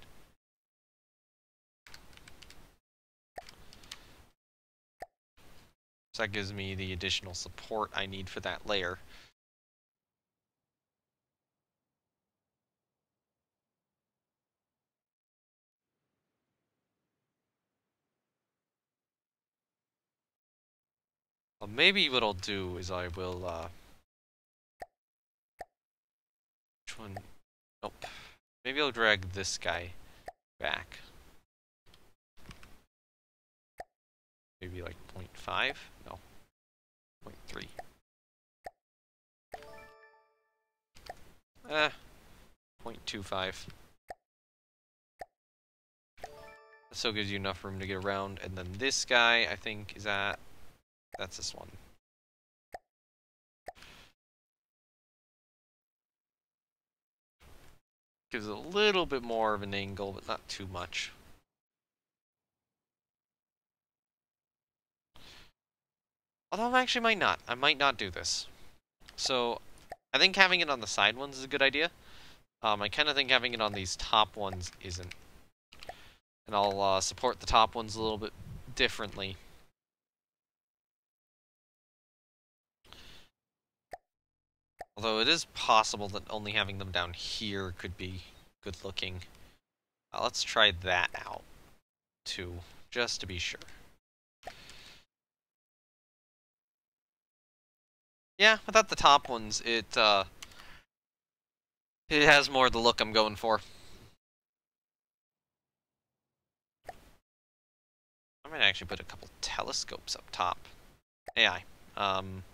So that gives me the additional support I need for that layer. Well, maybe what I'll do is I will, uh... Which one? Nope. Maybe I'll drag this guy back. Maybe like 0.5? No. 0.3. Eh. 0.25. That still gives you enough room to get around. And then this guy, I think, is at that's this one. Gives a little bit more of an angle, but not too much. Although I actually might not. I might not do this. So, I think having it on the side ones is a good idea. Um, I kind of think having it on these top ones isn't. And I'll uh, support the top ones a little bit differently. Although it is possible that only having them down here could be good looking. Uh, let's try that out, too, just to be sure. Yeah, without the top ones, it, uh, it has more the look I'm going for. I might actually put a couple telescopes up top. AI. Um,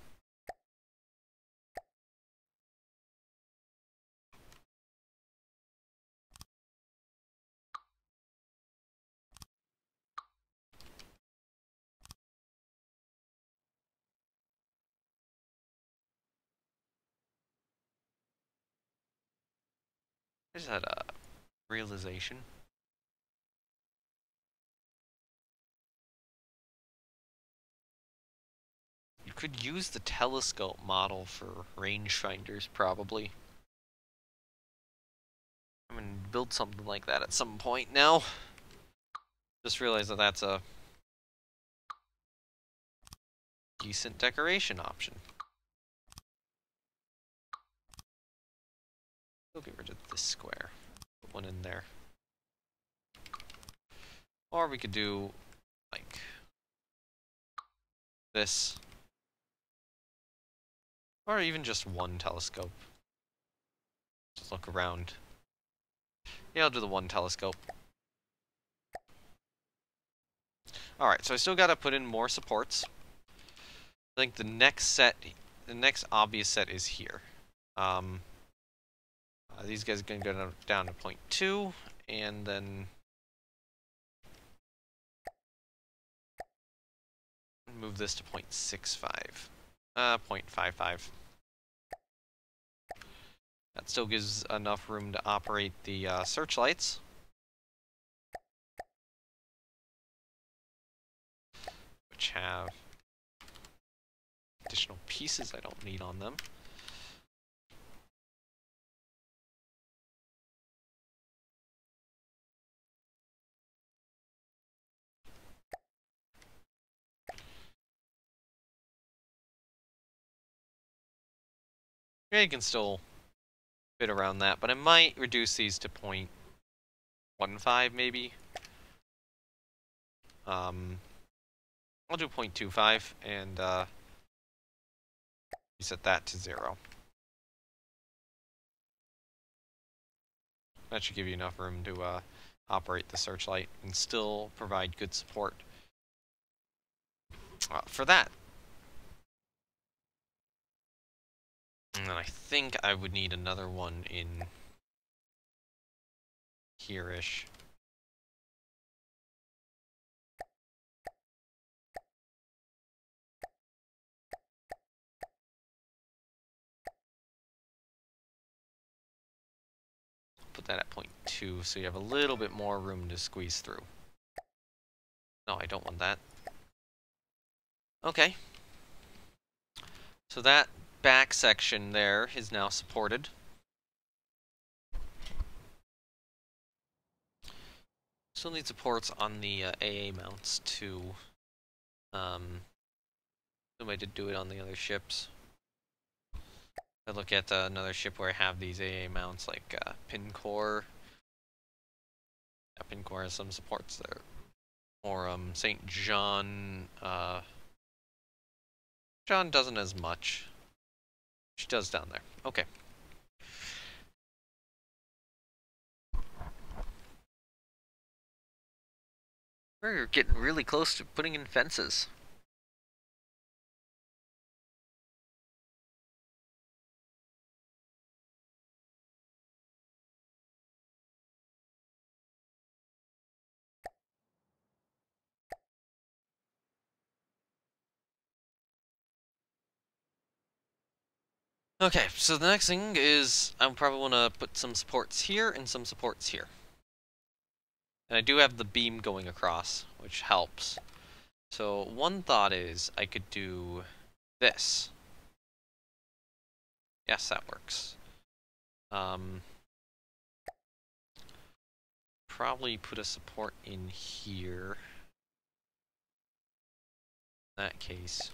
Is that a realization? You could use the telescope model for rangefinders, probably. I'm gonna build something like that at some point now. Just realized that that's a decent decoration option. We'll get rid of this square. Put one in there. Or we could do like this. Or even just one telescope. Just look around. Yeah, I'll do the one telescope. Alright, so I still gotta put in more supports. I think the next set, the next obvious set is here. Um, uh, these guys are going to go down to point 0.2, and then move this to 0.65. Uh, 0.55. That still gives enough room to operate the uh, searchlights. Which have additional pieces I don't need on them. You can still fit around that, but I might reduce these to 0.15 maybe. Um, I'll do 0.25 and uh, set that to zero. That should give you enough room to uh, operate the searchlight and still provide good support uh, for that. And then I think I would need another one in here-ish. Put that at point two, so you have a little bit more room to squeeze through. No, I don't want that. Okay. So that back section there is now supported. Still need supports on the uh, AA mounts too. Um, somebody did do it on the other ships. I look at another ship where I have these AA mounts like uh, Pincor. Yeah, Pincor has some supports there. Or um, St. John. Uh, John doesn't as much. She does down there. Okay. We're getting really close to putting in fences. Okay, so the next thing is I probably want to put some supports here and some supports here. And I do have the beam going across, which helps. So one thought is I could do this. Yes, that works. Um, probably put a support in here. In that case,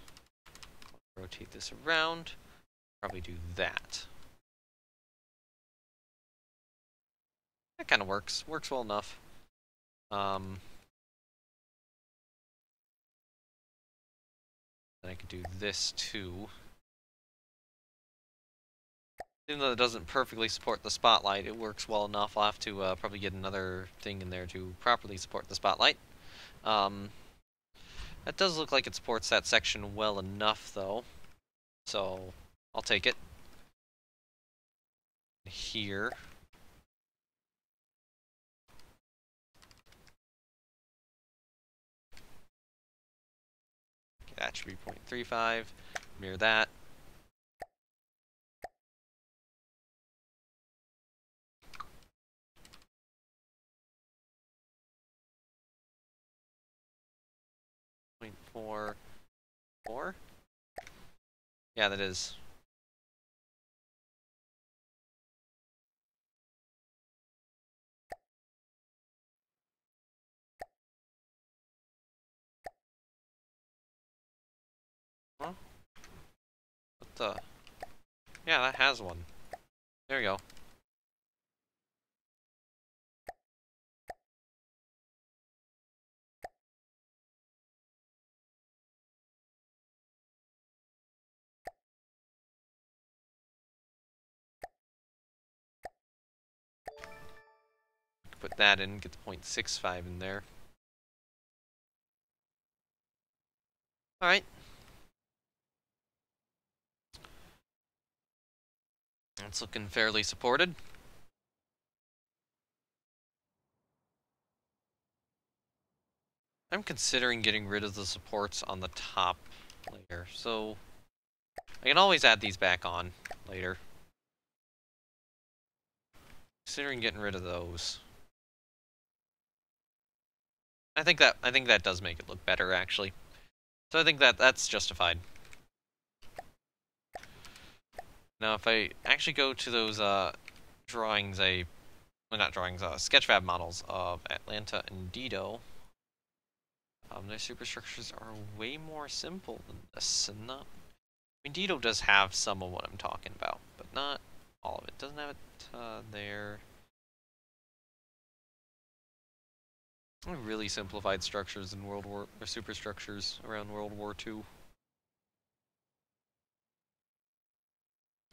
rotate this around probably do that. That kind of works. Works well enough. Um, then I could do this too. Even though it doesn't perfectly support the spotlight, it works well enough. I'll have to uh, probably get another thing in there to properly support the spotlight. Um, that does look like it supports that section well enough, though. So, I'll take it. Here. That should be 0.35. Mirror that. Point four, four. Yeah, that is the? Yeah, that has one. There we go. Put that in, get the 0.65 in there. Alright. That's looking fairly supported. I'm considering getting rid of the supports on the top layer, so I can always add these back on later. Considering getting rid of those. I think that I think that does make it look better actually. So I think that that's justified. Now if I actually go to those uh, drawings I well not drawings, uh, sketchfab models of Atlanta and Dido, um, their superstructures are way more simple than this and not I mean Dido does have some of what I'm talking about, but not all of it. Doesn't have it uh, there. really simplified structures in World War or superstructures around World War II.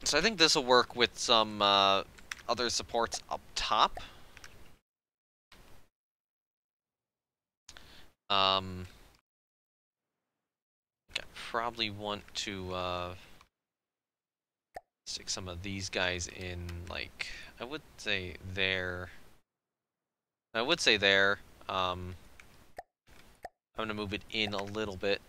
So I think this will work with some uh, other supports up top. Um, I probably want to uh, stick some of these guys in, like, I would say there. I would say there. Um, I'm going to move it in a little bit.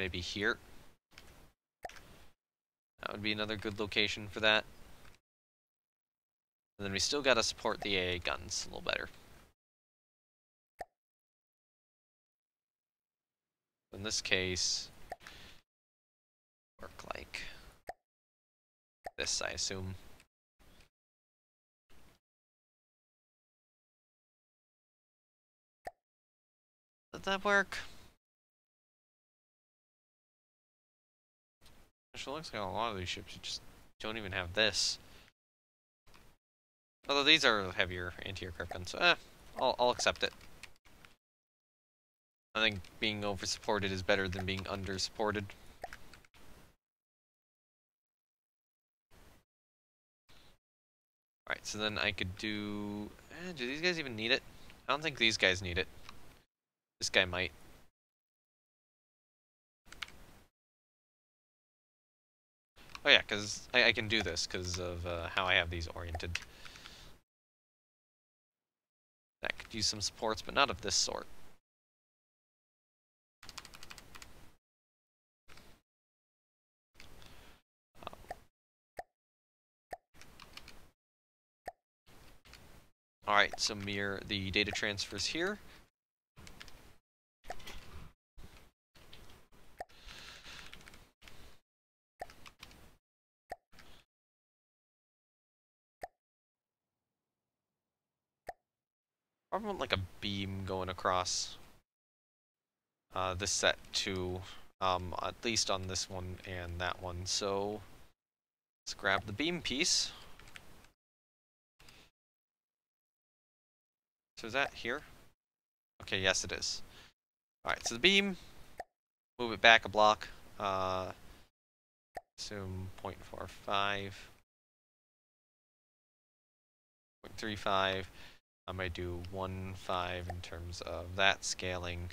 Maybe here. That would be another good location for that. And then we still got to support the AA guns a little better. In this case, work like this, I assume. Did that work? Actually, looks like a lot of these ships just don't even have this. Although these are heavier anti-aircraft guns, so eh, I'll, I'll accept it. I think being over-supported is better than being under-supported. Alright, so then I could do... Eh, do these guys even need it? I don't think these guys need it. This guy might. Oh yeah, because I, I, can do this because of uh, how I have these oriented. I could use some supports, but not of this sort. Alright, so mirror the data transfers here. I want like a beam going across uh, this set too, um, at least on this one and that one. So let's grab the beam piece. So is that here? Okay, yes it is. Alright, so the beam, move it back a block, uh, assume 0.45, 0.35, I might do 1.5 in terms of that scaling,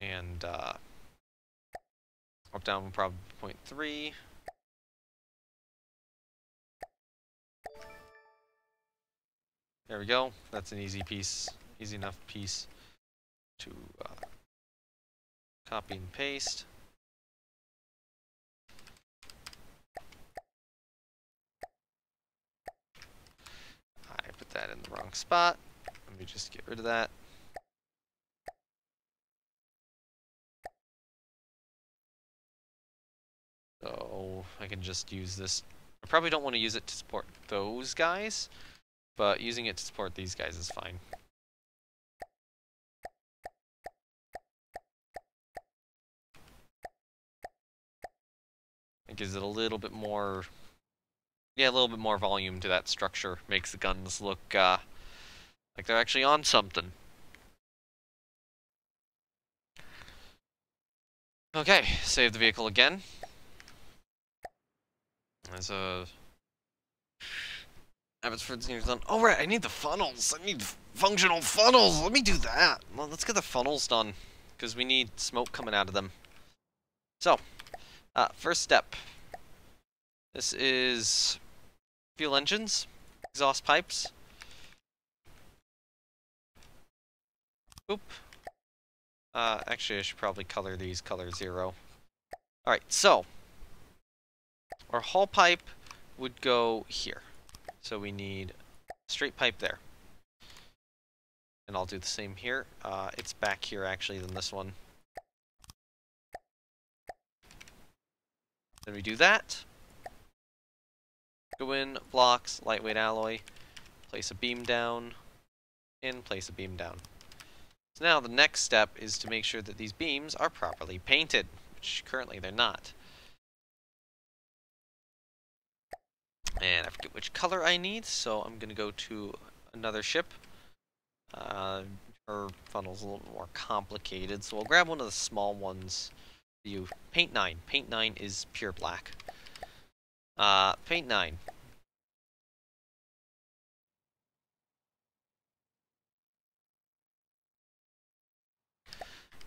and uh, up down probably 0.3, There we go. That's an easy piece, easy enough piece to uh, copy and paste. The wrong spot. Let me just get rid of that. So I can just use this. I probably don't want to use it to support those guys, but using it to support these guys is fine. It gives it a little bit more, yeah, a little bit more volume to that structure. Makes the guns look uh, like they're actually on something. Okay, save the vehicle again. There's a Abbotsford Senior's done. Oh right, I need the funnels. I need functional funnels. Let me do that. Well, let's get the funnels done because we need smoke coming out of them. So, uh, first step. This is fuel engines, exhaust pipes. Oop. Uh, actually, I should probably color these color zero. Alright, so. Our haul pipe would go here. So we need straight pipe there. And I'll do the same here. Uh, it's back here, actually, than this one. Then we do that. Go in, blocks, lightweight alloy, place a beam down, and place a beam down. So now the next step is to make sure that these beams are properly painted, which currently they're not. And I forget which color I need, so I'm going to go to another ship. Uh, her funnel's a little more complicated, so we'll grab one of the small ones. You Paint 9. Paint 9 is pure black. Uh, Paint 9.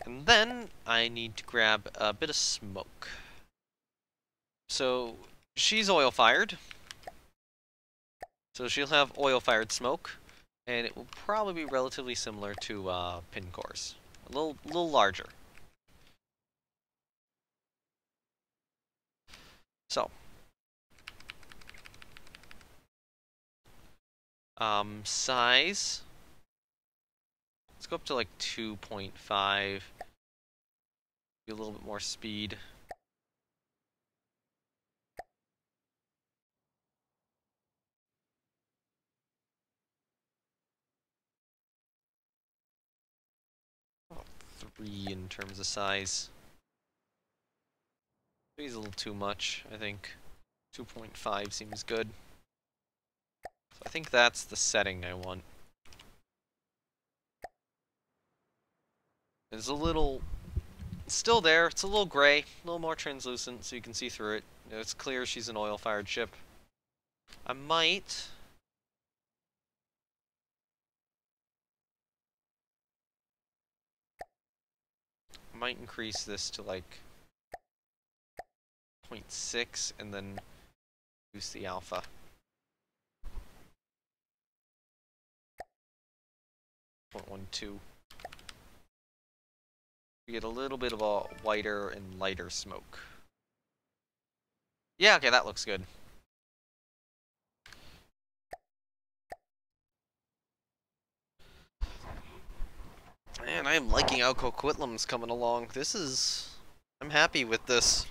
And then I need to grab a bit of smoke. So she's oil fired. So she'll have oil-fired smoke, and it will probably be relatively similar to uh, Pincourt's. A little, little larger. So. Um, size. Let's go up to like 2.5. Be a little bit more speed. three in terms of size. Three's a little too much, I think. 2.5 seems good. So I think that's the setting I want. It's a little... It's still there, it's a little gray, a little more translucent so you can see through it. It's clear she's an oil-fired ship. I might... might increase this to like 0.6 and then use the alpha. Point one two. We get a little bit of a whiter and lighter smoke. Yeah, okay, that looks good. Man, I am liking how Coquitlam's coming along. This is... I'm happy with this.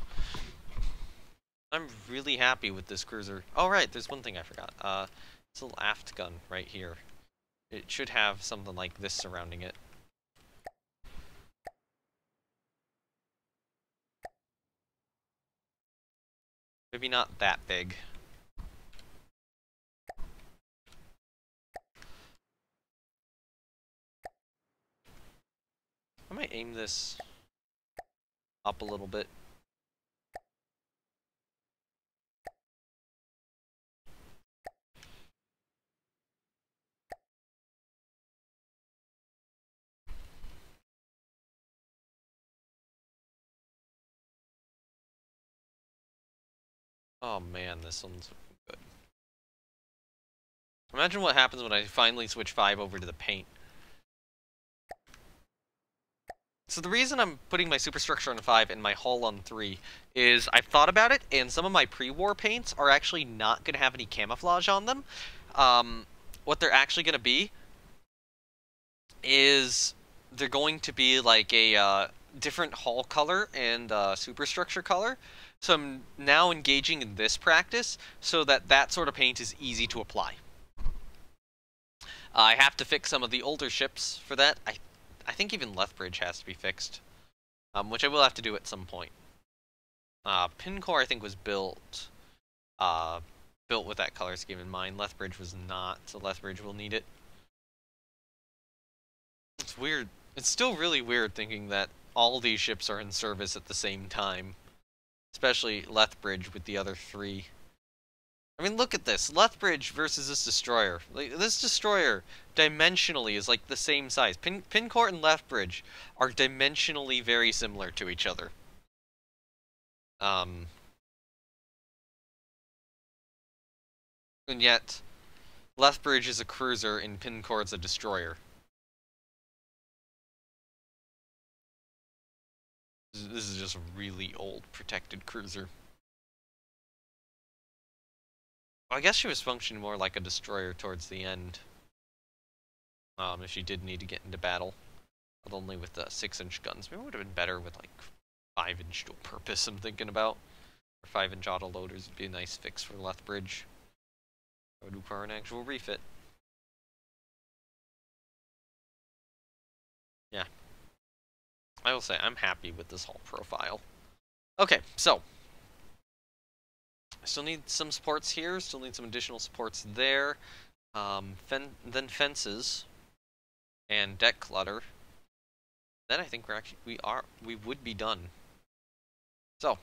I'm really happy with this cruiser. Oh, right, there's one thing I forgot. Uh, this little aft gun right here. It should have something like this surrounding it. Maybe not that big. I might aim this up a little bit. Oh man, this one's good. Imagine what happens when I finally switch 5 over to the paint. So the reason I'm putting my superstructure on 5 and my hull on 3 is I've thought about it, and some of my pre-war paints are actually not going to have any camouflage on them. Um, what they're actually going to be is they're going to be like a uh, different hull color and uh, superstructure color. So I'm now engaging in this practice so that that sort of paint is easy to apply. I have to fix some of the older ships for that. I, I think even Lethbridge has to be fixed, um, which I will have to do at some point. Uh, Pincourt, I think, was built uh, built with that color scheme in mind. Lethbridge was not, so Lethbridge will need it. It's weird. It's still really weird thinking that all these ships are in service at the same time. Especially Lethbridge with the other three. I mean, look at this. Lethbridge versus this destroyer. Like, this destroyer, dimensionally, is like the same size. Pin Pincourt and Lethbridge are dimensionally very similar to each other. Um, and yet, Lethbridge is a cruiser and Pincourt's a destroyer. This is just a really old protected cruiser. I guess she was functioning more like a destroyer towards the end. Um, if she did need to get into battle. But only with the 6-inch guns. Maybe it would have been better with like 5-inch dual purpose I'm thinking about. Or 5-inch autoloaders would be a nice fix for Lethbridge. I would require an actual refit. Yeah, I will say I'm happy with this whole profile. Okay, so I still need some supports here. Still need some additional supports there. Um, fen then fences and deck clutter. Then I think we're actually we are we would be done. So, in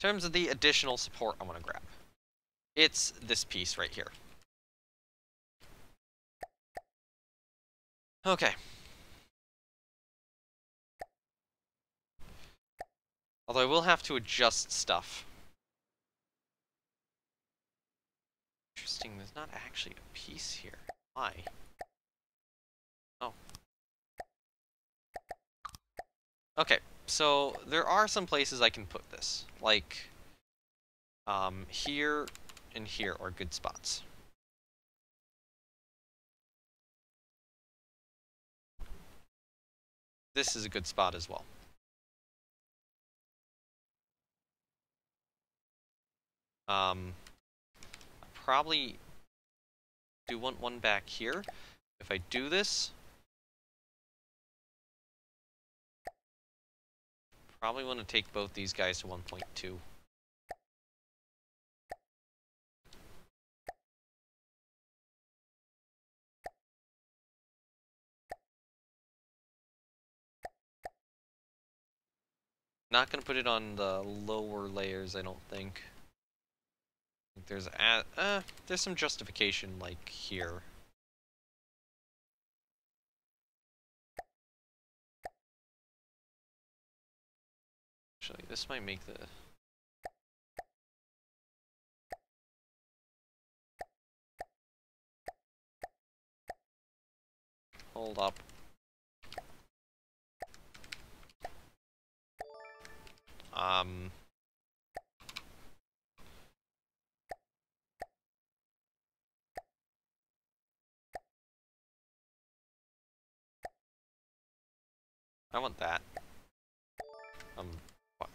terms of the additional support I want to grab, it's this piece right here. Okay. Although I will have to adjust stuff. Interesting, there's not actually a piece here. Why? Oh. Okay, so there are some places I can put this. Like, um, here and here are good spots. This is a good spot as well. Um, probably do want one back here. If I do this, probably want to take both these guys to 1.2. Not going to put it on the lower layers, I don't think. There's a, uh, there's some justification like here. Actually, this might make the Hold up. Um I want that. Um,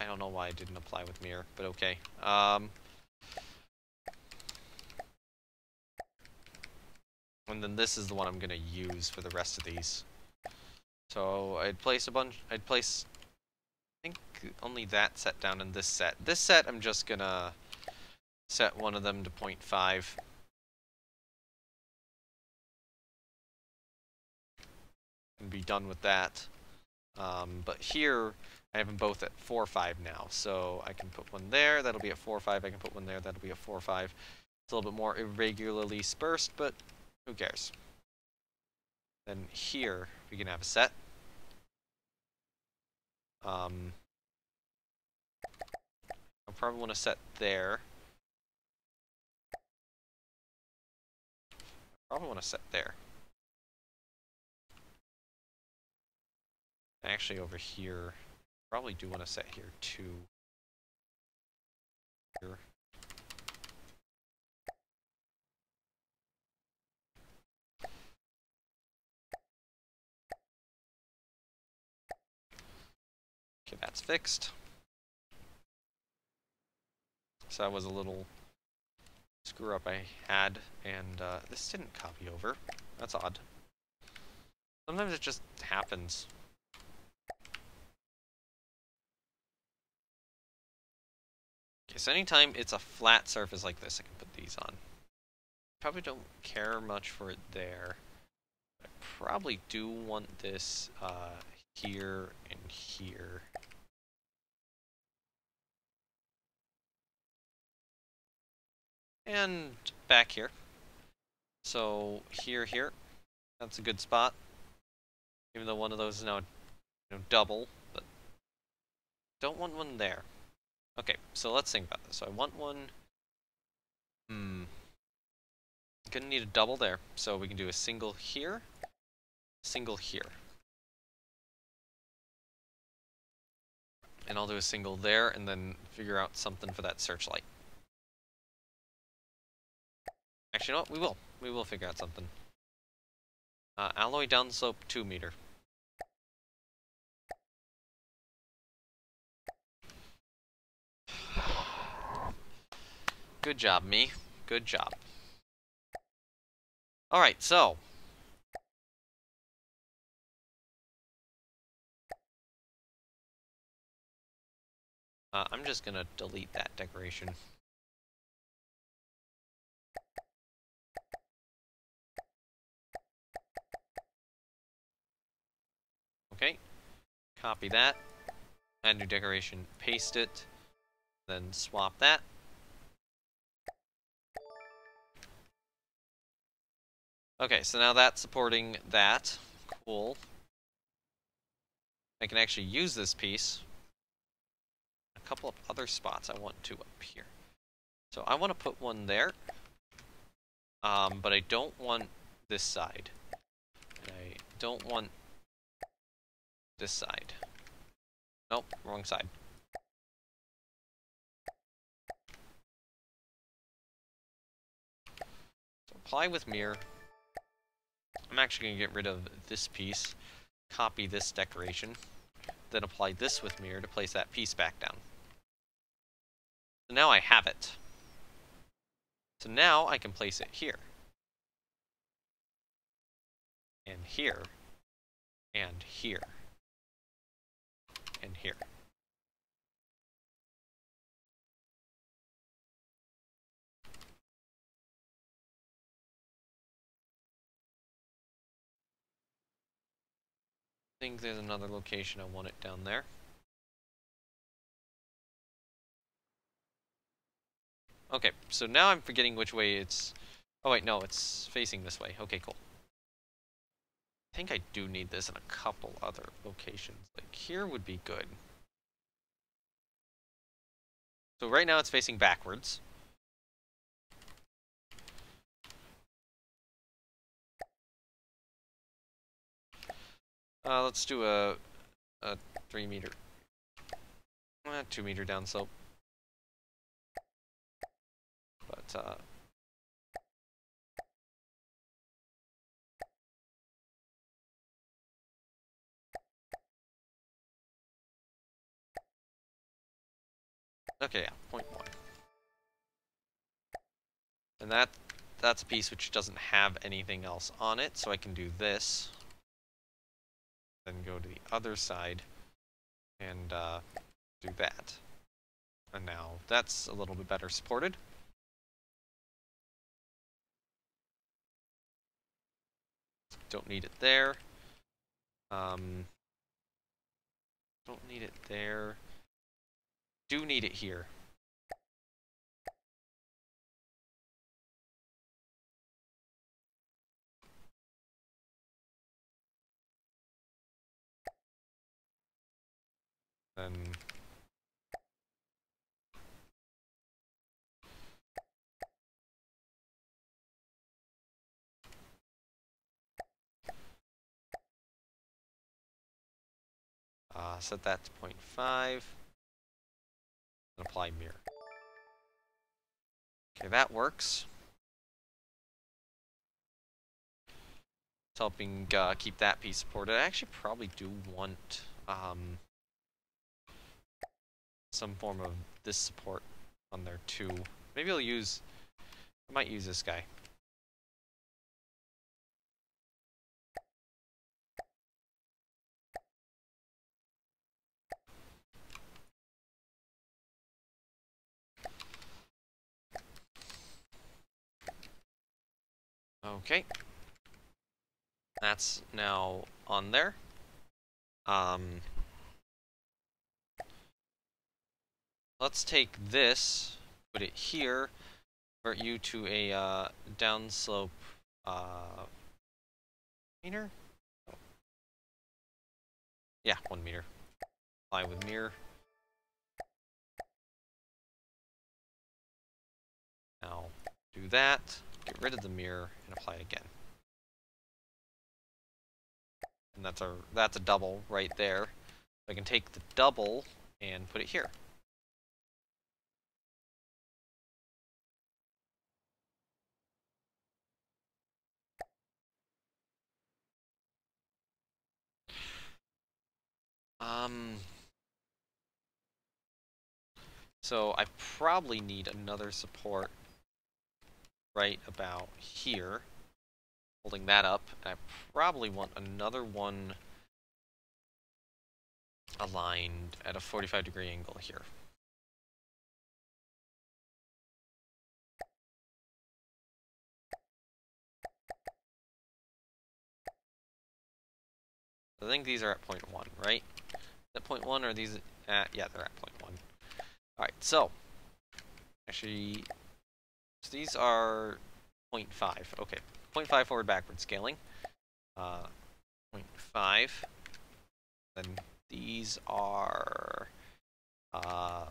I don't know why I didn't apply with mirror, but okay. Um, and then this is the one I'm gonna use for the rest of these. So I'd place a bunch. I'd place. I think only that set down in this set. This set I'm just gonna set one of them to 0.5. And be done with that. Um, but here, I have them both at 4 or 5 now. So I can put one there, that'll be at 4 or 5. I can put one there, that'll be at 4 or 5. It's a little bit more irregularly dispersed, but who cares? Then here, we can have a set. Um, I probably want to set there. I probably want to set there. Actually, over here, probably do want to set here too. Here. Okay, that's fixed. So that was a little screw up I had, and uh, this didn't copy over. That's odd. Sometimes it just happens. Okay, so anytime it's a flat surface like this, I can put these on. Probably don't care much for it there. I probably do want this uh, here and here. And back here. So here, here. That's a good spot. Even though one of those is now you know, double, but don't want one there. Okay, so let's think about this. So I want one. Hmm. Gonna need a double there, so we can do a single here, single here. And I'll do a single there, and then figure out something for that searchlight. Actually, you know what? We will. We will figure out something. Uh, alloy downslope 2 meter. Good job, me. Good job. Alright, so. Uh, I'm just gonna delete that decoration. Okay, copy that, add new decoration, paste it, then swap that. Okay, so now that's supporting that. Cool. I can actually use this piece. A couple of other spots I want to up here. So I want to put one there. Um, but I don't want this side. I don't want this side. Nope, wrong side. So apply with mirror. I'm actually going to get rid of this piece, copy this decoration, then apply this with mirror to place that piece back down. So now I have it. So now I can place it here. And here. And here. And here. Think there's another location I want it down there. Okay, so now I'm forgetting which way it's... Oh wait, no, it's facing this way. Okay, cool. I think I do need this in a couple other locations. Like, here would be good. So right now it's facing backwards. Uh, let's do a, a 3 meter, uh, 2 meter down slope. But, uh, Okay, yeah, point one. And that that's a piece which doesn't have anything else on it, so I can do this then go to the other side and uh, do that. And now that's a little bit better supported. Don't need it there. Um, don't need it there. Do need it here. Then uh, set that to 0.5 and apply mirror. Okay, that works. It's helping uh, keep that piece supported. I actually probably do want um, some form of this support on there too. Maybe I'll use, I might use this guy. Okay. That's now on there. Um, let's take this, put it here, convert you to a uh, downslope uh, meter? Yeah, one meter. Apply with mirror. Now do that, get rid of the mirror, and apply it again. And that's a that's a double right there. I can take the double and put it here. Um, so I probably need another support right about here, holding that up. And I probably want another one aligned at a 45 degree angle here. I think these are at point one, right? At point one, or these at, yeah, they're at point one. Alright, so, actually, so these are 0.5, okay. 0.5 forward backward scaling. Uh, 0.5. Then these are uh,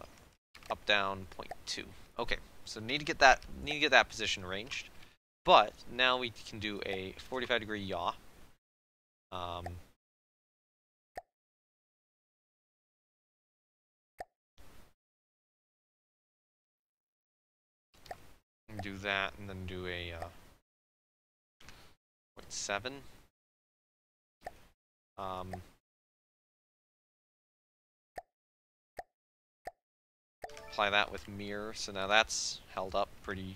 up down 0.2. Okay, so need to get that need to get that position arranged. But now we can do a 45 degree yaw. Um, do that and then do a uh, 0.7. Um, apply that with mirror, so now that's held up pretty,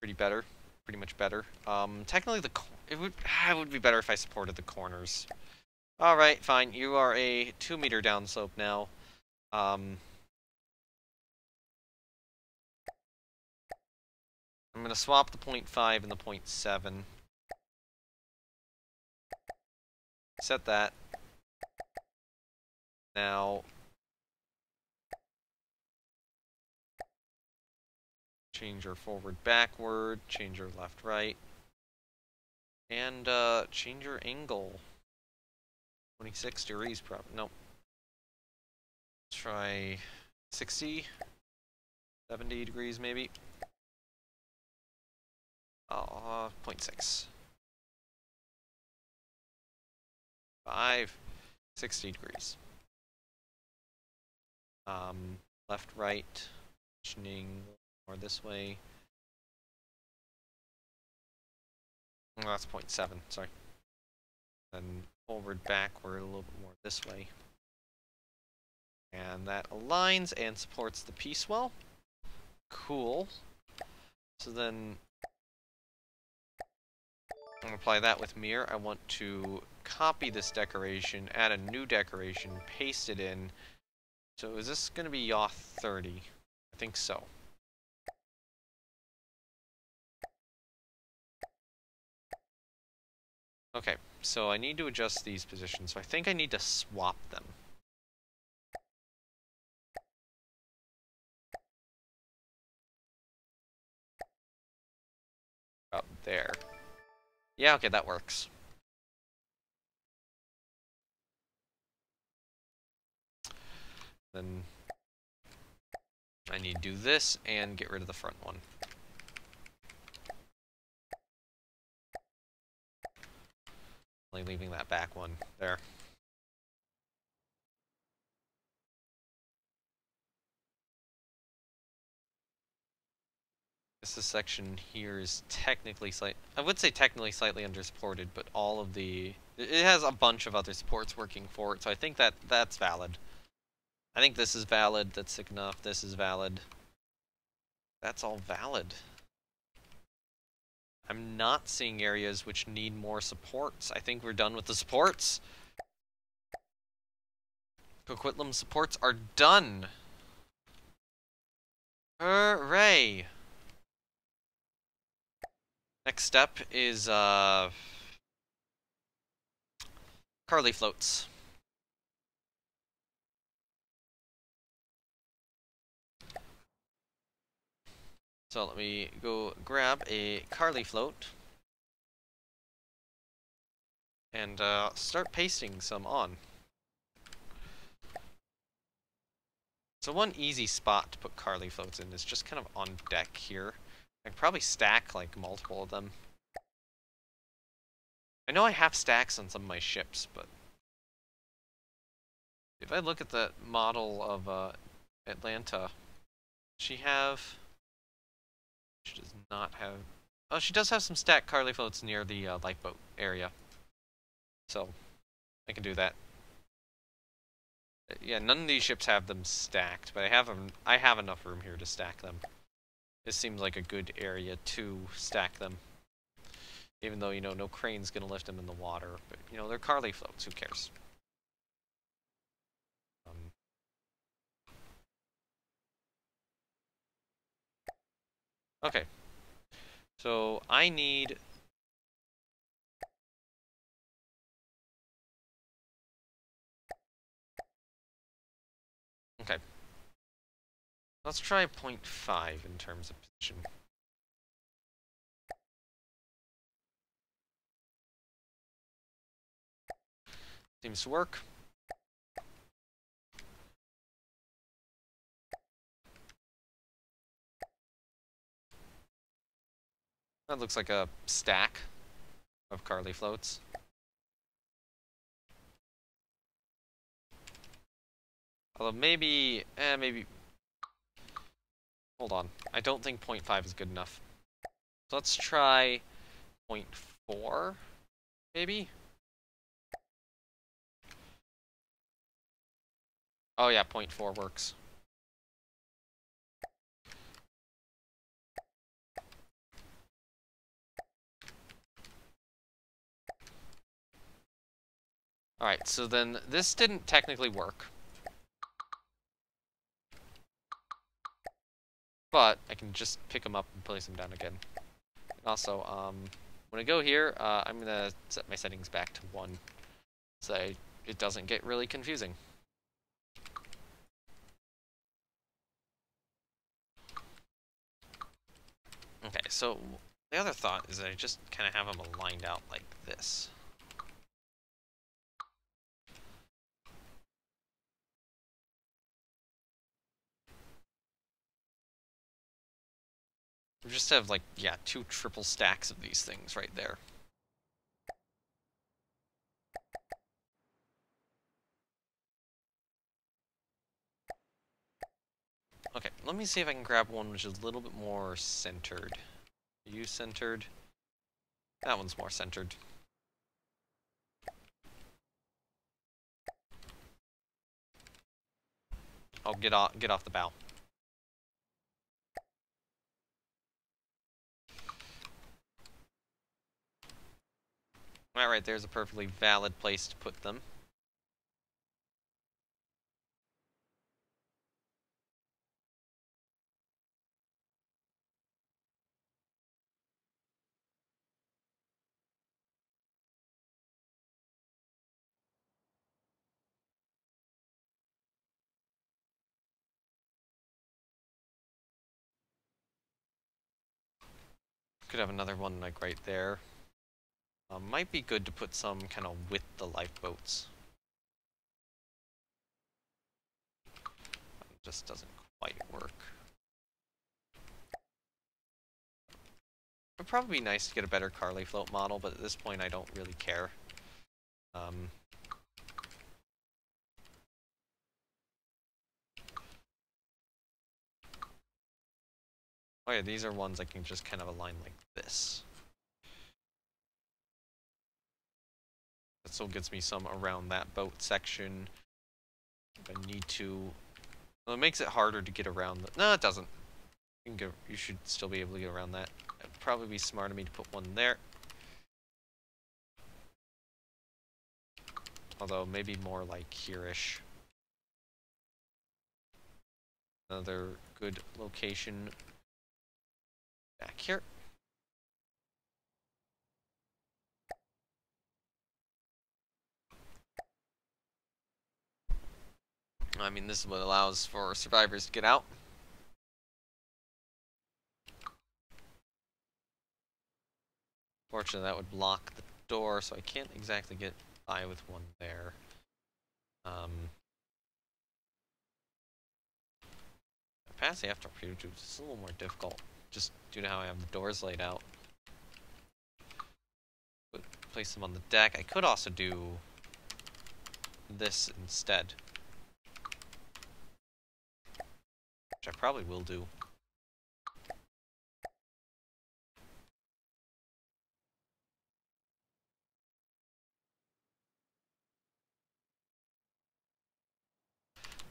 pretty better, pretty much better. Um, technically, the it would it would be better if I supported the corners. All right, fine. You are a two meter downslope now. Um, I'm going to swap the 0.5 and the 0.7. Set that. Now, change your forward backward, change your left right, and uh, change your angle. 26 degrees, probably. Nope. Try 60, 70 degrees maybe. Uh, 0.6. 5, 60 degrees. Um, left, right, positioning more this way. Oh, that's 0.7, sorry. Then forward, backward, a little bit more this way. And that aligns and supports the piece well. Cool. So then I'm going to apply that with mirror. I want to copy this decoration, add a new decoration, paste it in. So is this going to be yaw 30? I think so. Okay, so I need to adjust these positions. So I think I need to swap them. About there. Yeah, okay, that works. Then I need to do this and get rid of the front one. Only leaving that back one there. This section here is technically slight. I would say technically slightly undersupported, but all of the it has a bunch of other supports working for it, so I think that that's valid. I think this is valid. That's sick enough. This is valid. That's all valid. I'm not seeing areas which need more supports. I think we're done with the supports. Coquitlam supports are done. Hooray! Next step is, uh... Carley floats. So let me go grab a Carley float and uh, start pasting some on. So one easy spot to put Carley floats in is just kind of on deck here. I can probably stack like multiple of them. I know I have stacks on some of my ships, but if I look at the model of uh, Atlanta, she have she does not have... Oh, she does have some stacked Carley floats near the uh, lifeboat area. So, I can do that. Uh, yeah, none of these ships have them stacked, but I have them, I have enough room here to stack them. This seems like a good area to stack them. Even though, you know, no crane's gonna lift them in the water. But, you know, they're Carley floats, who cares? Um, okay. So I need Let's try 0.5 in terms of position. Seems to work. That looks like a stack of Carley floats. Although maybe, eh, maybe, hold on. I don't think 0.5 is good enough. So let's try 0.4, maybe? Oh yeah, 0.4 works. Alright, so then this didn't technically work. But I can just pick them up and place them down again. And also, um, when I go here, uh, I'm going to set my settings back to 1 so it doesn't get really confusing. Okay, so the other thought is I just kind of have them aligned out like this. We just have like, yeah, two triple stacks of these things right there. Okay, let me see if I can grab one which is a little bit more centered. Are you centered? That one's more centered. I'll get off get off the bow. Alright, right there's a perfectly valid place to put them. Could have another one like right there. Um, might be good to put some kind of with the lifeboats. It just doesn't quite work. It'd probably be nice to get a better Carley float model, but at this point I don't really care. Um, oh yeah, these are ones I can just kind of align like this. That gets me some around that boat section. I need to... Well, it makes it harder to get around the... No, it doesn't. You, you should still be able to get around that. It'd probably be smart of me to put one there. Although, maybe more like here-ish. Another good location back here. I mean, this is what allows for survivors to get out. Fortunately, that would block the door, so I can't exactly get by with one there. Um, the after is it's a little more difficult, just due to how I have the doors laid out. Place them on the deck. I could also do this instead. Which I probably will do.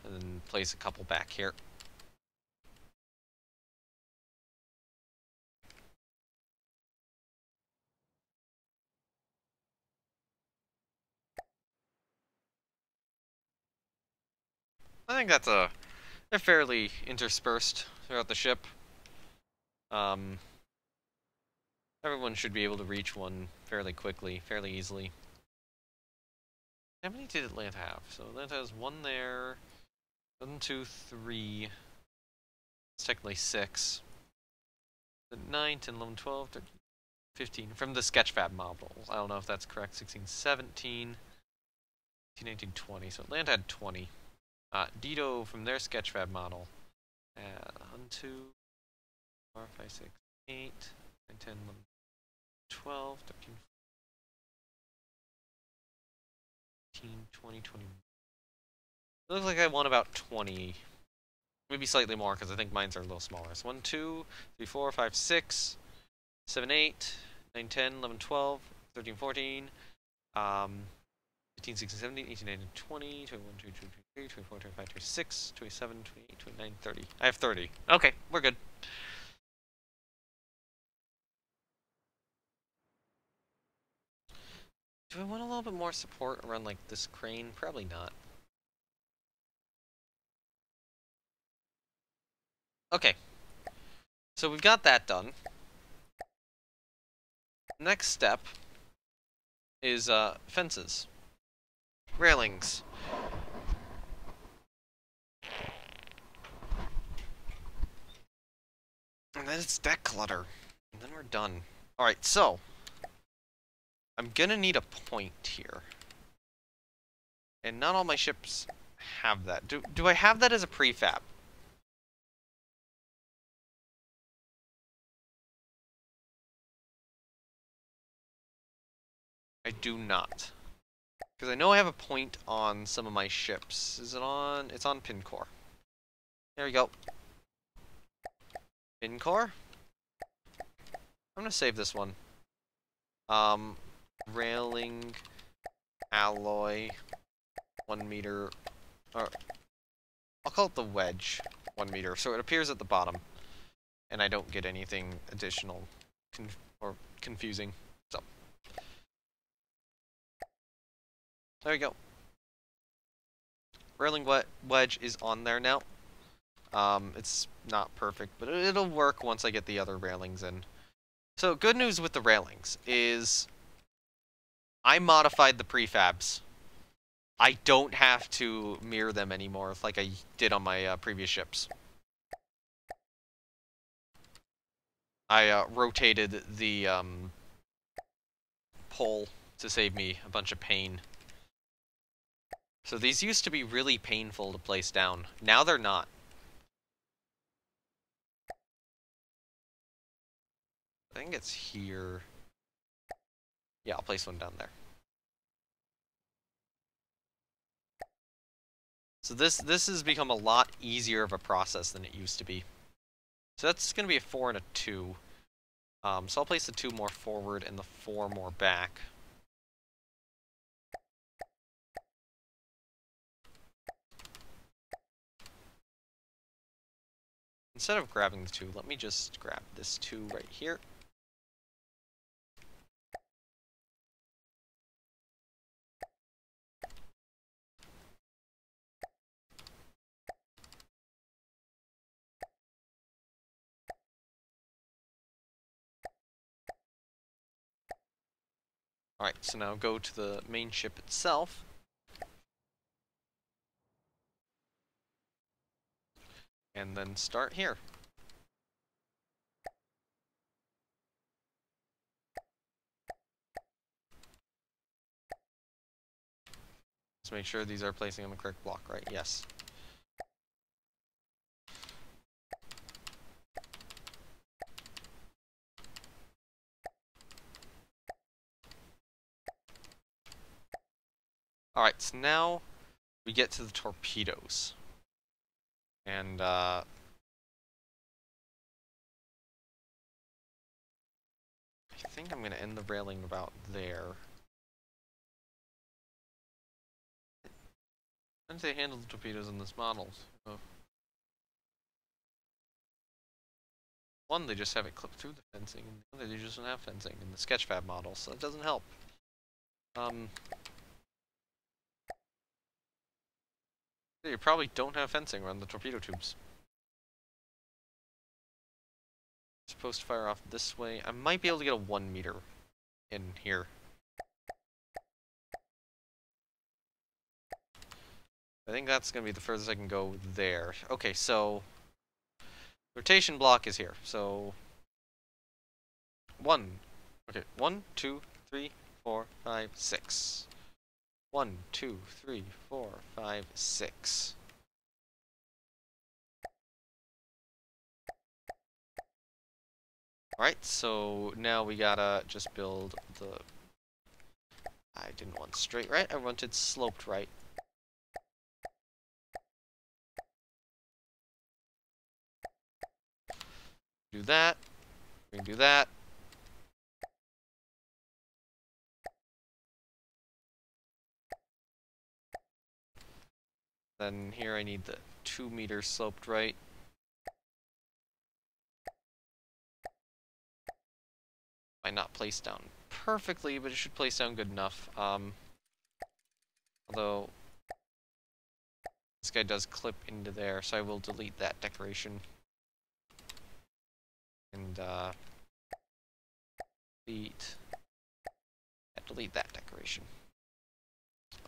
And then place a couple back here. I think that's a they're fairly interspersed throughout the ship. Um, everyone should be able to reach one fairly quickly, fairly easily. How many did Atlanta have? So Atlanta has one there, one, two, three. It's technically six. 9, 10, 11, 12, 13, 15. From the Sketchfab models. I don't know if that's correct. 16, 17, 18, 19, 20. So Atlanta had 20. Uh, Dido from their Sketchfab model. Uh, 1, 2, 4, 5, 6, 8, 9, 10, 11, 12, 13, 14, 20, 21. It looks like I won about 20. Maybe slightly more because I think mines are a little smaller. So 1, 2, 3, 4, 5, 6, 7, 8, 9, 10, 11, 12, 13, 14. Um, 15, 16, 17, 18, 19, 20, 21, 22, 23, 24, 25, 26, 27, 28, 29, 30. I have 30. Okay, we're good. Do I want a little bit more support around, like, this crane? Probably not. Okay. So we've got that done. Next step is, uh, fences railings. And then it's deck clutter. And then we're done. Alright, so. I'm gonna need a point here. And not all my ships have that. Do, do I have that as a prefab? I do not. Because I know I have a point on some of my ships. Is it on? It's on Pincourt. There we go. Pincourt? I'm gonna save this one. Um, railing, alloy, one meter, or I'll call it the wedge, one meter. So it appears at the bottom, and I don't get anything additional or confusing. So there we go. Railing wedge is on there now. Um, it's not perfect, but it'll work once I get the other railings in. So good news with the railings is I modified the prefabs. I don't have to mirror them anymore like I did on my uh, previous ships. I uh, rotated the um, pole to save me a bunch of pain. So these used to be really painful to place down. Now they're not. I think it's here. Yeah, I'll place one down there. So this this has become a lot easier of a process than it used to be. So that's going to be a 4 and a 2. Um, so I'll place the 2 more forward and the 4 more back. Instead of grabbing the 2, let me just grab this 2 right here. Alright, so now go to the main ship itself. And then start here. Let's make sure these are placing on the correct block, right? Yes. Alright, so now we get to the torpedoes. And, uh... I think I'm going to end the railing about there. How did they handle the torpedoes in this model? Oh. One, they just have it clipped through the fencing, and the other, they just don't have fencing in the Sketchfab model, so that doesn't help. Um, You probably don't have fencing around the torpedo tubes. Supposed to fire off this way. I might be able to get a one meter in here. I think that's going to be the furthest I can go there. Okay, so rotation block is here. So one. Okay, one, two, three, four, five, six. One, two, three, four, five, six. Alright, so now we gotta just build the... I didn't want straight right, I wanted sloped right. Do that. We can do that. Then here I need the 2 meter sloped right. Might not place down perfectly, but it should place down good enough. Um, although, this guy does clip into there, so I will delete that decoration. And, uh, delete, delete that decoration.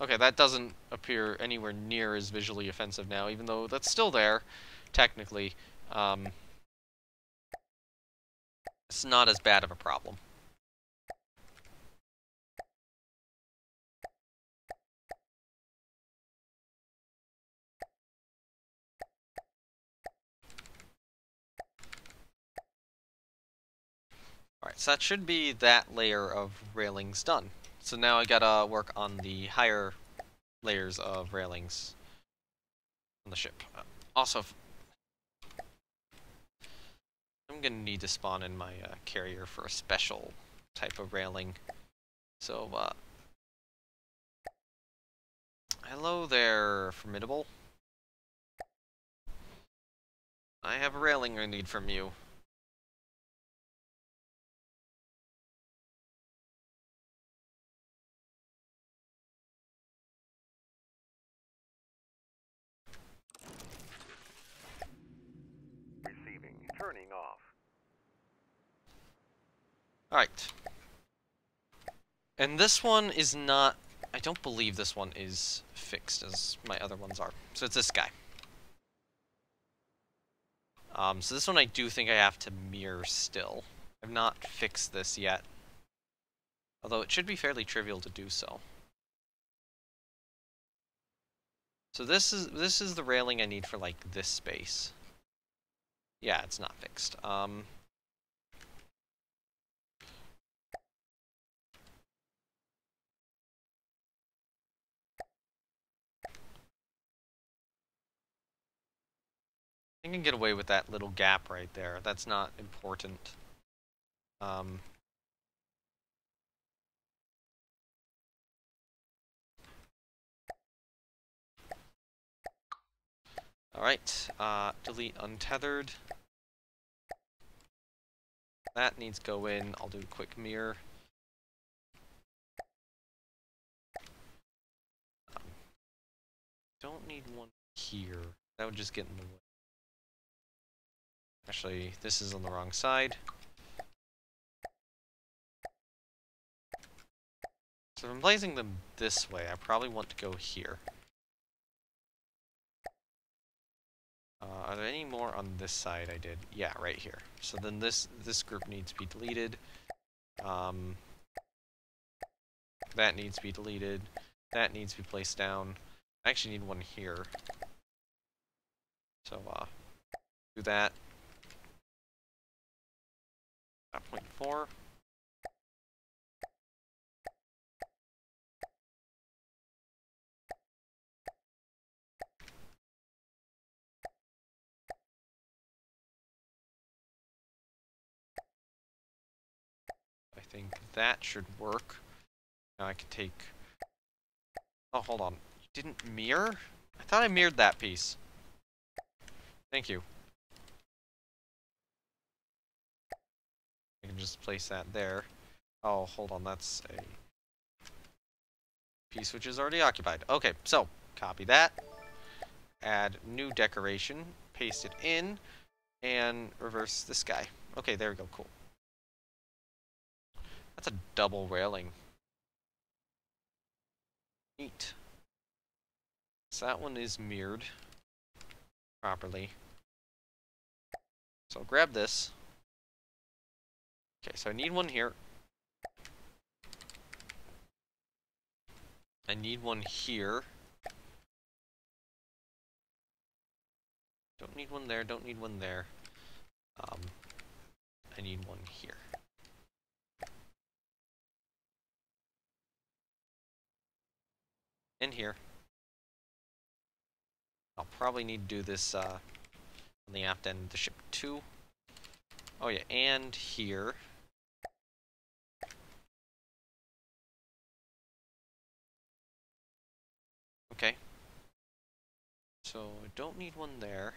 Okay, that doesn't appear anywhere near as visually offensive now, even though that's still there, technically. Um, it's not as bad of a problem. Alright, so that should be that layer of railings done. So now I gotta work on the higher layers of railings on the ship. Uh, also, I'm gonna need to spawn in my uh, carrier for a special type of railing. So, uh, hello there, Formidable. I have a railing I need from you. turning off. Alright. And this one is not... I don't believe this one is fixed as my other ones are. So it's this guy. Um, so this one I do think I have to mirror still. I've not fixed this yet. Although it should be fairly trivial to do so. So this is this is the railing I need for like this space. Yeah, it's not fixed. Um, I can get away with that little gap right there. That's not important. Um, Alright, uh, delete untethered. That needs to go in. I'll do a quick mirror. Um, don't need one here. That would just get in the way. Actually, this is on the wrong side. So if I'm placing them this way, I probably want to go here. Uh, are there any more on this side I did? Yeah, right here. So then this this group needs to be deleted. Um, that needs to be deleted. That needs to be placed down. I actually need one here. So, uh, do that. 5.4. I think that should work. Now I can take... Oh, hold on. You didn't mirror? I thought I mirrored that piece. Thank you. I can just place that there. Oh, hold on, that's a piece which is already occupied. Okay, so, copy that. Add new decoration, paste it in, and reverse this guy. Okay, there we go, cool. That's a double railing. Neat. So that one is mirrored properly. So I'll grab this. Okay, so I need one here. I need one here. Don't need one there, don't need one there. Um, I need one here. In here. I'll probably need to do this uh, on the aft end of the ship too. Oh yeah, and here. Okay. So I don't need one there.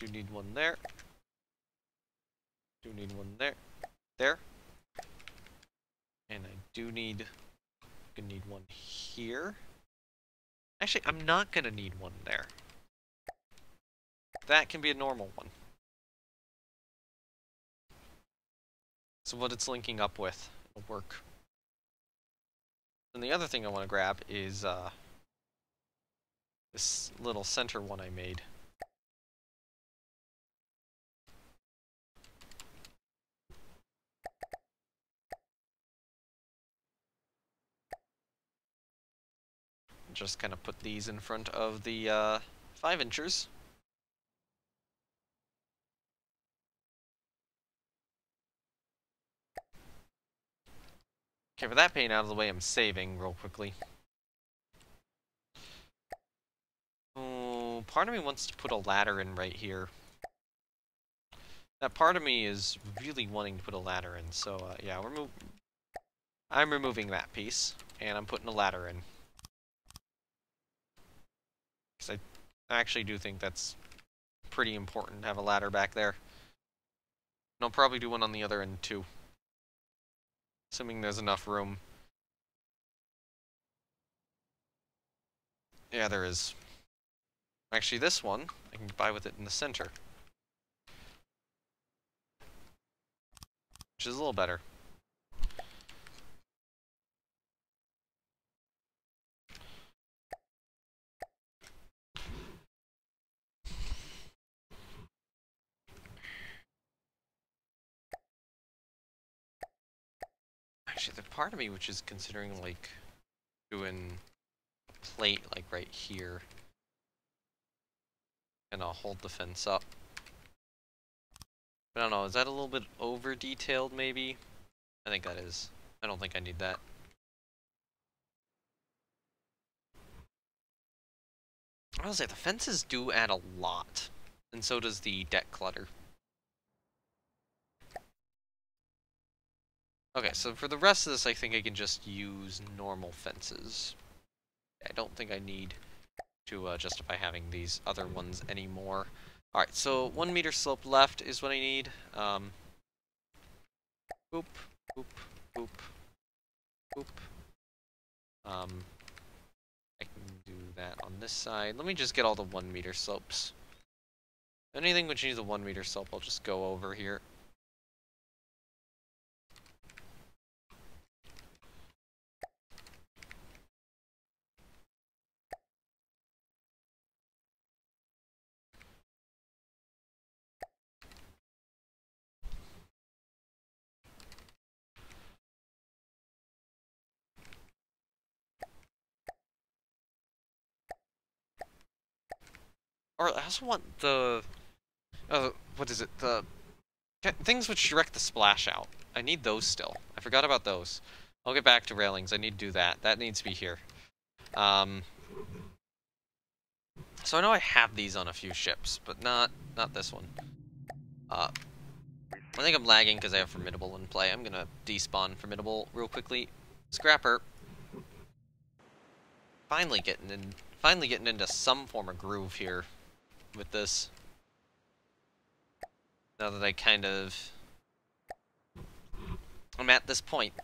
Do need one there. Do need one there. There. And I do need gonna need one here. Actually, I'm not gonna need one there. That can be a normal one. So what it's linking up with will work. And the other thing I want to grab is uh, this little center one I made. Just kind of put these in front of the uh, 5 inchers. Okay, for that paint out of the way, I'm saving real quickly. Oh, part of me wants to put a ladder in right here. That part of me is really wanting to put a ladder in, so uh, yeah, we're I'm removing that piece, and I'm putting a ladder in. Because I actually do think that's pretty important to have a ladder back there. And I'll probably do one on the other end too. Assuming there's enough room. Yeah, there is. Actually, this one, I can buy with it in the center. Which is a little better. Actually, the part of me which is considering, like, doing a plate, like, right here. And I'll hold the fence up. I don't know, is that a little bit over-detailed, maybe? I think that is. I don't think I need that. I was say, the fences do add a lot. And so does the deck clutter. Okay, so for the rest of this, I think I can just use normal fences. I don't think I need to uh, justify having these other ones anymore. Alright, so one meter slope left is what I need. Um, boop, boop, boop, boop. Um, I can do that on this side. Let me just get all the one meter slopes. Anything which needs a one meter slope, I'll just go over here. Or I also want the, uh, what is it? The things which direct the splash out. I need those still. I forgot about those. I'll get back to railings. I need to do that. That needs to be here. Um, so I know I have these on a few ships, but not not this one. Uh, I think I'm lagging because I have Formidable in play. I'm gonna despawn Formidable real quickly. Scrapper. Finally getting in. Finally getting into some form of groove here with this. Now that I kind of... I'm at this point.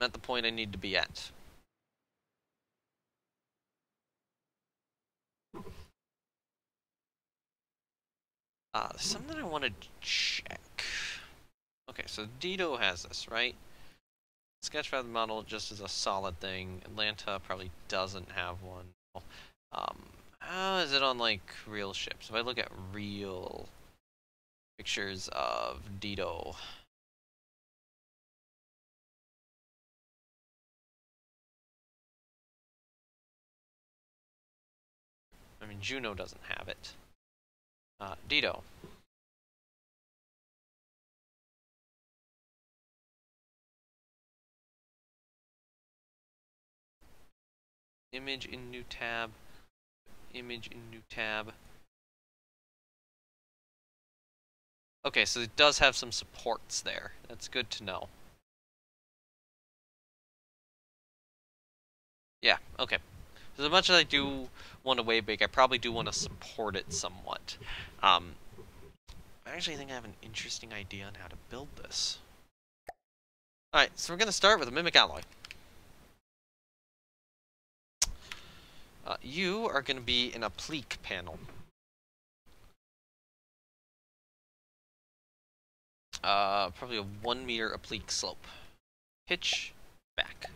I'm at the point I need to be at. Uh, something I want to check. Okay, so Dido has this, right? Sketchfab model just as a solid thing. Atlanta probably doesn't have one. Um, how is it on, like, real ships? If I look at real pictures of Dido. I mean, Juneau doesn't have it. Uh, Dido. Image in new tab image in new tab. Okay, so it does have some supports there. That's good to know. Yeah, okay. So as much as I do want to Wavebake, I probably do want to support it somewhat. Um, I actually think I have an interesting idea on how to build this. Alright, so we're going to start with a Mimic Alloy. Uh, you are going to be in a applique panel. Uh, probably a one meter applique slope. Pitch back.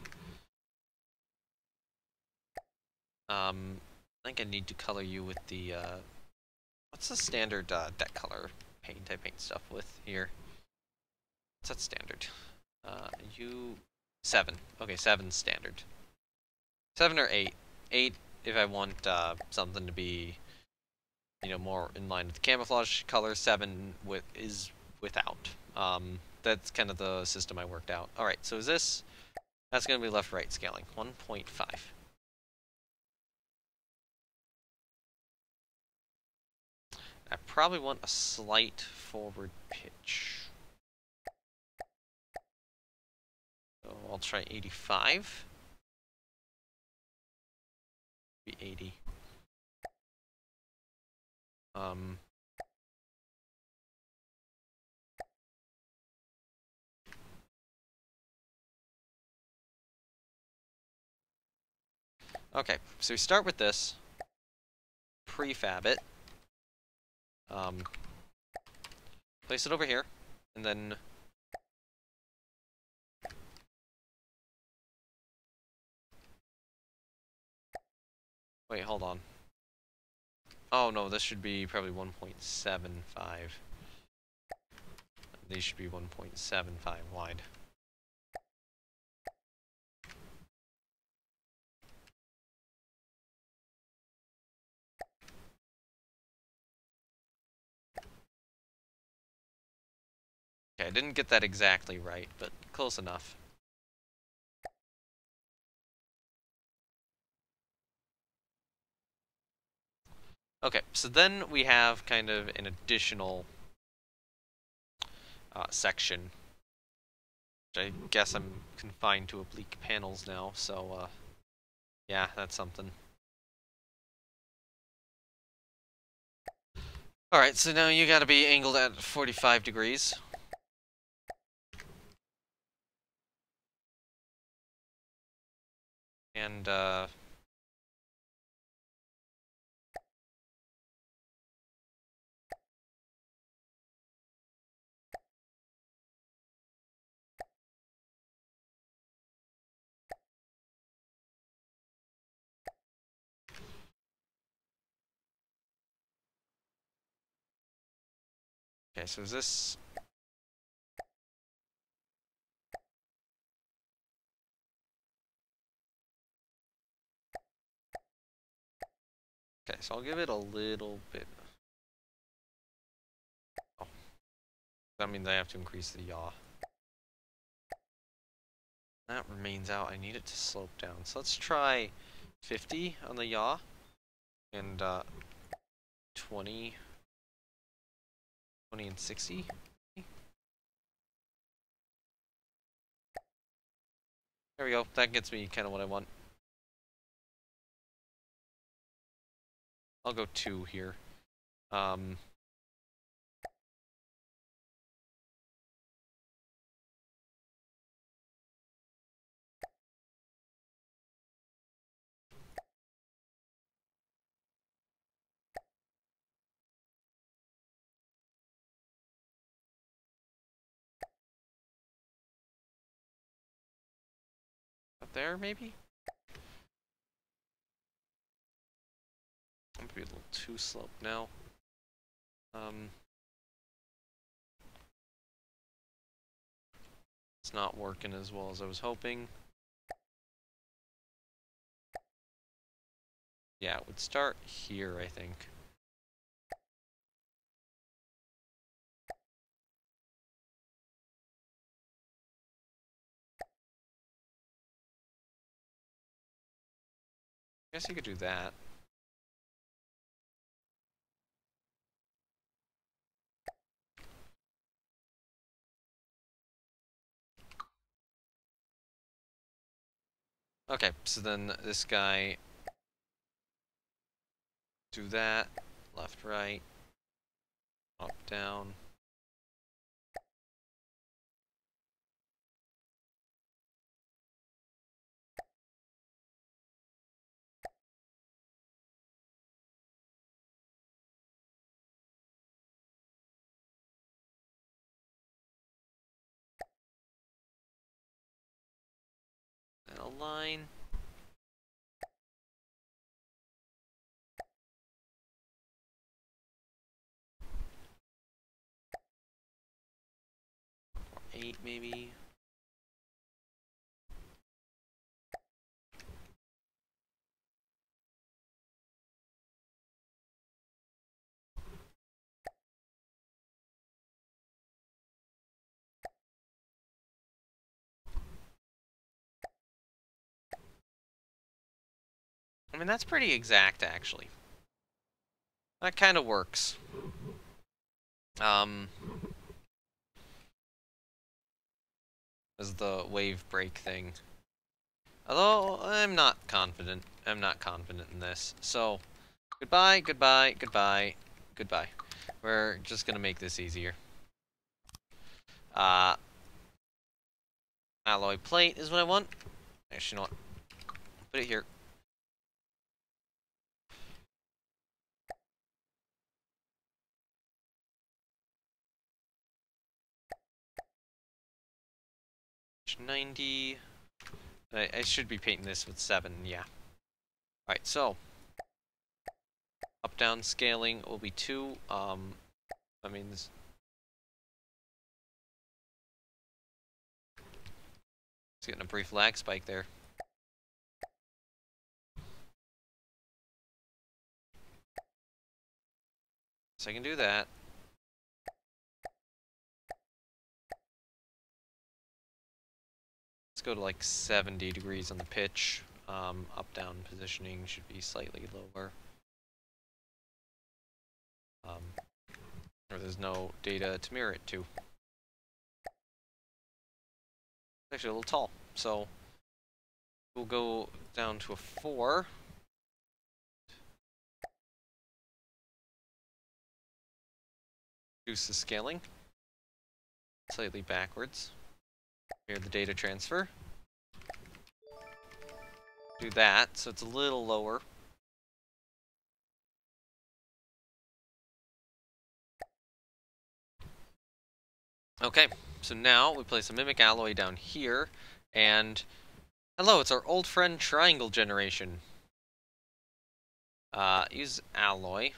Um, I think I need to color you with the, uh, what's the standard uh, deck color paint I paint stuff with here? What's that standard? Uh, you, seven. Okay, seven standard. Seven or eight. Eight if I want uh, something to be, you know, more in line with the camouflage color, 7 with is without. Um, that's kind of the system I worked out. Alright, so is this... That's going to be left-right scaling. 1.5. I probably want a slight forward pitch. So I'll try 85 be 80. Um, okay, so we start with this, prefab it, um, place it over here, and then Wait, hold on. Oh no, this should be probably 1.75. These should be 1.75 wide. Okay, I didn't get that exactly right, but close enough. Okay, so then we have kind of an additional uh, section. Which I guess I'm confined to oblique panels now, so uh, yeah, that's something. Alright, so now you gotta be angled at 45 degrees. And, uh, Okay, so is this... Okay, so I'll give it a little bit. Oh. That means I have to increase the yaw. That remains out. I need it to slope down. So let's try 50 on the yaw. And uh, 20... 20 and 60. There we go. That gets me kind of what I want. I'll go two here. Um, there, maybe? I'm be a little too sloped now. Um, it's not working as well as I was hoping. Yeah, it would start here, I think. Guess you could do that. Okay, so then this guy do that, left, right, up, down. Line. Eight maybe. I mean, that's pretty exact, actually. That kind of works. Um, as the wave break thing. Although, I'm not confident. I'm not confident in this. So, goodbye, goodbye, goodbye, goodbye. We're just gonna make this easier. Uh, alloy plate is what I want. Actually, you know what? Put it here. 90. I, I should be painting this with 7, yeah. Alright, so. Up-down scaling will be 2. Um, I mean, It's getting a brief lag spike there. So I can do that. Go to like 70 degrees on the pitch. Um, Up-down positioning should be slightly lower. Um, or there's no data to mirror it to. It's actually a little tall, so we'll go down to a 4. reduce the scaling slightly backwards. Here, the data transfer. Do that, so it's a little lower. Okay, so now we place a Mimic Alloy down here, and hello, it's our old friend Triangle Generation. Uh, use Alloy,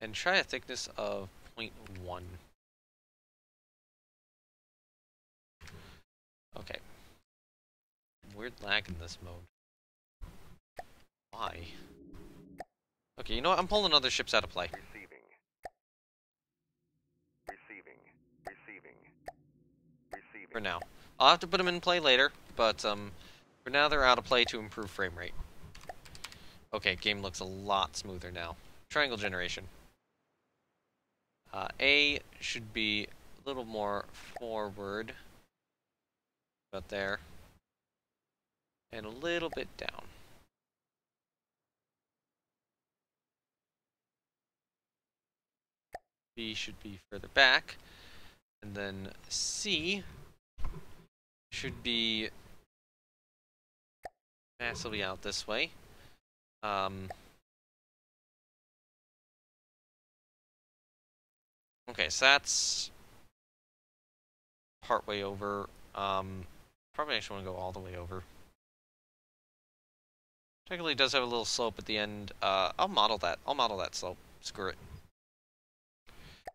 and try a thickness of 0.1. Okay. Weird lag in this mode. Why? Okay, you know what? I'm pulling other ships out of play. Receiving. Receiving. Receiving. Receiving. For now. I'll have to put them in play later, but um, for now they're out of play to improve frame rate. Okay, game looks a lot smoother now. Triangle generation. Uh, A should be a little more forward. About there. And a little bit down. B should be further back. And then C should be massively out this way. Um, okay, so that's part way over. Um, probably actually want to go all the way over. Technically does have a little slope at the end. Uh, I'll model that. I'll model that slope. Screw it.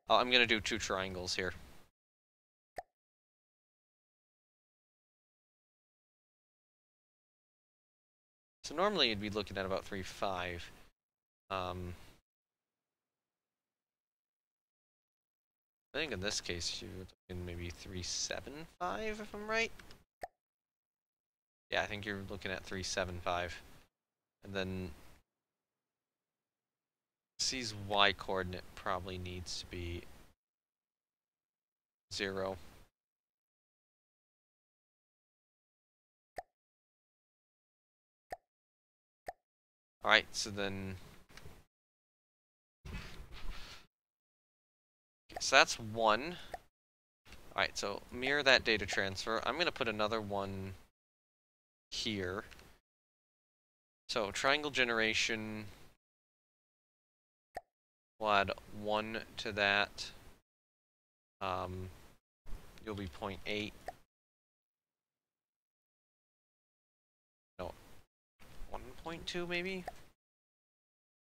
Oh, I'm going to do two triangles here. So normally you'd be looking at about 3.5. Um, I think in this case you're looking maybe 3.75 if I'm right. Yeah, I think you're looking at 3.75. And then C's y coordinate probably needs to be 0. Alright, so then... So that's one. Alright, so mirror that data transfer. I'm going to put another one here. So triangle generation, we'll add 1 to that. Um, you'll be 0.8. No, 1.2 maybe?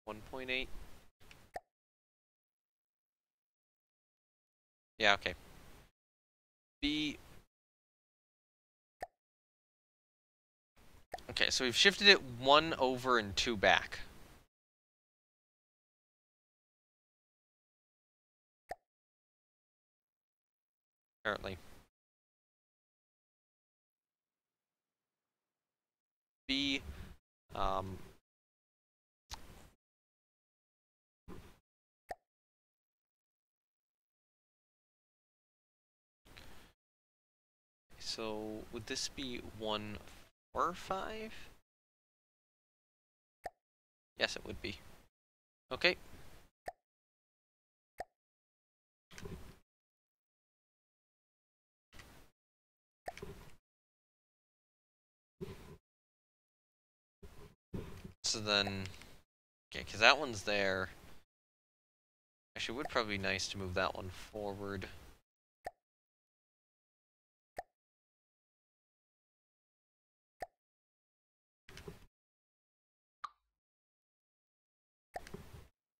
1.8? Yeah, okay. B Okay, so we've shifted it one over and two back. Apparently. B, um, so would this be one or five? Yes, it would be. Okay. So then, okay, because that one's there. Actually, it would probably be nice to move that one forward.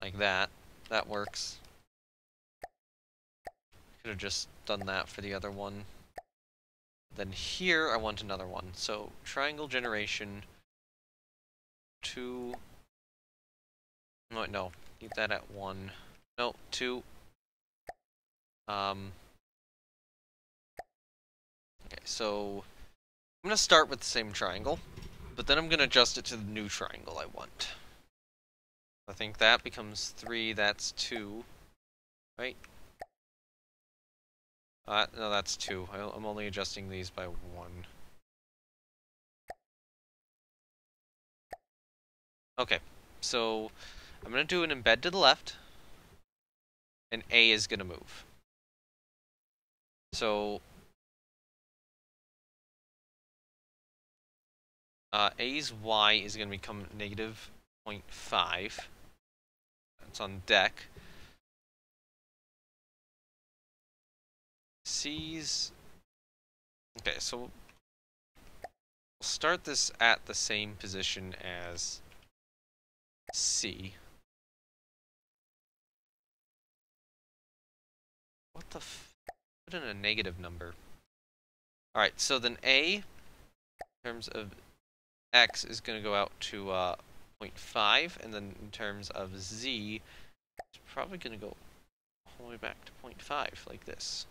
Like that. That works. Could have just done that for the other one. Then here, I want another one. So, triangle generation. Two. No, no. Keep that at one. No, two. Um. Okay, so I'm gonna start with the same triangle, but then I'm gonna adjust it to the new triangle I want. I think that becomes 3, that's 2. Right? Uh, no, that's 2. I'm only adjusting these by 1. Okay, so I'm going to do an embed to the left. and A is going to move. So uh, A's Y is going to become negative 0.5. On deck. C's... Okay, so we'll start this at the same position as C. What the f... Put in a negative number. Alright, so then A, in terms of X, is going to go out to uh, 0.5, and then in terms of Z, it's probably going to go all the way back to 0.5, like this.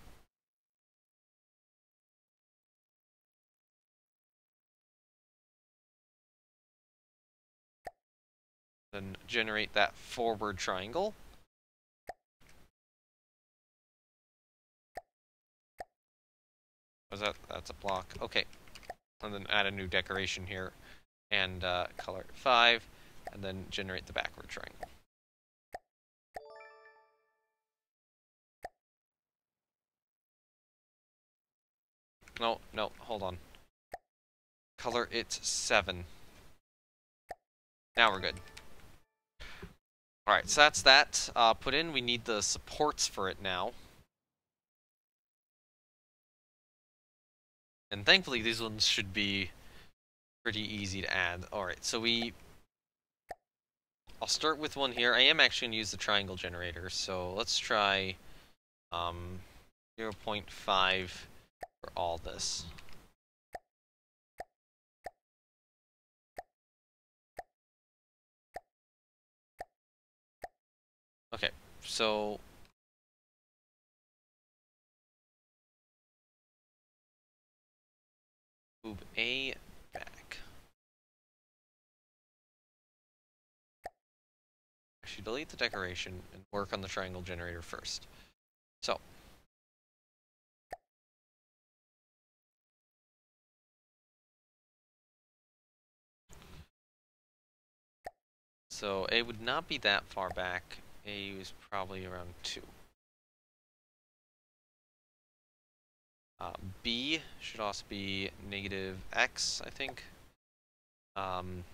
Then generate that forward triangle. Was that? That's a block. Okay. And then add a new decoration here. And uh, color it 5. And then generate the backward triangle. No, no, hold on. Color it 7. Now we're good. Alright, so that's that uh, put in. We need the supports for it now. And thankfully these ones should be pretty easy to add. Alright, so we... I'll start with one here. I am actually going to use the triangle generator, so let's try um, 0.5 for all this. Okay, so move A Delete the decoration and work on the triangle generator first. So. So A would not be that far back. A is probably around 2. Uh, B should also be negative x, I think. Um,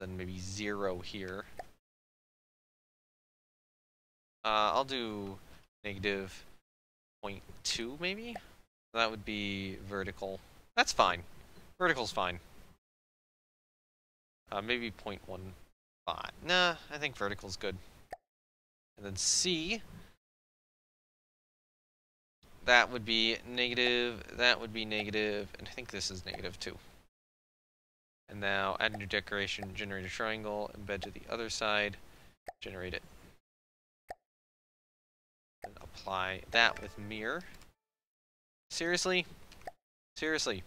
then maybe 0 here. Uh, I'll do negative 0.2 maybe? That would be vertical. That's fine. Vertical's fine. Uh, maybe 0.15. Nah, I think vertical's good. And then C, that would be negative, that would be negative, and I think this is negative too. And now add a new decoration, generate a triangle, embed to the other side, generate it. And apply that with mirror. Seriously? Seriously.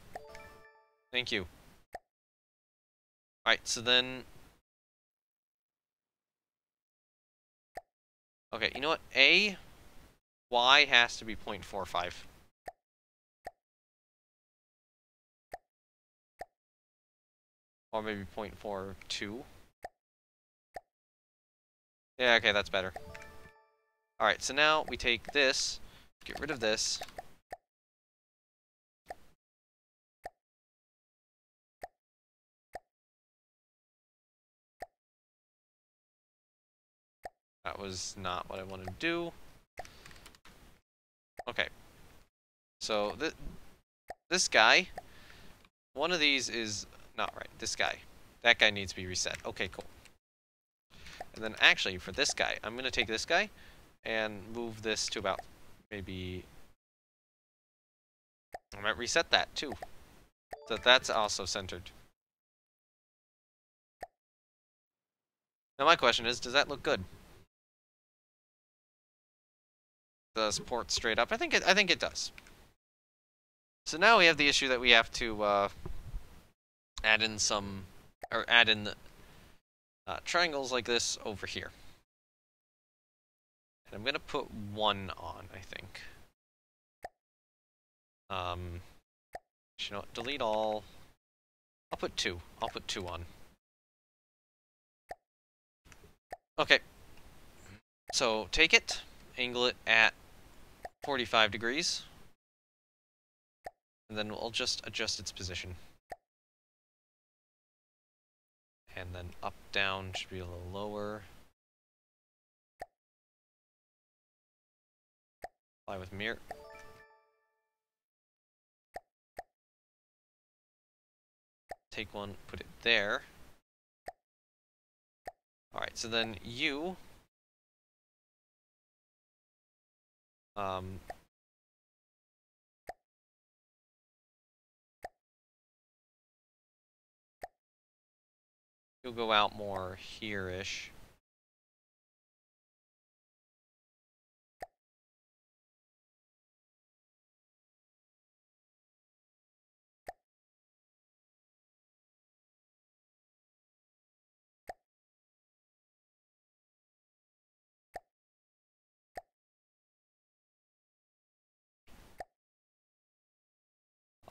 Thank you. Alright, so then Okay, you know what? A, Y has to be 0.45. Or maybe 0.42. Yeah, okay, that's better. Alright, so now we take this, get rid of this. That was not what I wanted to do. Okay. So, th this guy, one of these is not right. This guy. That guy needs to be reset. Okay, cool. And then actually, for this guy, I'm going to take this guy and move this to about maybe... I might reset that, too. So that's also centered. Now my question is, does that look good? the support straight up. I think it, I think it does. So now we have the issue that we have to uh, add in some, or add in the, uh, triangles like this over here. And I'm gonna put one on, I think. Um, you know delete all. I'll put two. I'll put two on. Okay. So take it, angle it at 45 degrees. And then we'll just adjust its position. And then up, down should be a little lower. Apply with mirror. Take one, put it there. Alright, so then you um you'll go out more here-ish.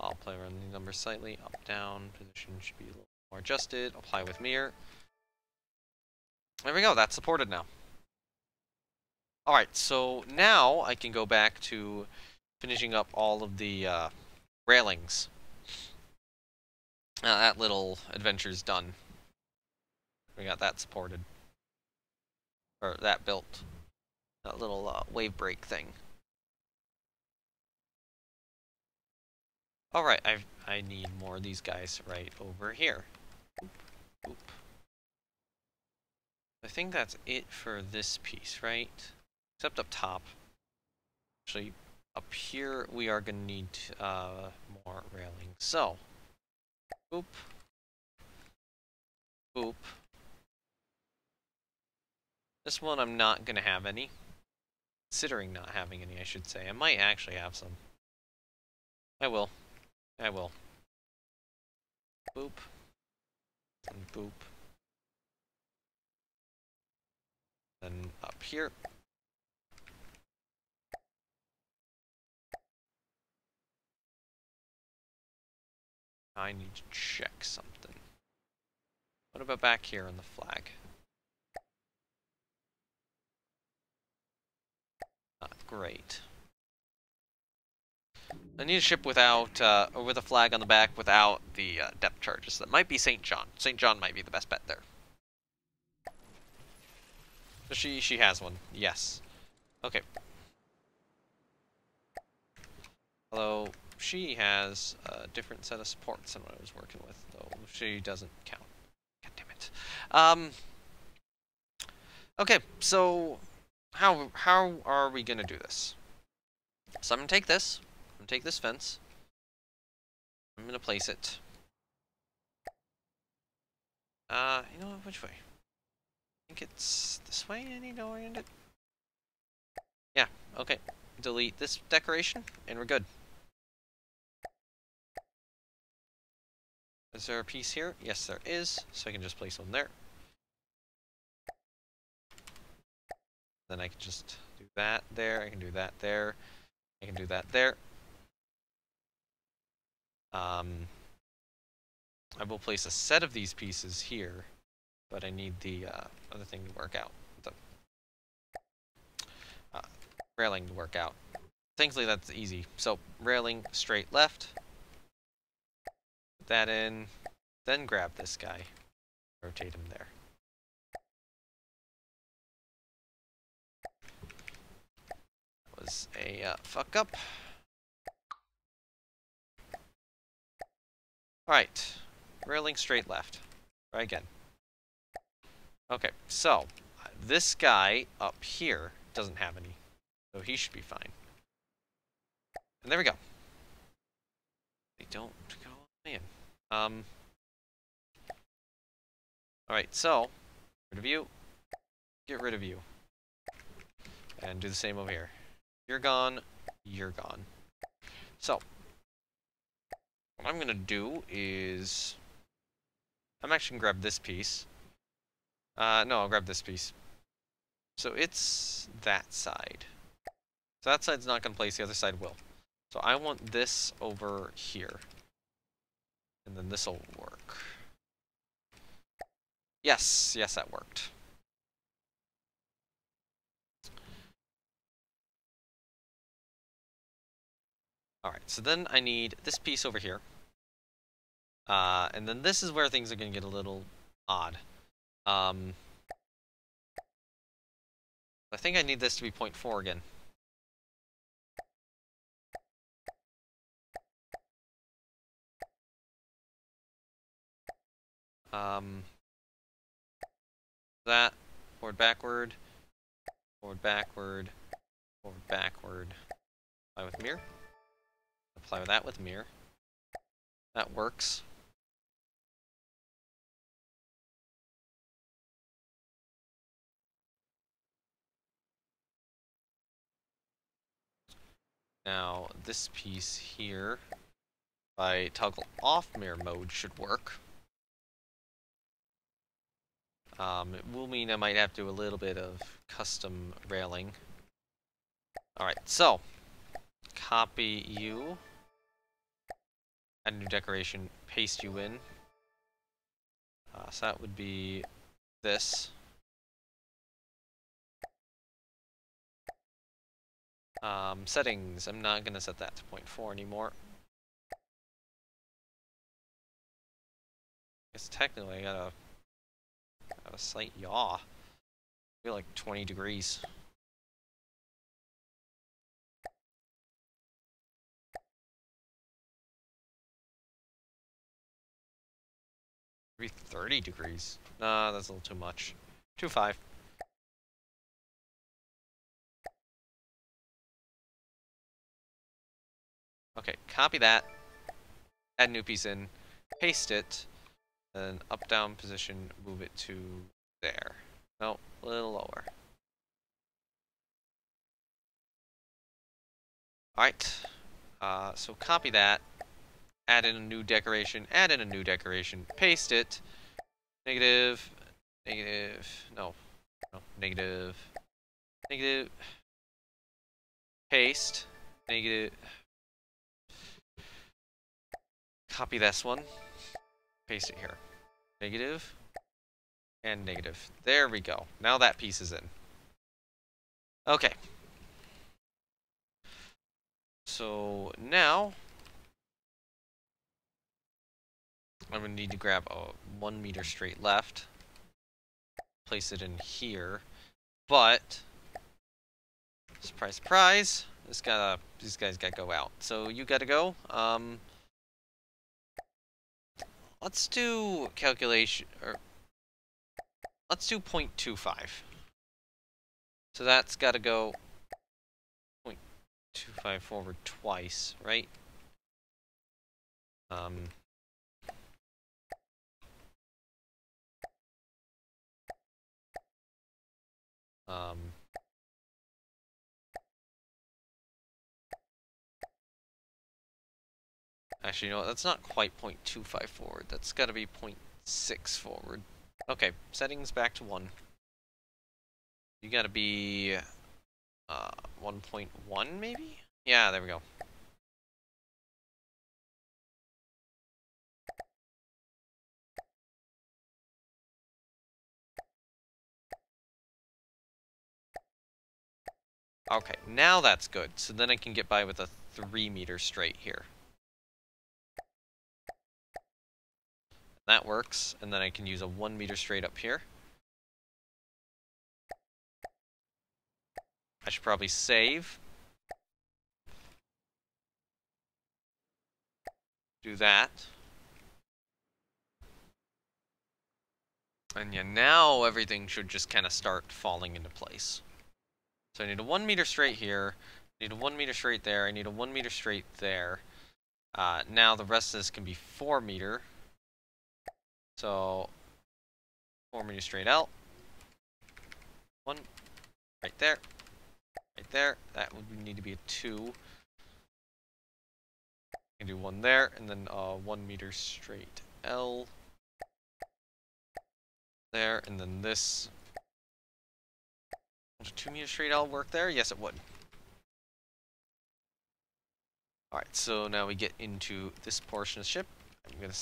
I'll play around the numbers slightly. Up, down, position should be a little more adjusted. Apply with mirror. There we go, that's supported now. Alright, so now I can go back to finishing up all of the uh, railings. Uh, that little adventure's done. We got that supported. Or that built. That little uh, wave break thing. Alright, I I need more of these guys right over here. Oop. I think that's it for this piece, right? Except up top. Actually, up here we are going to need uh, more railing. So, boop, boop. This one I'm not going to have any. Considering not having any, I should say. I might actually have some. I will. I will. Boop. And boop. Then up here. I need to check something. What about back here on the flag? Not great. I need a ship without, uh, with a flag on the back without the uh, depth charges. That might be St. John. St. John might be the best bet there. She, she has one. Yes. Okay. Although, she has a different set of supports than what I was working with, though she doesn't count. God damn it. Um, okay, so how, how are we to do this? So I'm to take this, gonna take this fence. I'm gonna place it. Uh, you know which way? I think it's this way I need to orient it. Yeah, okay. Delete this decoration, and we're good. Is there a piece here? Yes, there is. So I can just place one there. Then I can just do that there. I can do that there. I can do that there. Um, I will place a set of these pieces here, but I need the uh, other thing to work out. The uh, railing to work out. Thankfully, that's easy. So, railing straight left. Put that in. Then grab this guy. Rotate him there. That was a uh, fuck up. Alright. Railing straight left. Try again. Okay, so, this guy up here doesn't have any. So he should be fine. And there we go. They don't go in. Um. Alright, so, rid of you. Get rid of you. And do the same over here. You're gone. You're gone. So, what I'm going to do is... I'm actually going to grab this piece. Uh, no, I'll grab this piece. So it's that side. So that side's not going to place, the other side will. So I want this over here. And then this will work. Yes, yes, that worked. Alright, so then I need this piece over here. Uh, and then this is where things are going to get a little odd. Um, I think I need this to be 0.4 again. Um, that, forward, backward, forward, backward, forward, backward. Apply with mirror. Apply that with mirror. That works. Now, this piece here, by toggle off mirror mode, should work. Um, it will mean I might have to do a little bit of custom railing. Alright, so, copy you, add a new decoration, paste you in. Uh, so that would be this. Um, settings, I'm not going to set that to 0.4 anymore. Guess technically I gotta have a slight yaw. I feel like 20 degrees. Maybe 30 degrees. Nah, that's a little too much. 2.5. Okay, copy that. Add new piece in. Paste it. Then up down position, move it to there. No, a little lower. Alright. Uh, so copy that. Add in a new decoration. Add in a new decoration. Paste it. Negative. Negative. No. No. Negative. Negative. Paste. Negative. Copy this one. Paste it here. Negative. And negative. There we go. Now that piece is in. Okay. So now I'm going to need to grab a one meter straight left. Place it in here. But surprise surprise, this gotta these guys gotta go out. So you gotta go. Um let's do calculation or let's do 0.25. So that's got to go 0.25 forward twice, right? Um, um, actually, you know what? That's not quite 0.25 forward. That's got to be 0.6 forward. Okay, settings back to 1. You gotta be uh, 1.1 maybe? Yeah, there we go. Okay, now that's good. So then I can get by with a 3 meter straight here. That works, and then I can use a 1 meter straight up here. I should probably save. Do that. And yeah, now everything should just kind of start falling into place. So I need a one meter straight here. I need a one meter straight there. I need a one meter straight there. Uh, now the rest of this can be four meter. So four meter straight out. One right there. Right there. That would need to be a two. I can do one there, and then uh, one meter straight L. There, and then this would a two meter straight L work there? Yes, it would. Alright, so now we get into this portion of the ship. I'm gonna...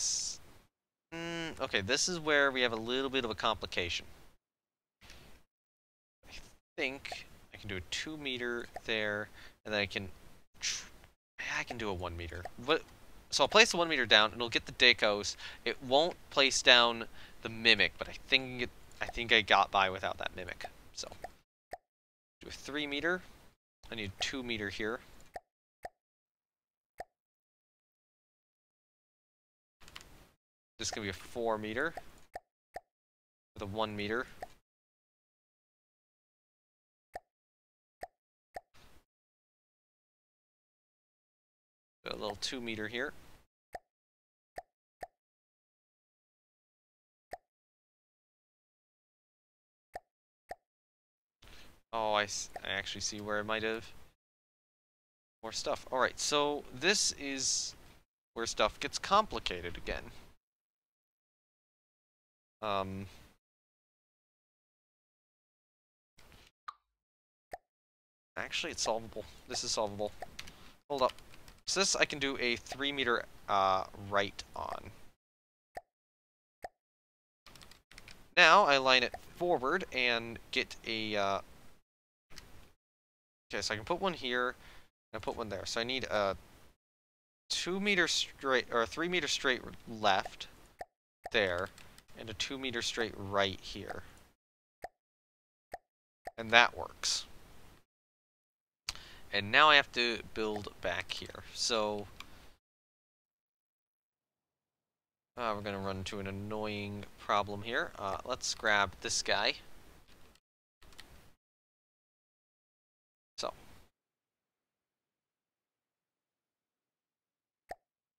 Mm, okay, this is where we have a little bit of a complication. I think I can do a two meter there, and then I can... I can do a one meter. But so I'll place the one meter down, and it'll get the Decos. It won't place down the Mimic, but I think it, I think I got by without that Mimic. So do a three meter. I need two meter here. This can be a four meter with a one meter. A little two meter here. Oh, I, I actually see where I might have more stuff. Alright, so this is where stuff gets complicated again. Um, actually, it's solvable. This is solvable. Hold up. So this I can do a 3 meter uh, right on. Now I line it forward and get a... Uh... Okay, so I can put one here, and I put one there. So I need a 2 meter straight, or a 3 meter straight left there, and a 2 meter straight right here. And that works. And now I have to build back here. So, uh, we're going to run into an annoying problem here. Uh, let's grab this guy. So.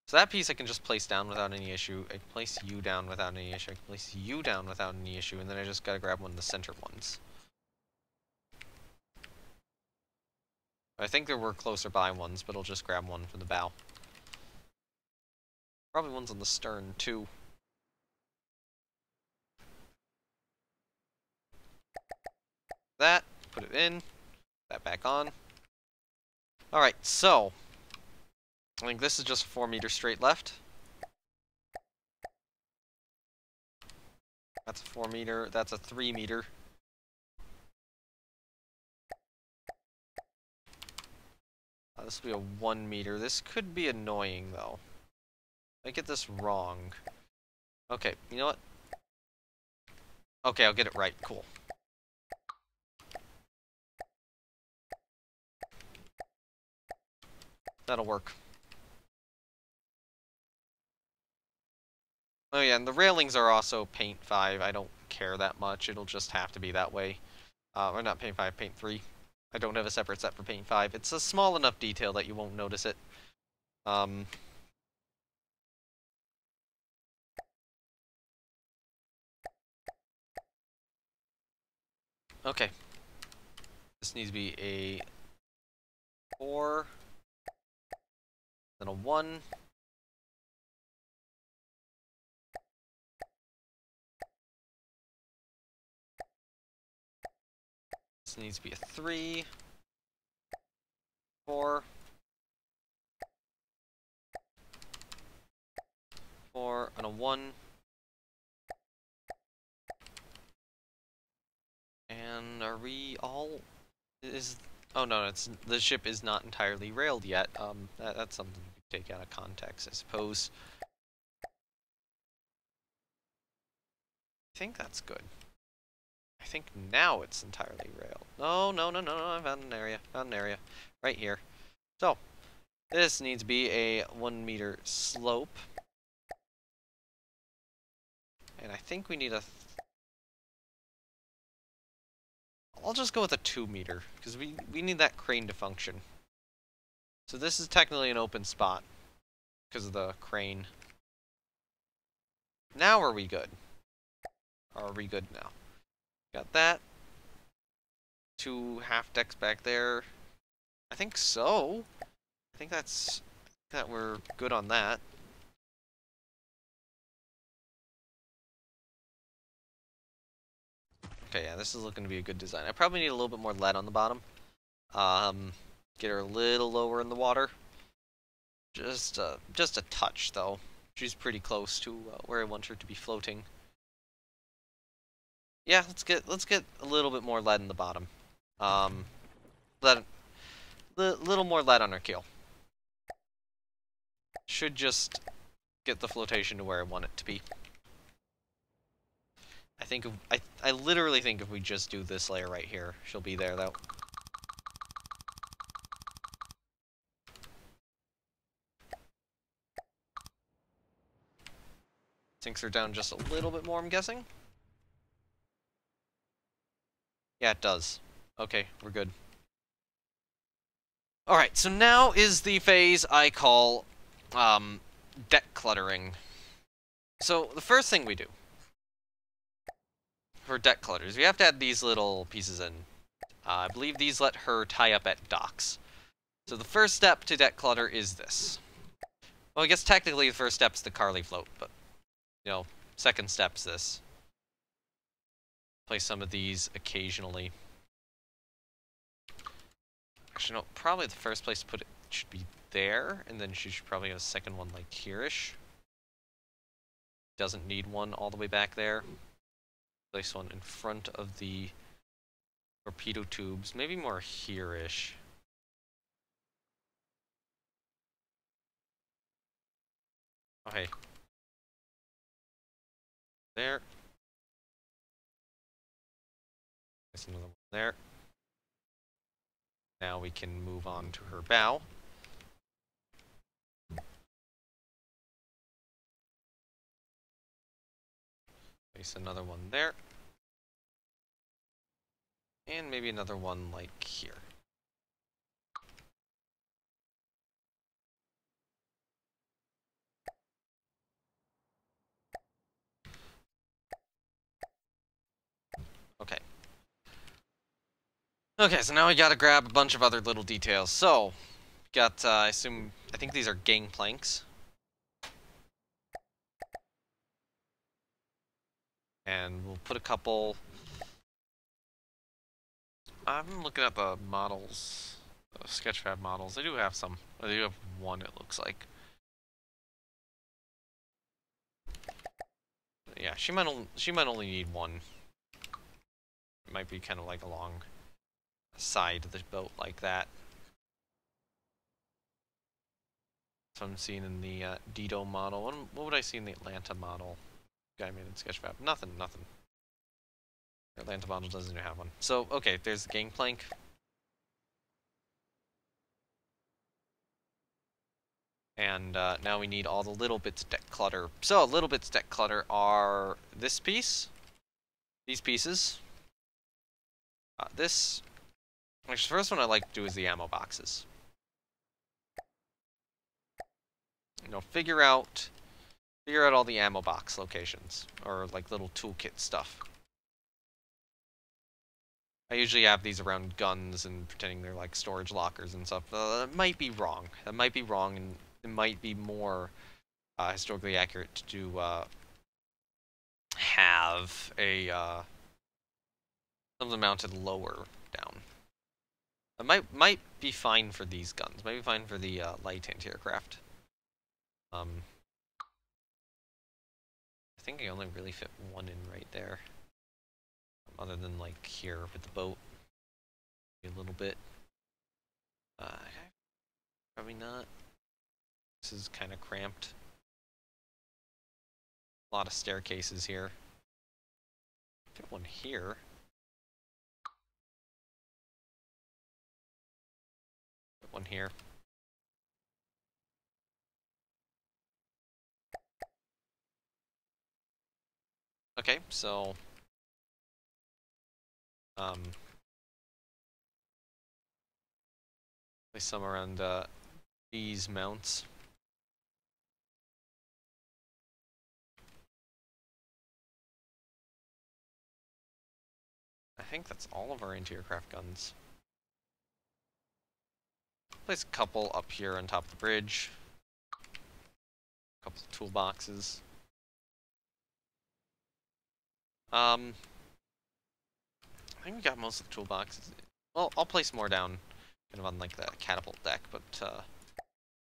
So that piece I can just place down without any issue. I can place you down without any issue. I can place you down without any issue. And then I just got to grab one of the center ones. I think there were closer by ones, but I'll just grab one for the bow. Probably ones on the stern, too. That, put it in, that back on. Alright, so, I think this is just 4 meter straight left. That's a 4 meter, that's a 3 meter. Uh, this will be a one meter. This could be annoying, though. I get this wrong. Okay, you know what? Okay, I'll get it right. Cool. That'll work. Oh yeah, and the railings are also paint 5. I don't care that much. It'll just have to be that way. Uh, or not paint 5, paint 3. I don't have a separate set for Paint 5. It's a small enough detail that you won't notice it. Um, okay. This needs to be a 4, then a 1, needs to be a 3, 4, 4, and a 1. And are we all... Is... Oh no, it's the ship is not entirely railed yet. Um, that, that's something to take out of context, I suppose. I think that's good. I think now it's entirely rail. No, no, no, no, no, I found an area. Found an area. Right here. So, this needs to be a one meter slope. And I think we need a... I'll just go with a two meter, because we, we need that crane to function. So this is technically an open spot, because of the crane. Now are we good? Are we good now? Got that. Two half decks back there. I think so. I think that's that we're good on that. Okay, yeah, this is looking to be a good design. I probably need a little bit more lead on the bottom. Um, get her a little lower in the water. Just, uh, just a touch, though. She's pretty close to uh, where I want her to be floating. Yeah, let's get let's get a little bit more lead in the bottom. Um, lead, li little more lead on our keel. should just get the flotation to where I want it to be. I think if, I I literally think if we just do this layer right here, she'll be there though. Sinks her down just a little bit more, I'm guessing. Yeah, it does. Okay, we're good. Alright, so now is the phase I call um, deck cluttering. So, the first thing we do for deck clutters, we have to add these little pieces in. Uh, I believe these let her tie up at docks. So the first step to deck clutter is this. Well, I guess technically the first step is the Carley float, but, you know, second step's this. Place some of these occasionally. Actually, no, probably the first place to put it should be there, and then she should probably have a second one like here-ish. Doesn't need one all the way back there. Place one in front of the torpedo tubes, maybe more here-ish. Okay. There. There's another one there. Now we can move on to her bow. Place another one there. And maybe another one like here. Okay. Okay, so now we gotta grab a bunch of other little details. So, got, uh, I assume, I think these are gangplanks. And we'll put a couple... I'm looking at the models, uh, Sketchfab models. They do have some. They do have one, it looks like. Yeah, she might, she might only need one. It might be kind of like along side of the boat like that. So I'm seeing in the uh, Dido model. What, what would I see in the Atlanta model? Guy made in Sketchfab. Nothing, nothing. Atlanta model doesn't even have one. So, okay, there's the gangplank. And uh, now we need all the little bits deck clutter. So, little bits deck clutter are this piece, these pieces, uh, this, Actually, the first one I like to do is the ammo boxes. You know, figure out figure out all the ammo box locations or like little toolkit stuff. I usually have these around guns and pretending they're like storage lockers and stuff. Uh, that might be wrong. That might be wrong, and it might be more uh, historically accurate to uh, have a uh, something mounted lower down. It might might be fine for these guns. Might be fine for the uh, light anti-aircraft. Um, I think I only really fit one in right there. Other than like here with the boat, a little bit. Uh, probably not. This is kind of cramped. A lot of staircases here. Fit one here. One here. Okay, so um place some around uh, these mounts. I think that's all of our anti-aircraft guns. Place a couple up here on top of the bridge. A couple of toolboxes. Um, I think we got most of the toolboxes. Well, I'll place more down, kind of on like the catapult deck, but uh,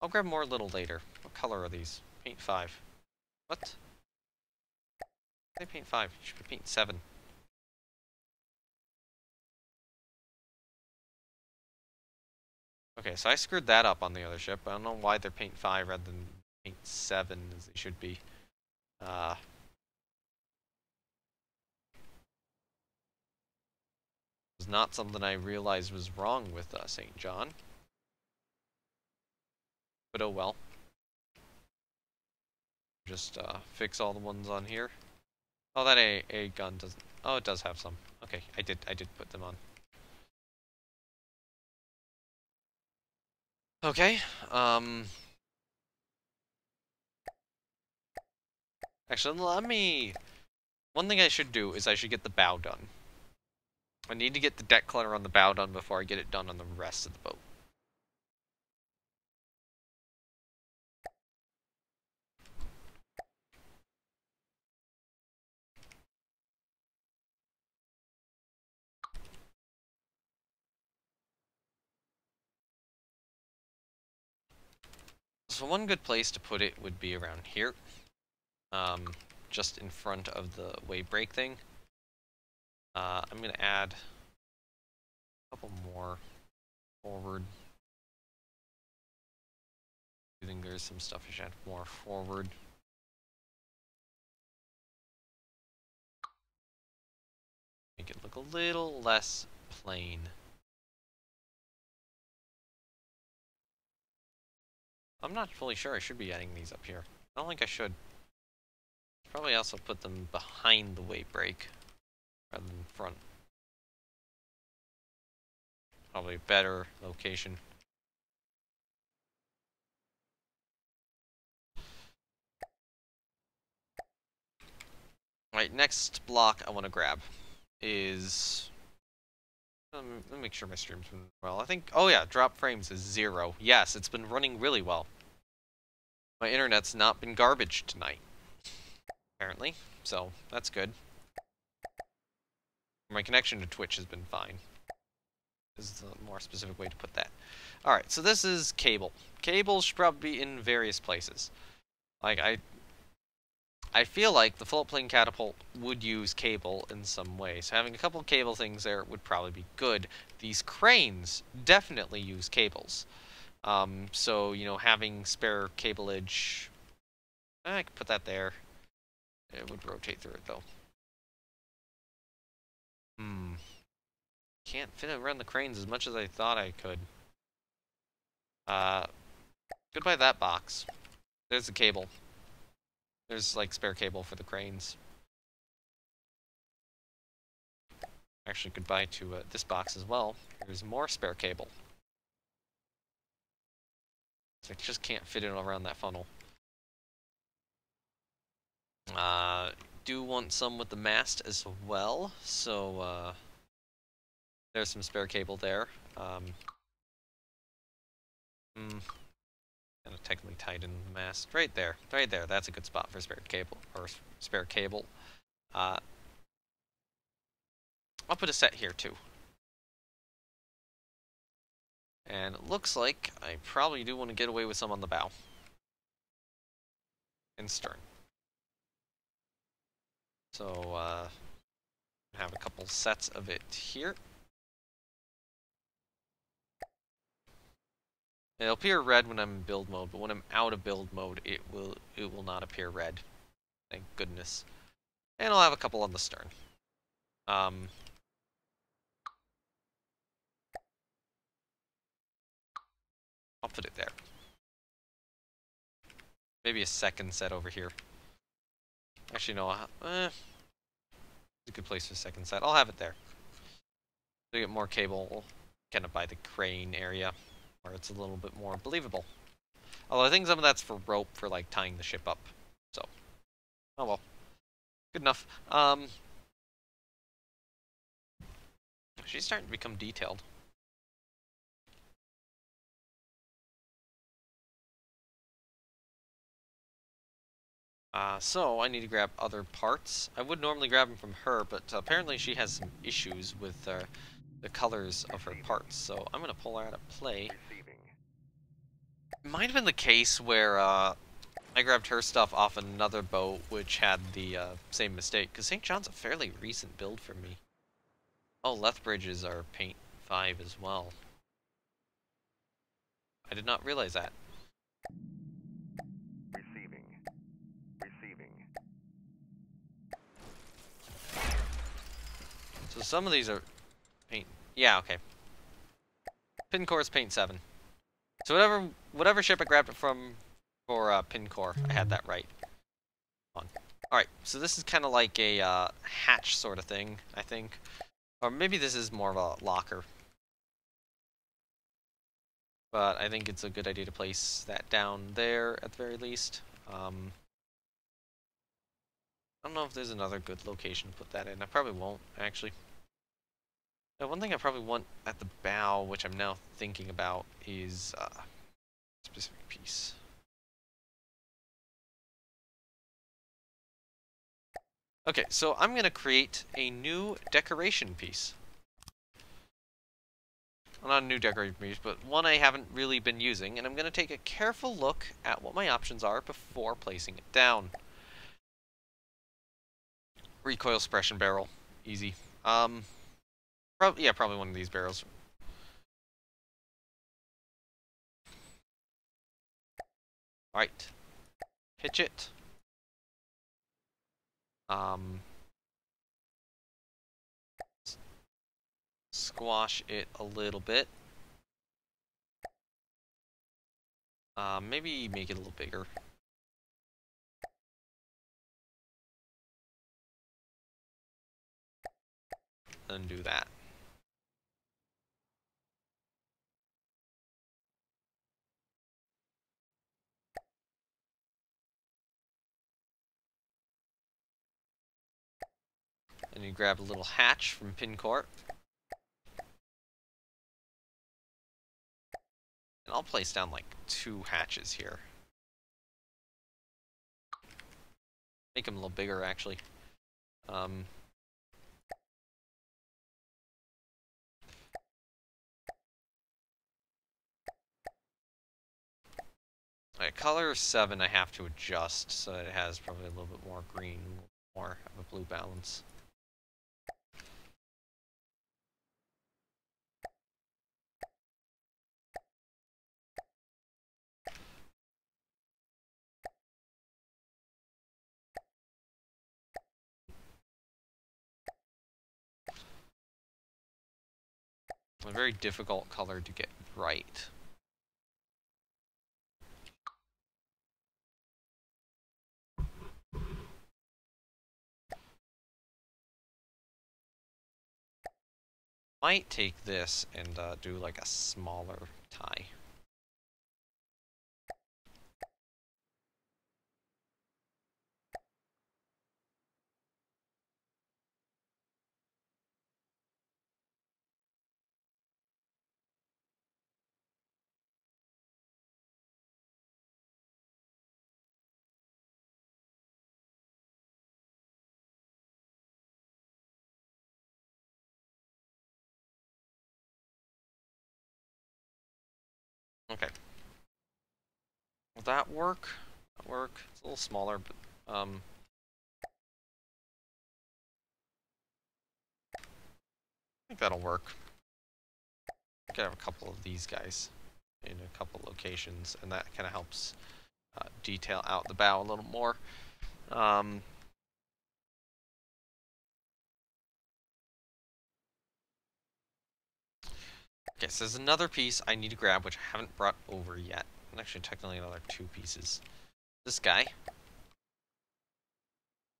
I'll grab more a little later. What color are these? Paint 5. What? They paint 5. You should be paint 7. Okay, so I screwed that up on the other ship. I don't know why they're paint 5 rather than paint seven as they should be. Uh, was not something I realized was wrong with uh, St. John. But oh well. Just uh, fix all the ones on here. Oh, that A, A gun doesn't... Oh, it does have some. Okay, I did, I did put them on. Okay, um... Actually, let me... One thing I should do is I should get the bow done. I need to get the deck clutter on the bow done before I get it done on the rest of the boat. So one good place to put it would be around here. Um, just in front of the wave break thing. Uh, I'm going to add a couple more forward. I think there's some stuff I should add more forward. Make it look a little less plain. I'm not fully sure I should be adding these up here. I don't think I should. Probably also put them behind the wave break rather than front. Probably a better location. Alright, next block I want to grab is... let me make sure my stream's been well. I think, oh yeah, drop frames is zero. Yes, it's been running really well. My internet's not been garbage tonight, apparently, so that's good. My connection to Twitch has been fine. Is a more specific way to put that. Alright, so this is cable. Cable should probably be in various places. Like, I I feel like the float plane catapult would use cable in some way. So having a couple cable things there would probably be good. These cranes definitely use cables. Um, so, you know, having spare cableage... I could put that there. It would rotate through it, though. Hmm. Can't fit around the cranes as much as I thought I could. Uh, goodbye that box. There's the cable. There's like spare cable for the cranes. Actually, goodbye to uh, this box as well. There's more spare cable. So I just can't fit it around that funnel. Uh, do want some with the mast as well, so uh, there's some spare cable there. Um, mm, kind of technically tied in the mast. Right there, right there. That's a good spot for spare cable or spare cable. Uh, I'll put a set here too. And it looks like I probably do want to get away with some on the bow. And stern. So, uh, have a couple sets of it here. It'll appear red when I'm in build mode, but when I'm out of build mode, it will it will not appear red. Thank goodness. And I'll have a couple on the stern. Um, I'll put it there. Maybe a second set over here. Actually, no. Eh, it's a good place for a second set. I'll have it there. To get more cable, kind of by the crane area, where it's a little bit more believable. Although I think some of that's for rope for like tying the ship up. So, oh well. Good enough. Um, she's starting to become detailed. Uh, so I need to grab other parts. I would normally grab them from her, but apparently she has some issues with uh, the colors of her parts. So I'm going to pull her out of play. Might have been the case where uh, I grabbed her stuff off another boat which had the uh, same mistake, because St. John's a fairly recent build for me. Oh, Lethbridges are paint 5 as well. I did not realize that. Receiving. Receiving. So some of these are paint. Yeah, okay. Pin is paint 7. So whatever whatever ship I grabbed it from for uh, Pincourt, I had that right. On. All right, so this is kind of like a uh, hatch sort of thing, I think, or maybe this is more of a locker. But I think it's a good idea to place that down there at the very least. Um, I don't know if there's another good location to put that in. I probably won't, actually. Now, one thing I probably want at the bow, which I'm now thinking about, is uh, specific piece. Okay, so I'm going to create a new decoration piece. Well, not a new decoration piece, but one I haven't really been using, and I'm going to take a careful look at what my options are before placing it down. Recoil suppression barrel. Easy. Um, prob yeah, probably one of these barrels. Alright. Pitch it. Um, squash it a little bit. Uh, maybe make it a little bigger. Undo that. And you grab a little hatch from Pincourt. And I'll place down like two hatches here. Make them a little bigger actually. Um, color 7 I have to adjust so it has probably a little bit more green, more of a blue balance. A very difficult color to get right. Might take this and uh, do like a smaller tie. Okay. Will that work? That work? It's a little smaller, but um. I think that'll work. I could have a couple of these guys in a couple locations, and that kind of helps uh, detail out the bow a little more. Um, Okay, so there's another piece I need to grab, which I haven't brought over yet. Actually, technically another two pieces. This guy.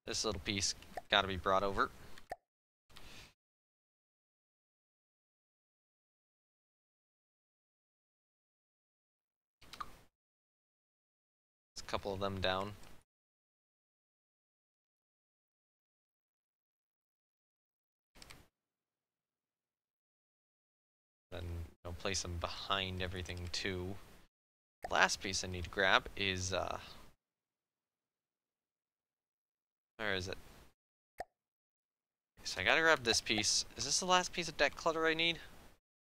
This little piece got to be brought over. A couple of them down. Know, place them behind everything too. Last piece I need to grab is uh where is it? So I gotta grab this piece. Is this the last piece of deck clutter I need?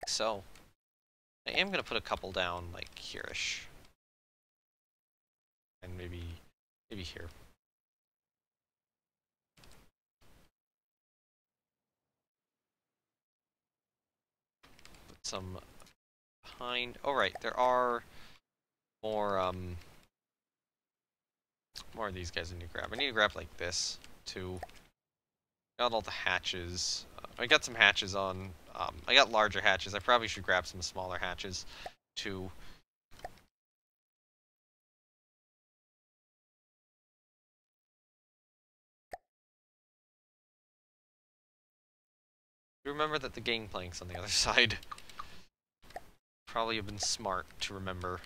So. I am gonna put a couple down like here-ish. And maybe maybe here. Put some behind. Oh, right, there are more, um, more of these guys I need to grab. I need to grab like this, too. Got all the hatches. Uh, I got some hatches on. Um, I got larger hatches. I probably should grab some smaller hatches too. Remember that the gangplank's on the other side. Probably have been smart to remember.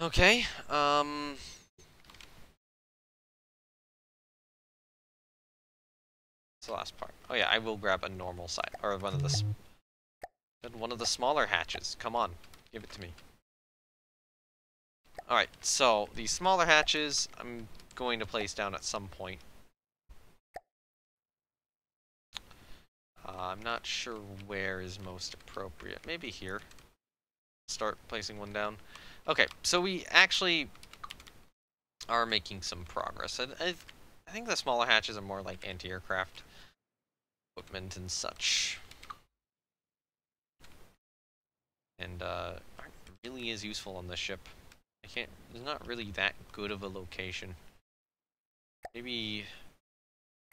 Okay, um... What's the last part? Oh yeah, I will grab a normal side, or one of the... One of the smaller hatches. Come on, give it to me. Alright, so, these smaller hatches, I'm going to place down at some point. Uh, I'm not sure where is most appropriate. Maybe here. Start placing one down. Okay, so we actually are making some progress. I, I, I think the smaller hatches are more like anti-aircraft equipment and such. And uh, aren't really as useful on this ship. I can't, it's not really that good of a location. Maybe,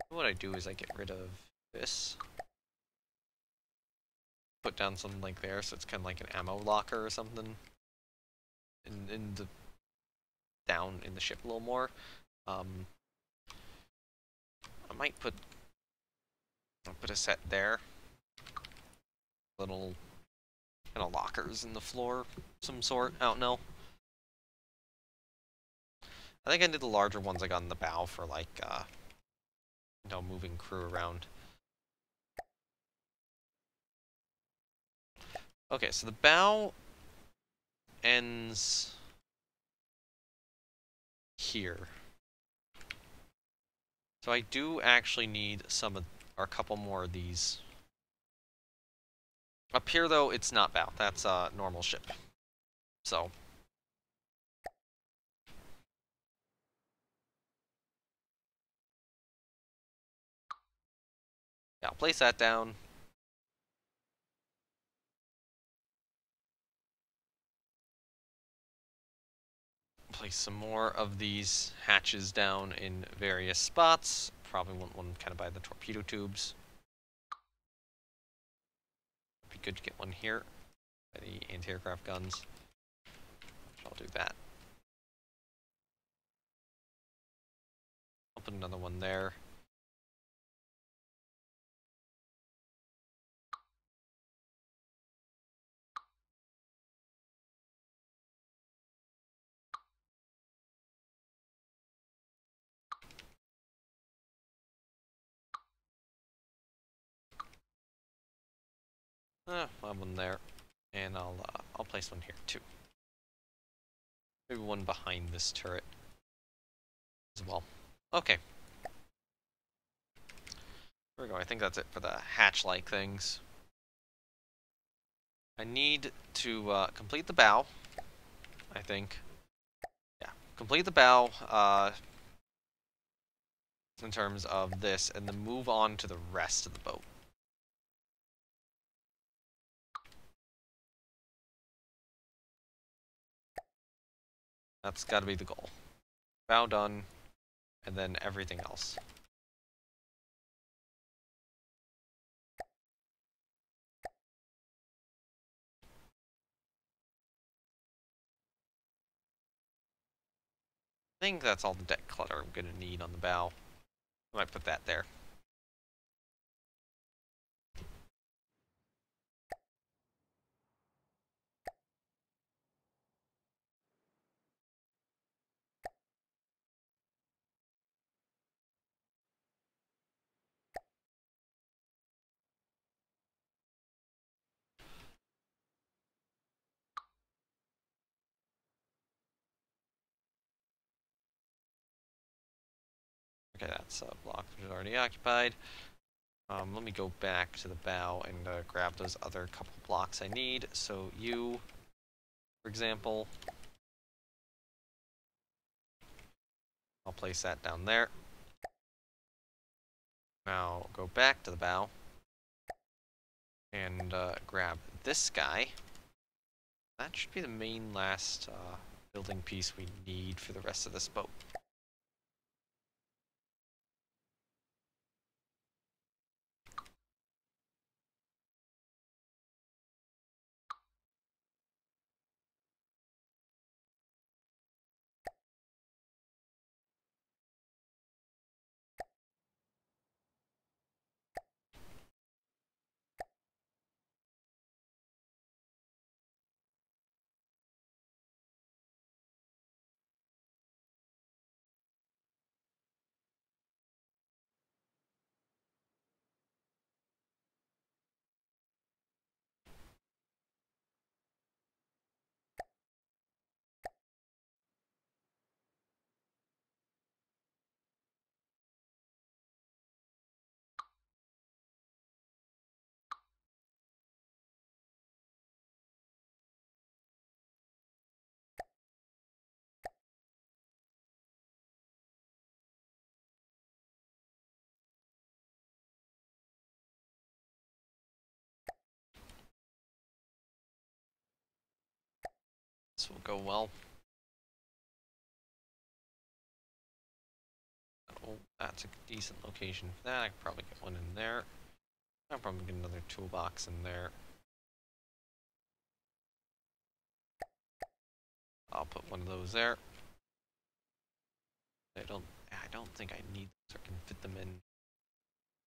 what I do is I get rid of this. Put down something like there so it's kind of like an ammo locker or something in, in the down in the ship a little more. Um, I might put I'll put a set there. Little kind of lockers in the floor, some sort. I don't know. I think I did the larger ones I got in the bow for like, uh, you know, moving crew around. Okay, so the bow ends here. So I do actually need some of, or a couple more of these. Up here, though, it's not bow. That's a normal ship. So. Yeah, I'll place that down. place some more of these hatches down in various spots. Probably want one kind of by the torpedo tubes. Good to get one here the anti-aircraft guns. I'll do that. I'll put another one there. Uh, one there, and I'll uh, I'll place one here too. Maybe one behind this turret as well. Okay. There we go. I think that's it for the hatch-like things. I need to uh, complete the bow. I think. Yeah, complete the bow. Uh, in terms of this, and then move on to the rest of the boat. That's got to be the goal. Bow done, and then everything else. I think that's all the deck clutter I'm going to need on the bow. I might put that there. Okay, that's a block which is already occupied. Um, let me go back to the bow and uh, grab those other couple blocks I need. So you, for example, I'll place that down there. Now go back to the bow and uh, grab this guy. That should be the main last uh, building piece we need for the rest of this boat. This will go well. Oh, that's a decent location for that. I could probably get one in there. I'll probably get another toolbox in there. I'll put one of those there. I don't I don't think I need those or can fit them in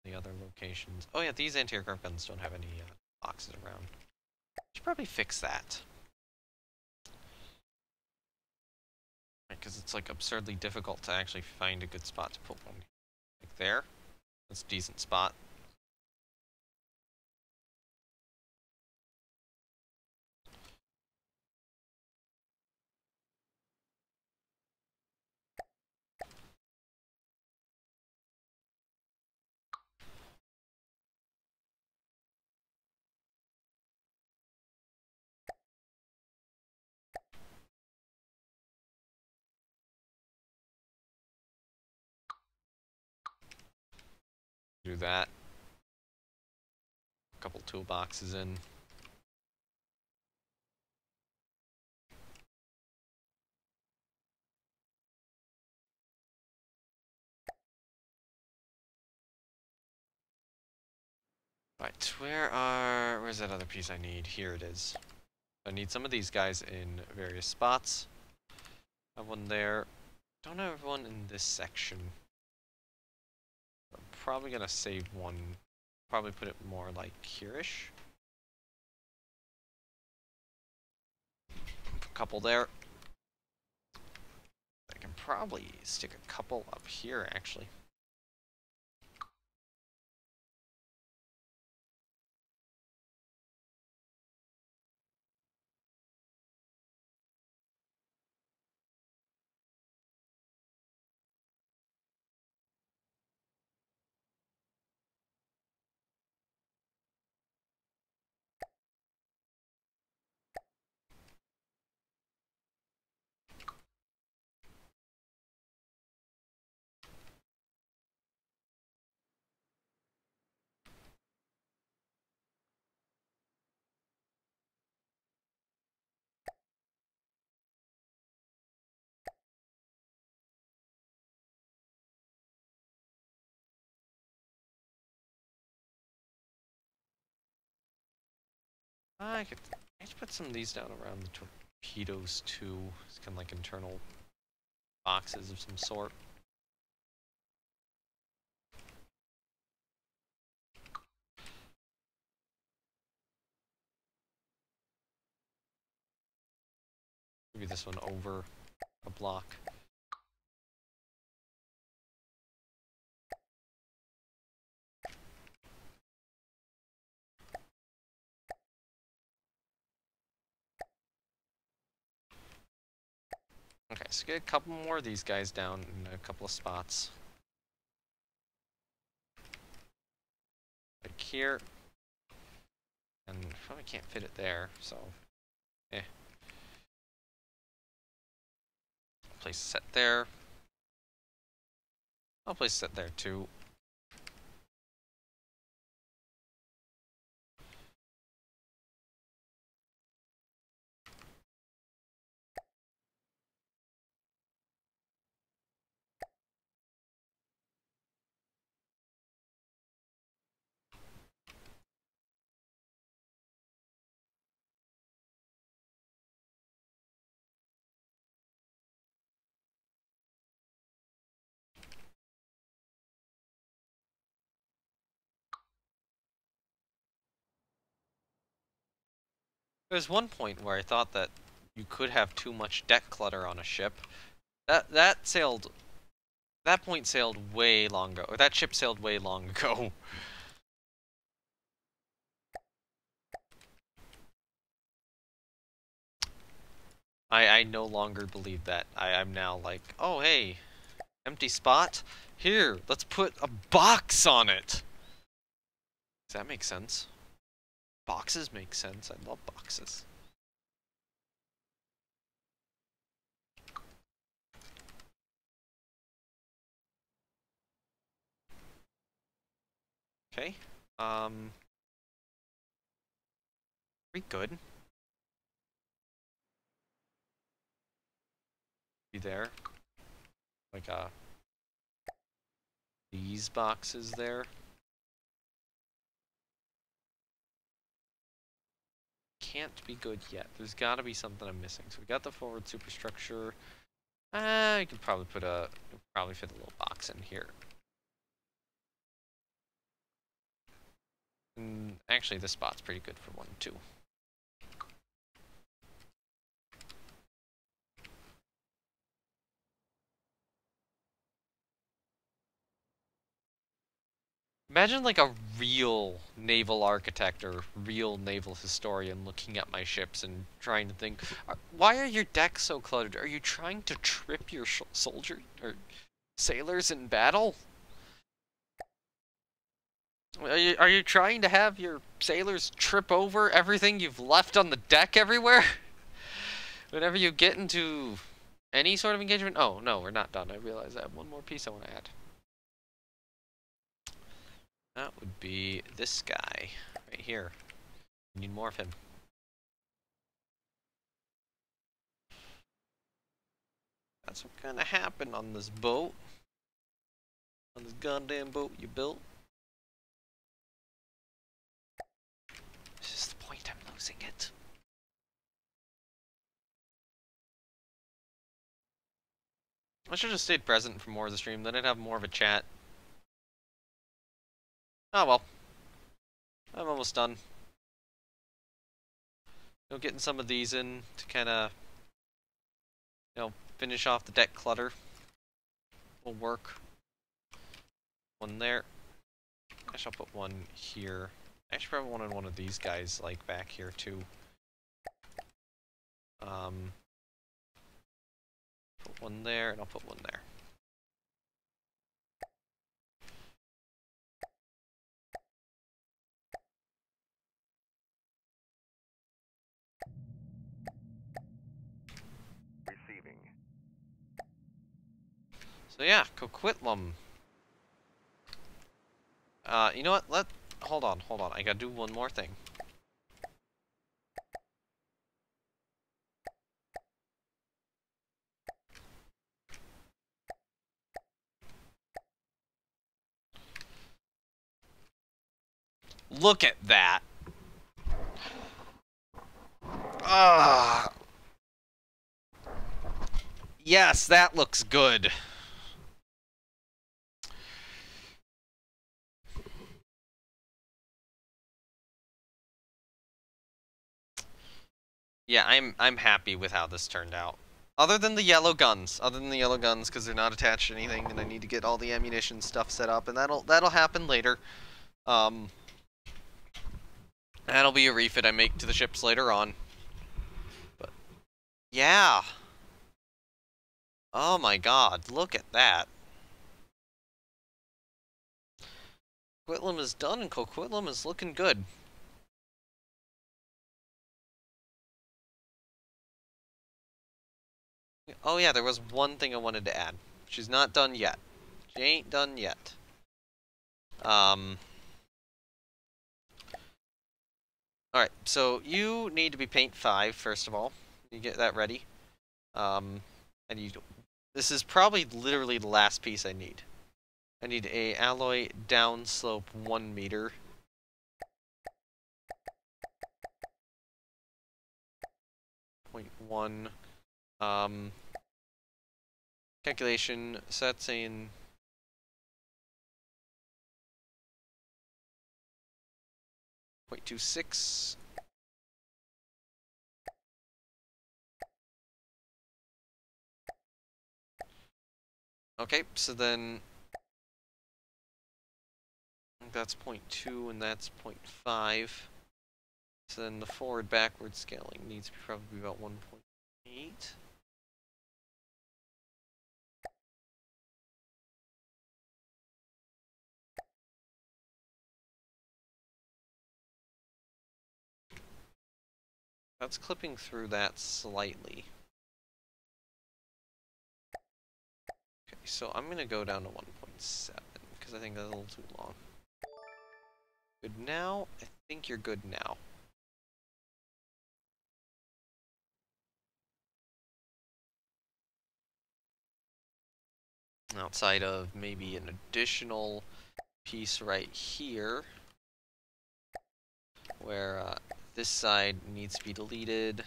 the other locations. Oh yeah, these anti-aircraft guns don't have any uh, boxes around. Should probably fix that. Because it's like absurdly difficult to actually find a good spot to put one. Like there. That's a decent spot. Do that. A couple toolboxes in. Right, where are... Where's that other piece I need? Here it is. I need some of these guys in various spots. Have one there. Don't have one in this section. Probably gonna save one. Probably put it more like here-ish. A couple there. I can probably stick a couple up here, actually. I could, I could put some of these down around the torpedoes too. It's kind of like internal boxes of some sort. Maybe this one over a block. Okay, so get a couple more of these guys down in a couple of spots. Like here. And probably can't fit it there, so eh. Place set there. I'll place set there too. There was one point where I thought that you could have too much deck clutter on a ship. That that sailed. That point sailed way long ago. Or that ship sailed way long ago. I I no longer believe that. I I'm now like, oh hey, empty spot. Here, let's put a box on it. Does that make sense? Boxes make sense. I love boxes. Okay. Um. We good. Be there. Like uh these boxes there. Can't be good yet. There's got to be something I'm missing. So we got the forward superstructure. Uh, you could probably put a probably fit a little box in here. And actually, this spot's pretty good for one too. Imagine like a real naval architect or real naval historian looking at my ships and trying to think, why are your decks so cluttered? Are you trying to trip your soldier or sailors in battle? Are you, are you trying to have your sailors trip over everything you've left on the deck everywhere? Whenever you get into any sort of engagement? Oh, no, we're not done. I realize I have one more piece I want to add. That would be this guy right here. We need more of him. That's what kind of happened on this boat. On this goddamn boat you built. This is the point I'm losing it. I should have stayed present for more of the stream, then I'd have more of a chat Oh well. I'm almost done. You know, getting some of these in to kind of, you know, finish off the deck clutter will work. One there. I shall put one here. I actually probably wanted one of these guys, like, back here, too. Um, put one there, and I'll put one there. So yeah, Coquitlam. Uh, you know what? Let hold on, hold on. I gotta do one more thing. Look at that. Ah. Yes, that looks good. Yeah, I'm I'm happy with how this turned out. Other than the yellow guns, other than the yellow guns, because they're not attached to anything, and I need to get all the ammunition stuff set up, and that'll that'll happen later. Um, that'll be a refit I make to the ships later on. But yeah. Oh my God! Look at that. Coquitlam is done, and Coquitlam is looking good. Oh yeah, there was one thing I wanted to add. She's not done yet. She ain't done yet. Um. Alright, so you need to be paint 5, first of all. You get that ready. Um, and you... This is probably literally the last piece I need. I need a alloy downslope 1 meter. Point 1. Um, calculation, setting. in... Point two six. Okay, so then that's 0.2 and that's 0.5. So then the forward backward scaling needs to be probably about 1.8. That's clipping through that slightly. Okay, so I'm gonna go down to 1.7 because I think that's a little too long. Good now? I think you're good now. Outside of maybe an additional piece right here where uh, this side needs to be deleted.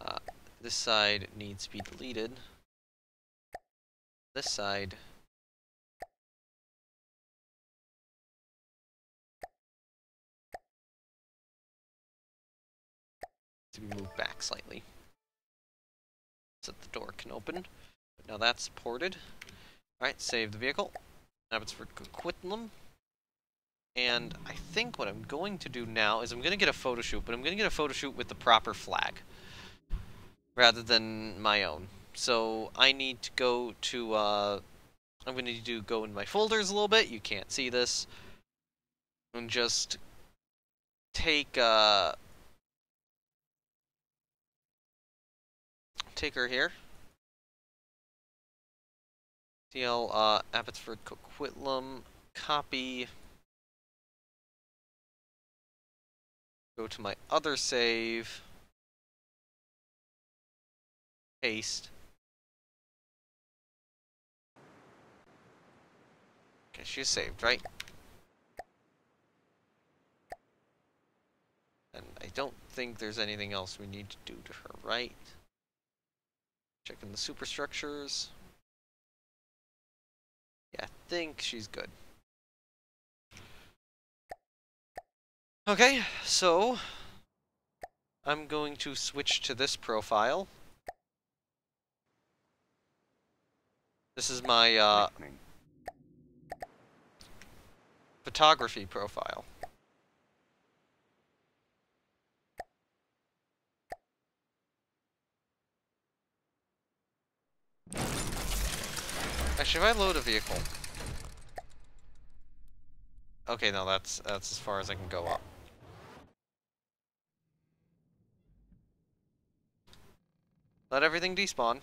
Uh, this side needs to be deleted. This side to be moved back slightly so that the door can open. Now that's ported. Alright, save the vehicle. Now it's for Coquitlam. And I think what I'm going to do now is I'm going to get a photo shoot, but I'm going to get a photo shoot with the proper flag rather than my own. So I need to go to, uh, I'm going to to go in my folders a little bit. You can't see this. And just take, uh, take her here. DL, uh, Abbotsford Coquitlam, copy Go to my other save. Paste. Okay, she's saved, right? And I don't think there's anything else we need to do to her, right? Checking the superstructures. Yeah, I think she's good. Okay, so I'm going to switch to this profile. This is my uh, photography profile. Actually, if I load a vehicle... Okay, no, that's that's as far as I can go up. Let everything despawn.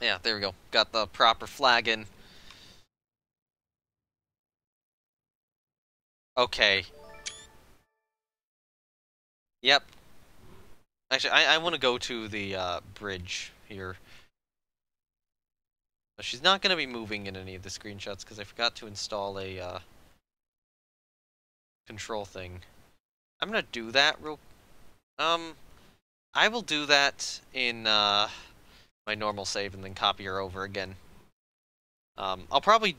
Yeah, there we go. Got the proper flag in. Okay. Yep. Actually, I, I want to go to the uh, bridge here. She's not going to be moving in any of the screenshots because I forgot to install a uh, control thing. I'm going to do that real um, I will do that in uh, my normal save and then copy her over again. Um, I'll probably,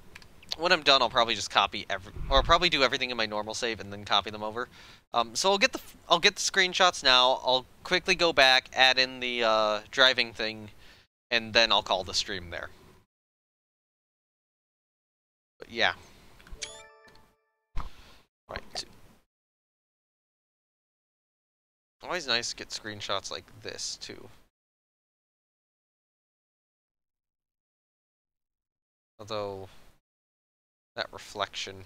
when I'm done, I'll probably just copy every, or I'll probably do everything in my normal save and then copy them over. Um, so I'll get the, I'll get the screenshots now. I'll quickly go back, add in the uh, driving thing, and then I'll call the stream there. But yeah. Right. Always nice to get screenshots like this, too. Although, that reflection...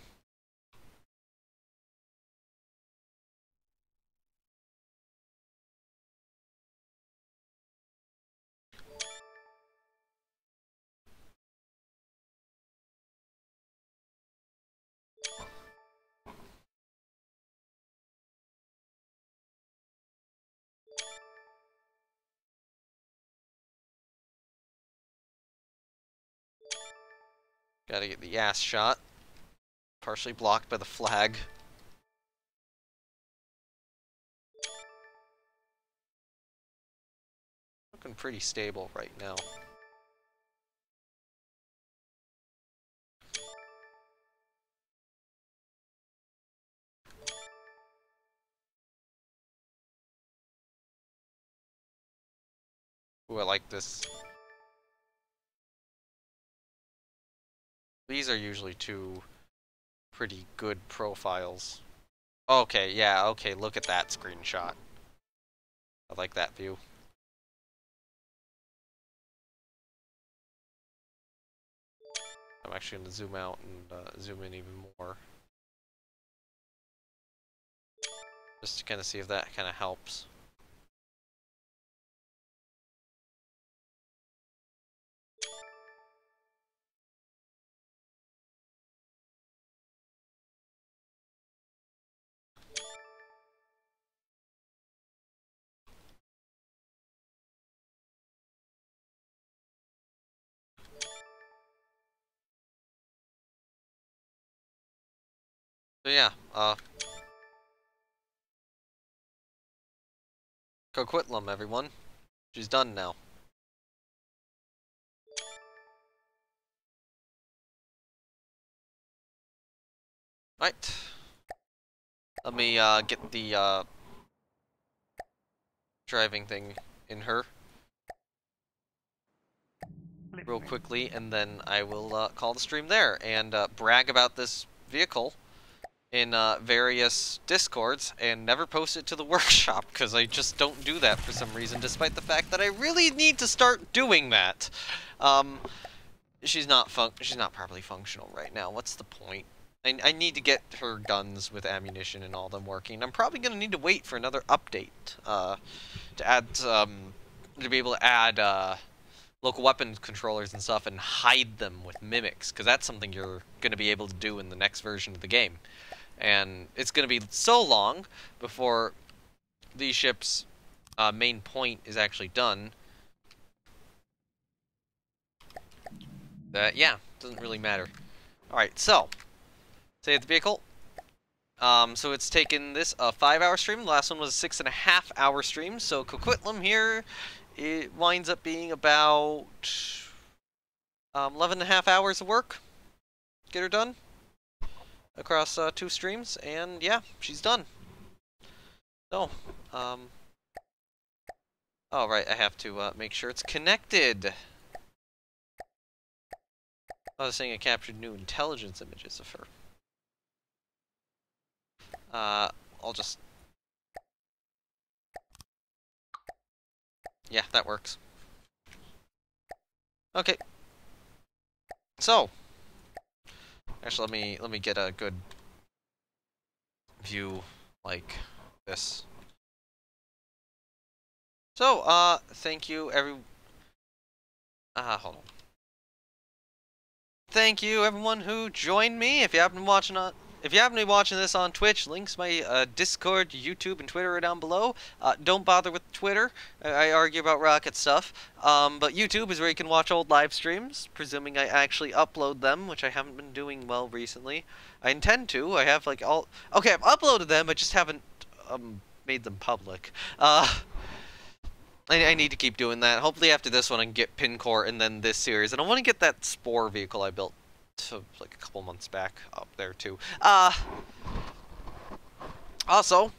Gotta get the ass shot. Partially blocked by the flag. Looking pretty stable right now. Ooh, I like this. These are usually two pretty good profiles. Okay, yeah, okay, look at that screenshot. I like that view. I'm actually going to zoom out and uh, zoom in even more. Just to kind of see if that kind of helps. So yeah, uh... Coquitlam, everyone. She's done now. Right. Let me, uh, get the, uh... Driving thing in her. Real quickly, and then I will, uh, call the stream there, and, uh, brag about this vehicle in uh, various discords and never post it to the workshop because I just don't do that for some reason despite the fact that I really need to start doing that. Um, she's not fun she's not properly functional right now. What's the point? I, I need to get her guns with ammunition and all them working. I'm probably going to need to wait for another update uh, to add um, to be able to add uh, local weapon controllers and stuff and hide them with mimics because that's something you're going to be able to do in the next version of the game and it's going to be so long before the ship's uh, main point is actually done. That yeah doesn't really matter. All right so save the vehicle. Um, so it's taken this a five hour stream. The last one was a six and a half hour stream. So Coquitlam here it winds up being about um, 11 and a half hours of work. Get her done across uh, two streams, and yeah, she's done. So, um, oh right, I have to uh, make sure it's connected. I was saying I captured new intelligence images of her. Uh, I'll just... Yeah, that works. Okay. So, Actually, let me let me get a good view like this. So, uh, thank you every. Uh, hold on. Thank you everyone who joined me. If you haven't been watching on if you happen to be watching this on Twitch, links my uh, Discord, YouTube, and Twitter are down below. Uh, don't bother with Twitter. I, I argue about rocket stuff. Um, but YouTube is where you can watch old live streams, presuming I actually upload them, which I haven't been doing well recently. I intend to. I have like all. Okay, I've uploaded them. I just haven't um, made them public. Uh, I, I, need to keep doing that. Hopefully after this one I can get Pincourt and then this series. And I want to get that Spore vehicle I built to like a couple months back up there too. Uh, also,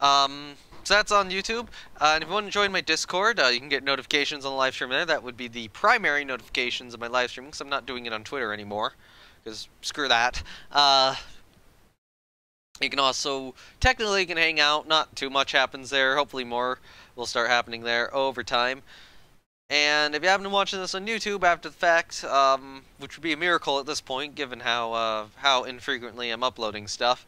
um, so that's on YouTube. Uh, and if you want to join my Discord, uh, you can get notifications on the live stream there. That would be the primary notifications of my live stream because I'm not doing it on Twitter anymore. Because screw that. Uh, you can also technically you can hang out. Not too much happens there. Hopefully more will start happening there over time. And if you haven't been watching this on YouTube after the fact, um, which would be a miracle at this point, given how uh, how infrequently I'm uploading stuff,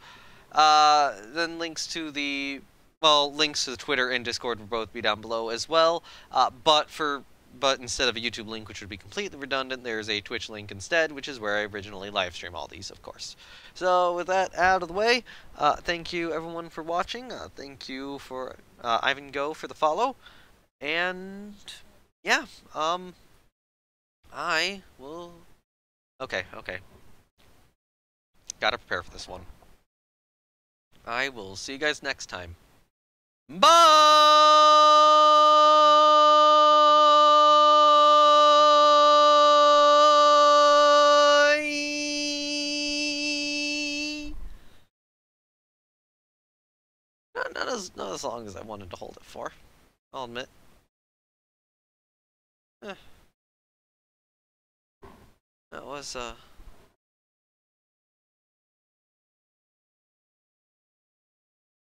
uh, then links to the well, links to the Twitter and Discord will both be down below as well. Uh, but for but instead of a YouTube link, which would be completely redundant, there's a Twitch link instead, which is where I originally live stream all these, of course. So with that out of the way, uh, thank you everyone for watching. Uh, thank you for uh, Ivan Go for the follow, and yeah, um, I will... Okay, okay. Gotta prepare for this one. I will see you guys next time. Bye! Not, as not as long as I wanted to hold it for. I'll admit. That was, uh...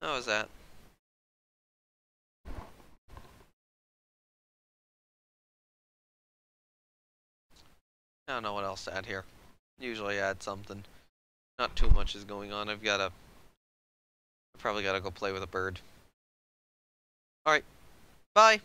That was that. I don't know what else to add here. Usually add something. Not too much is going on. I've got to... I probably got to go play with a bird. Alright. Bye!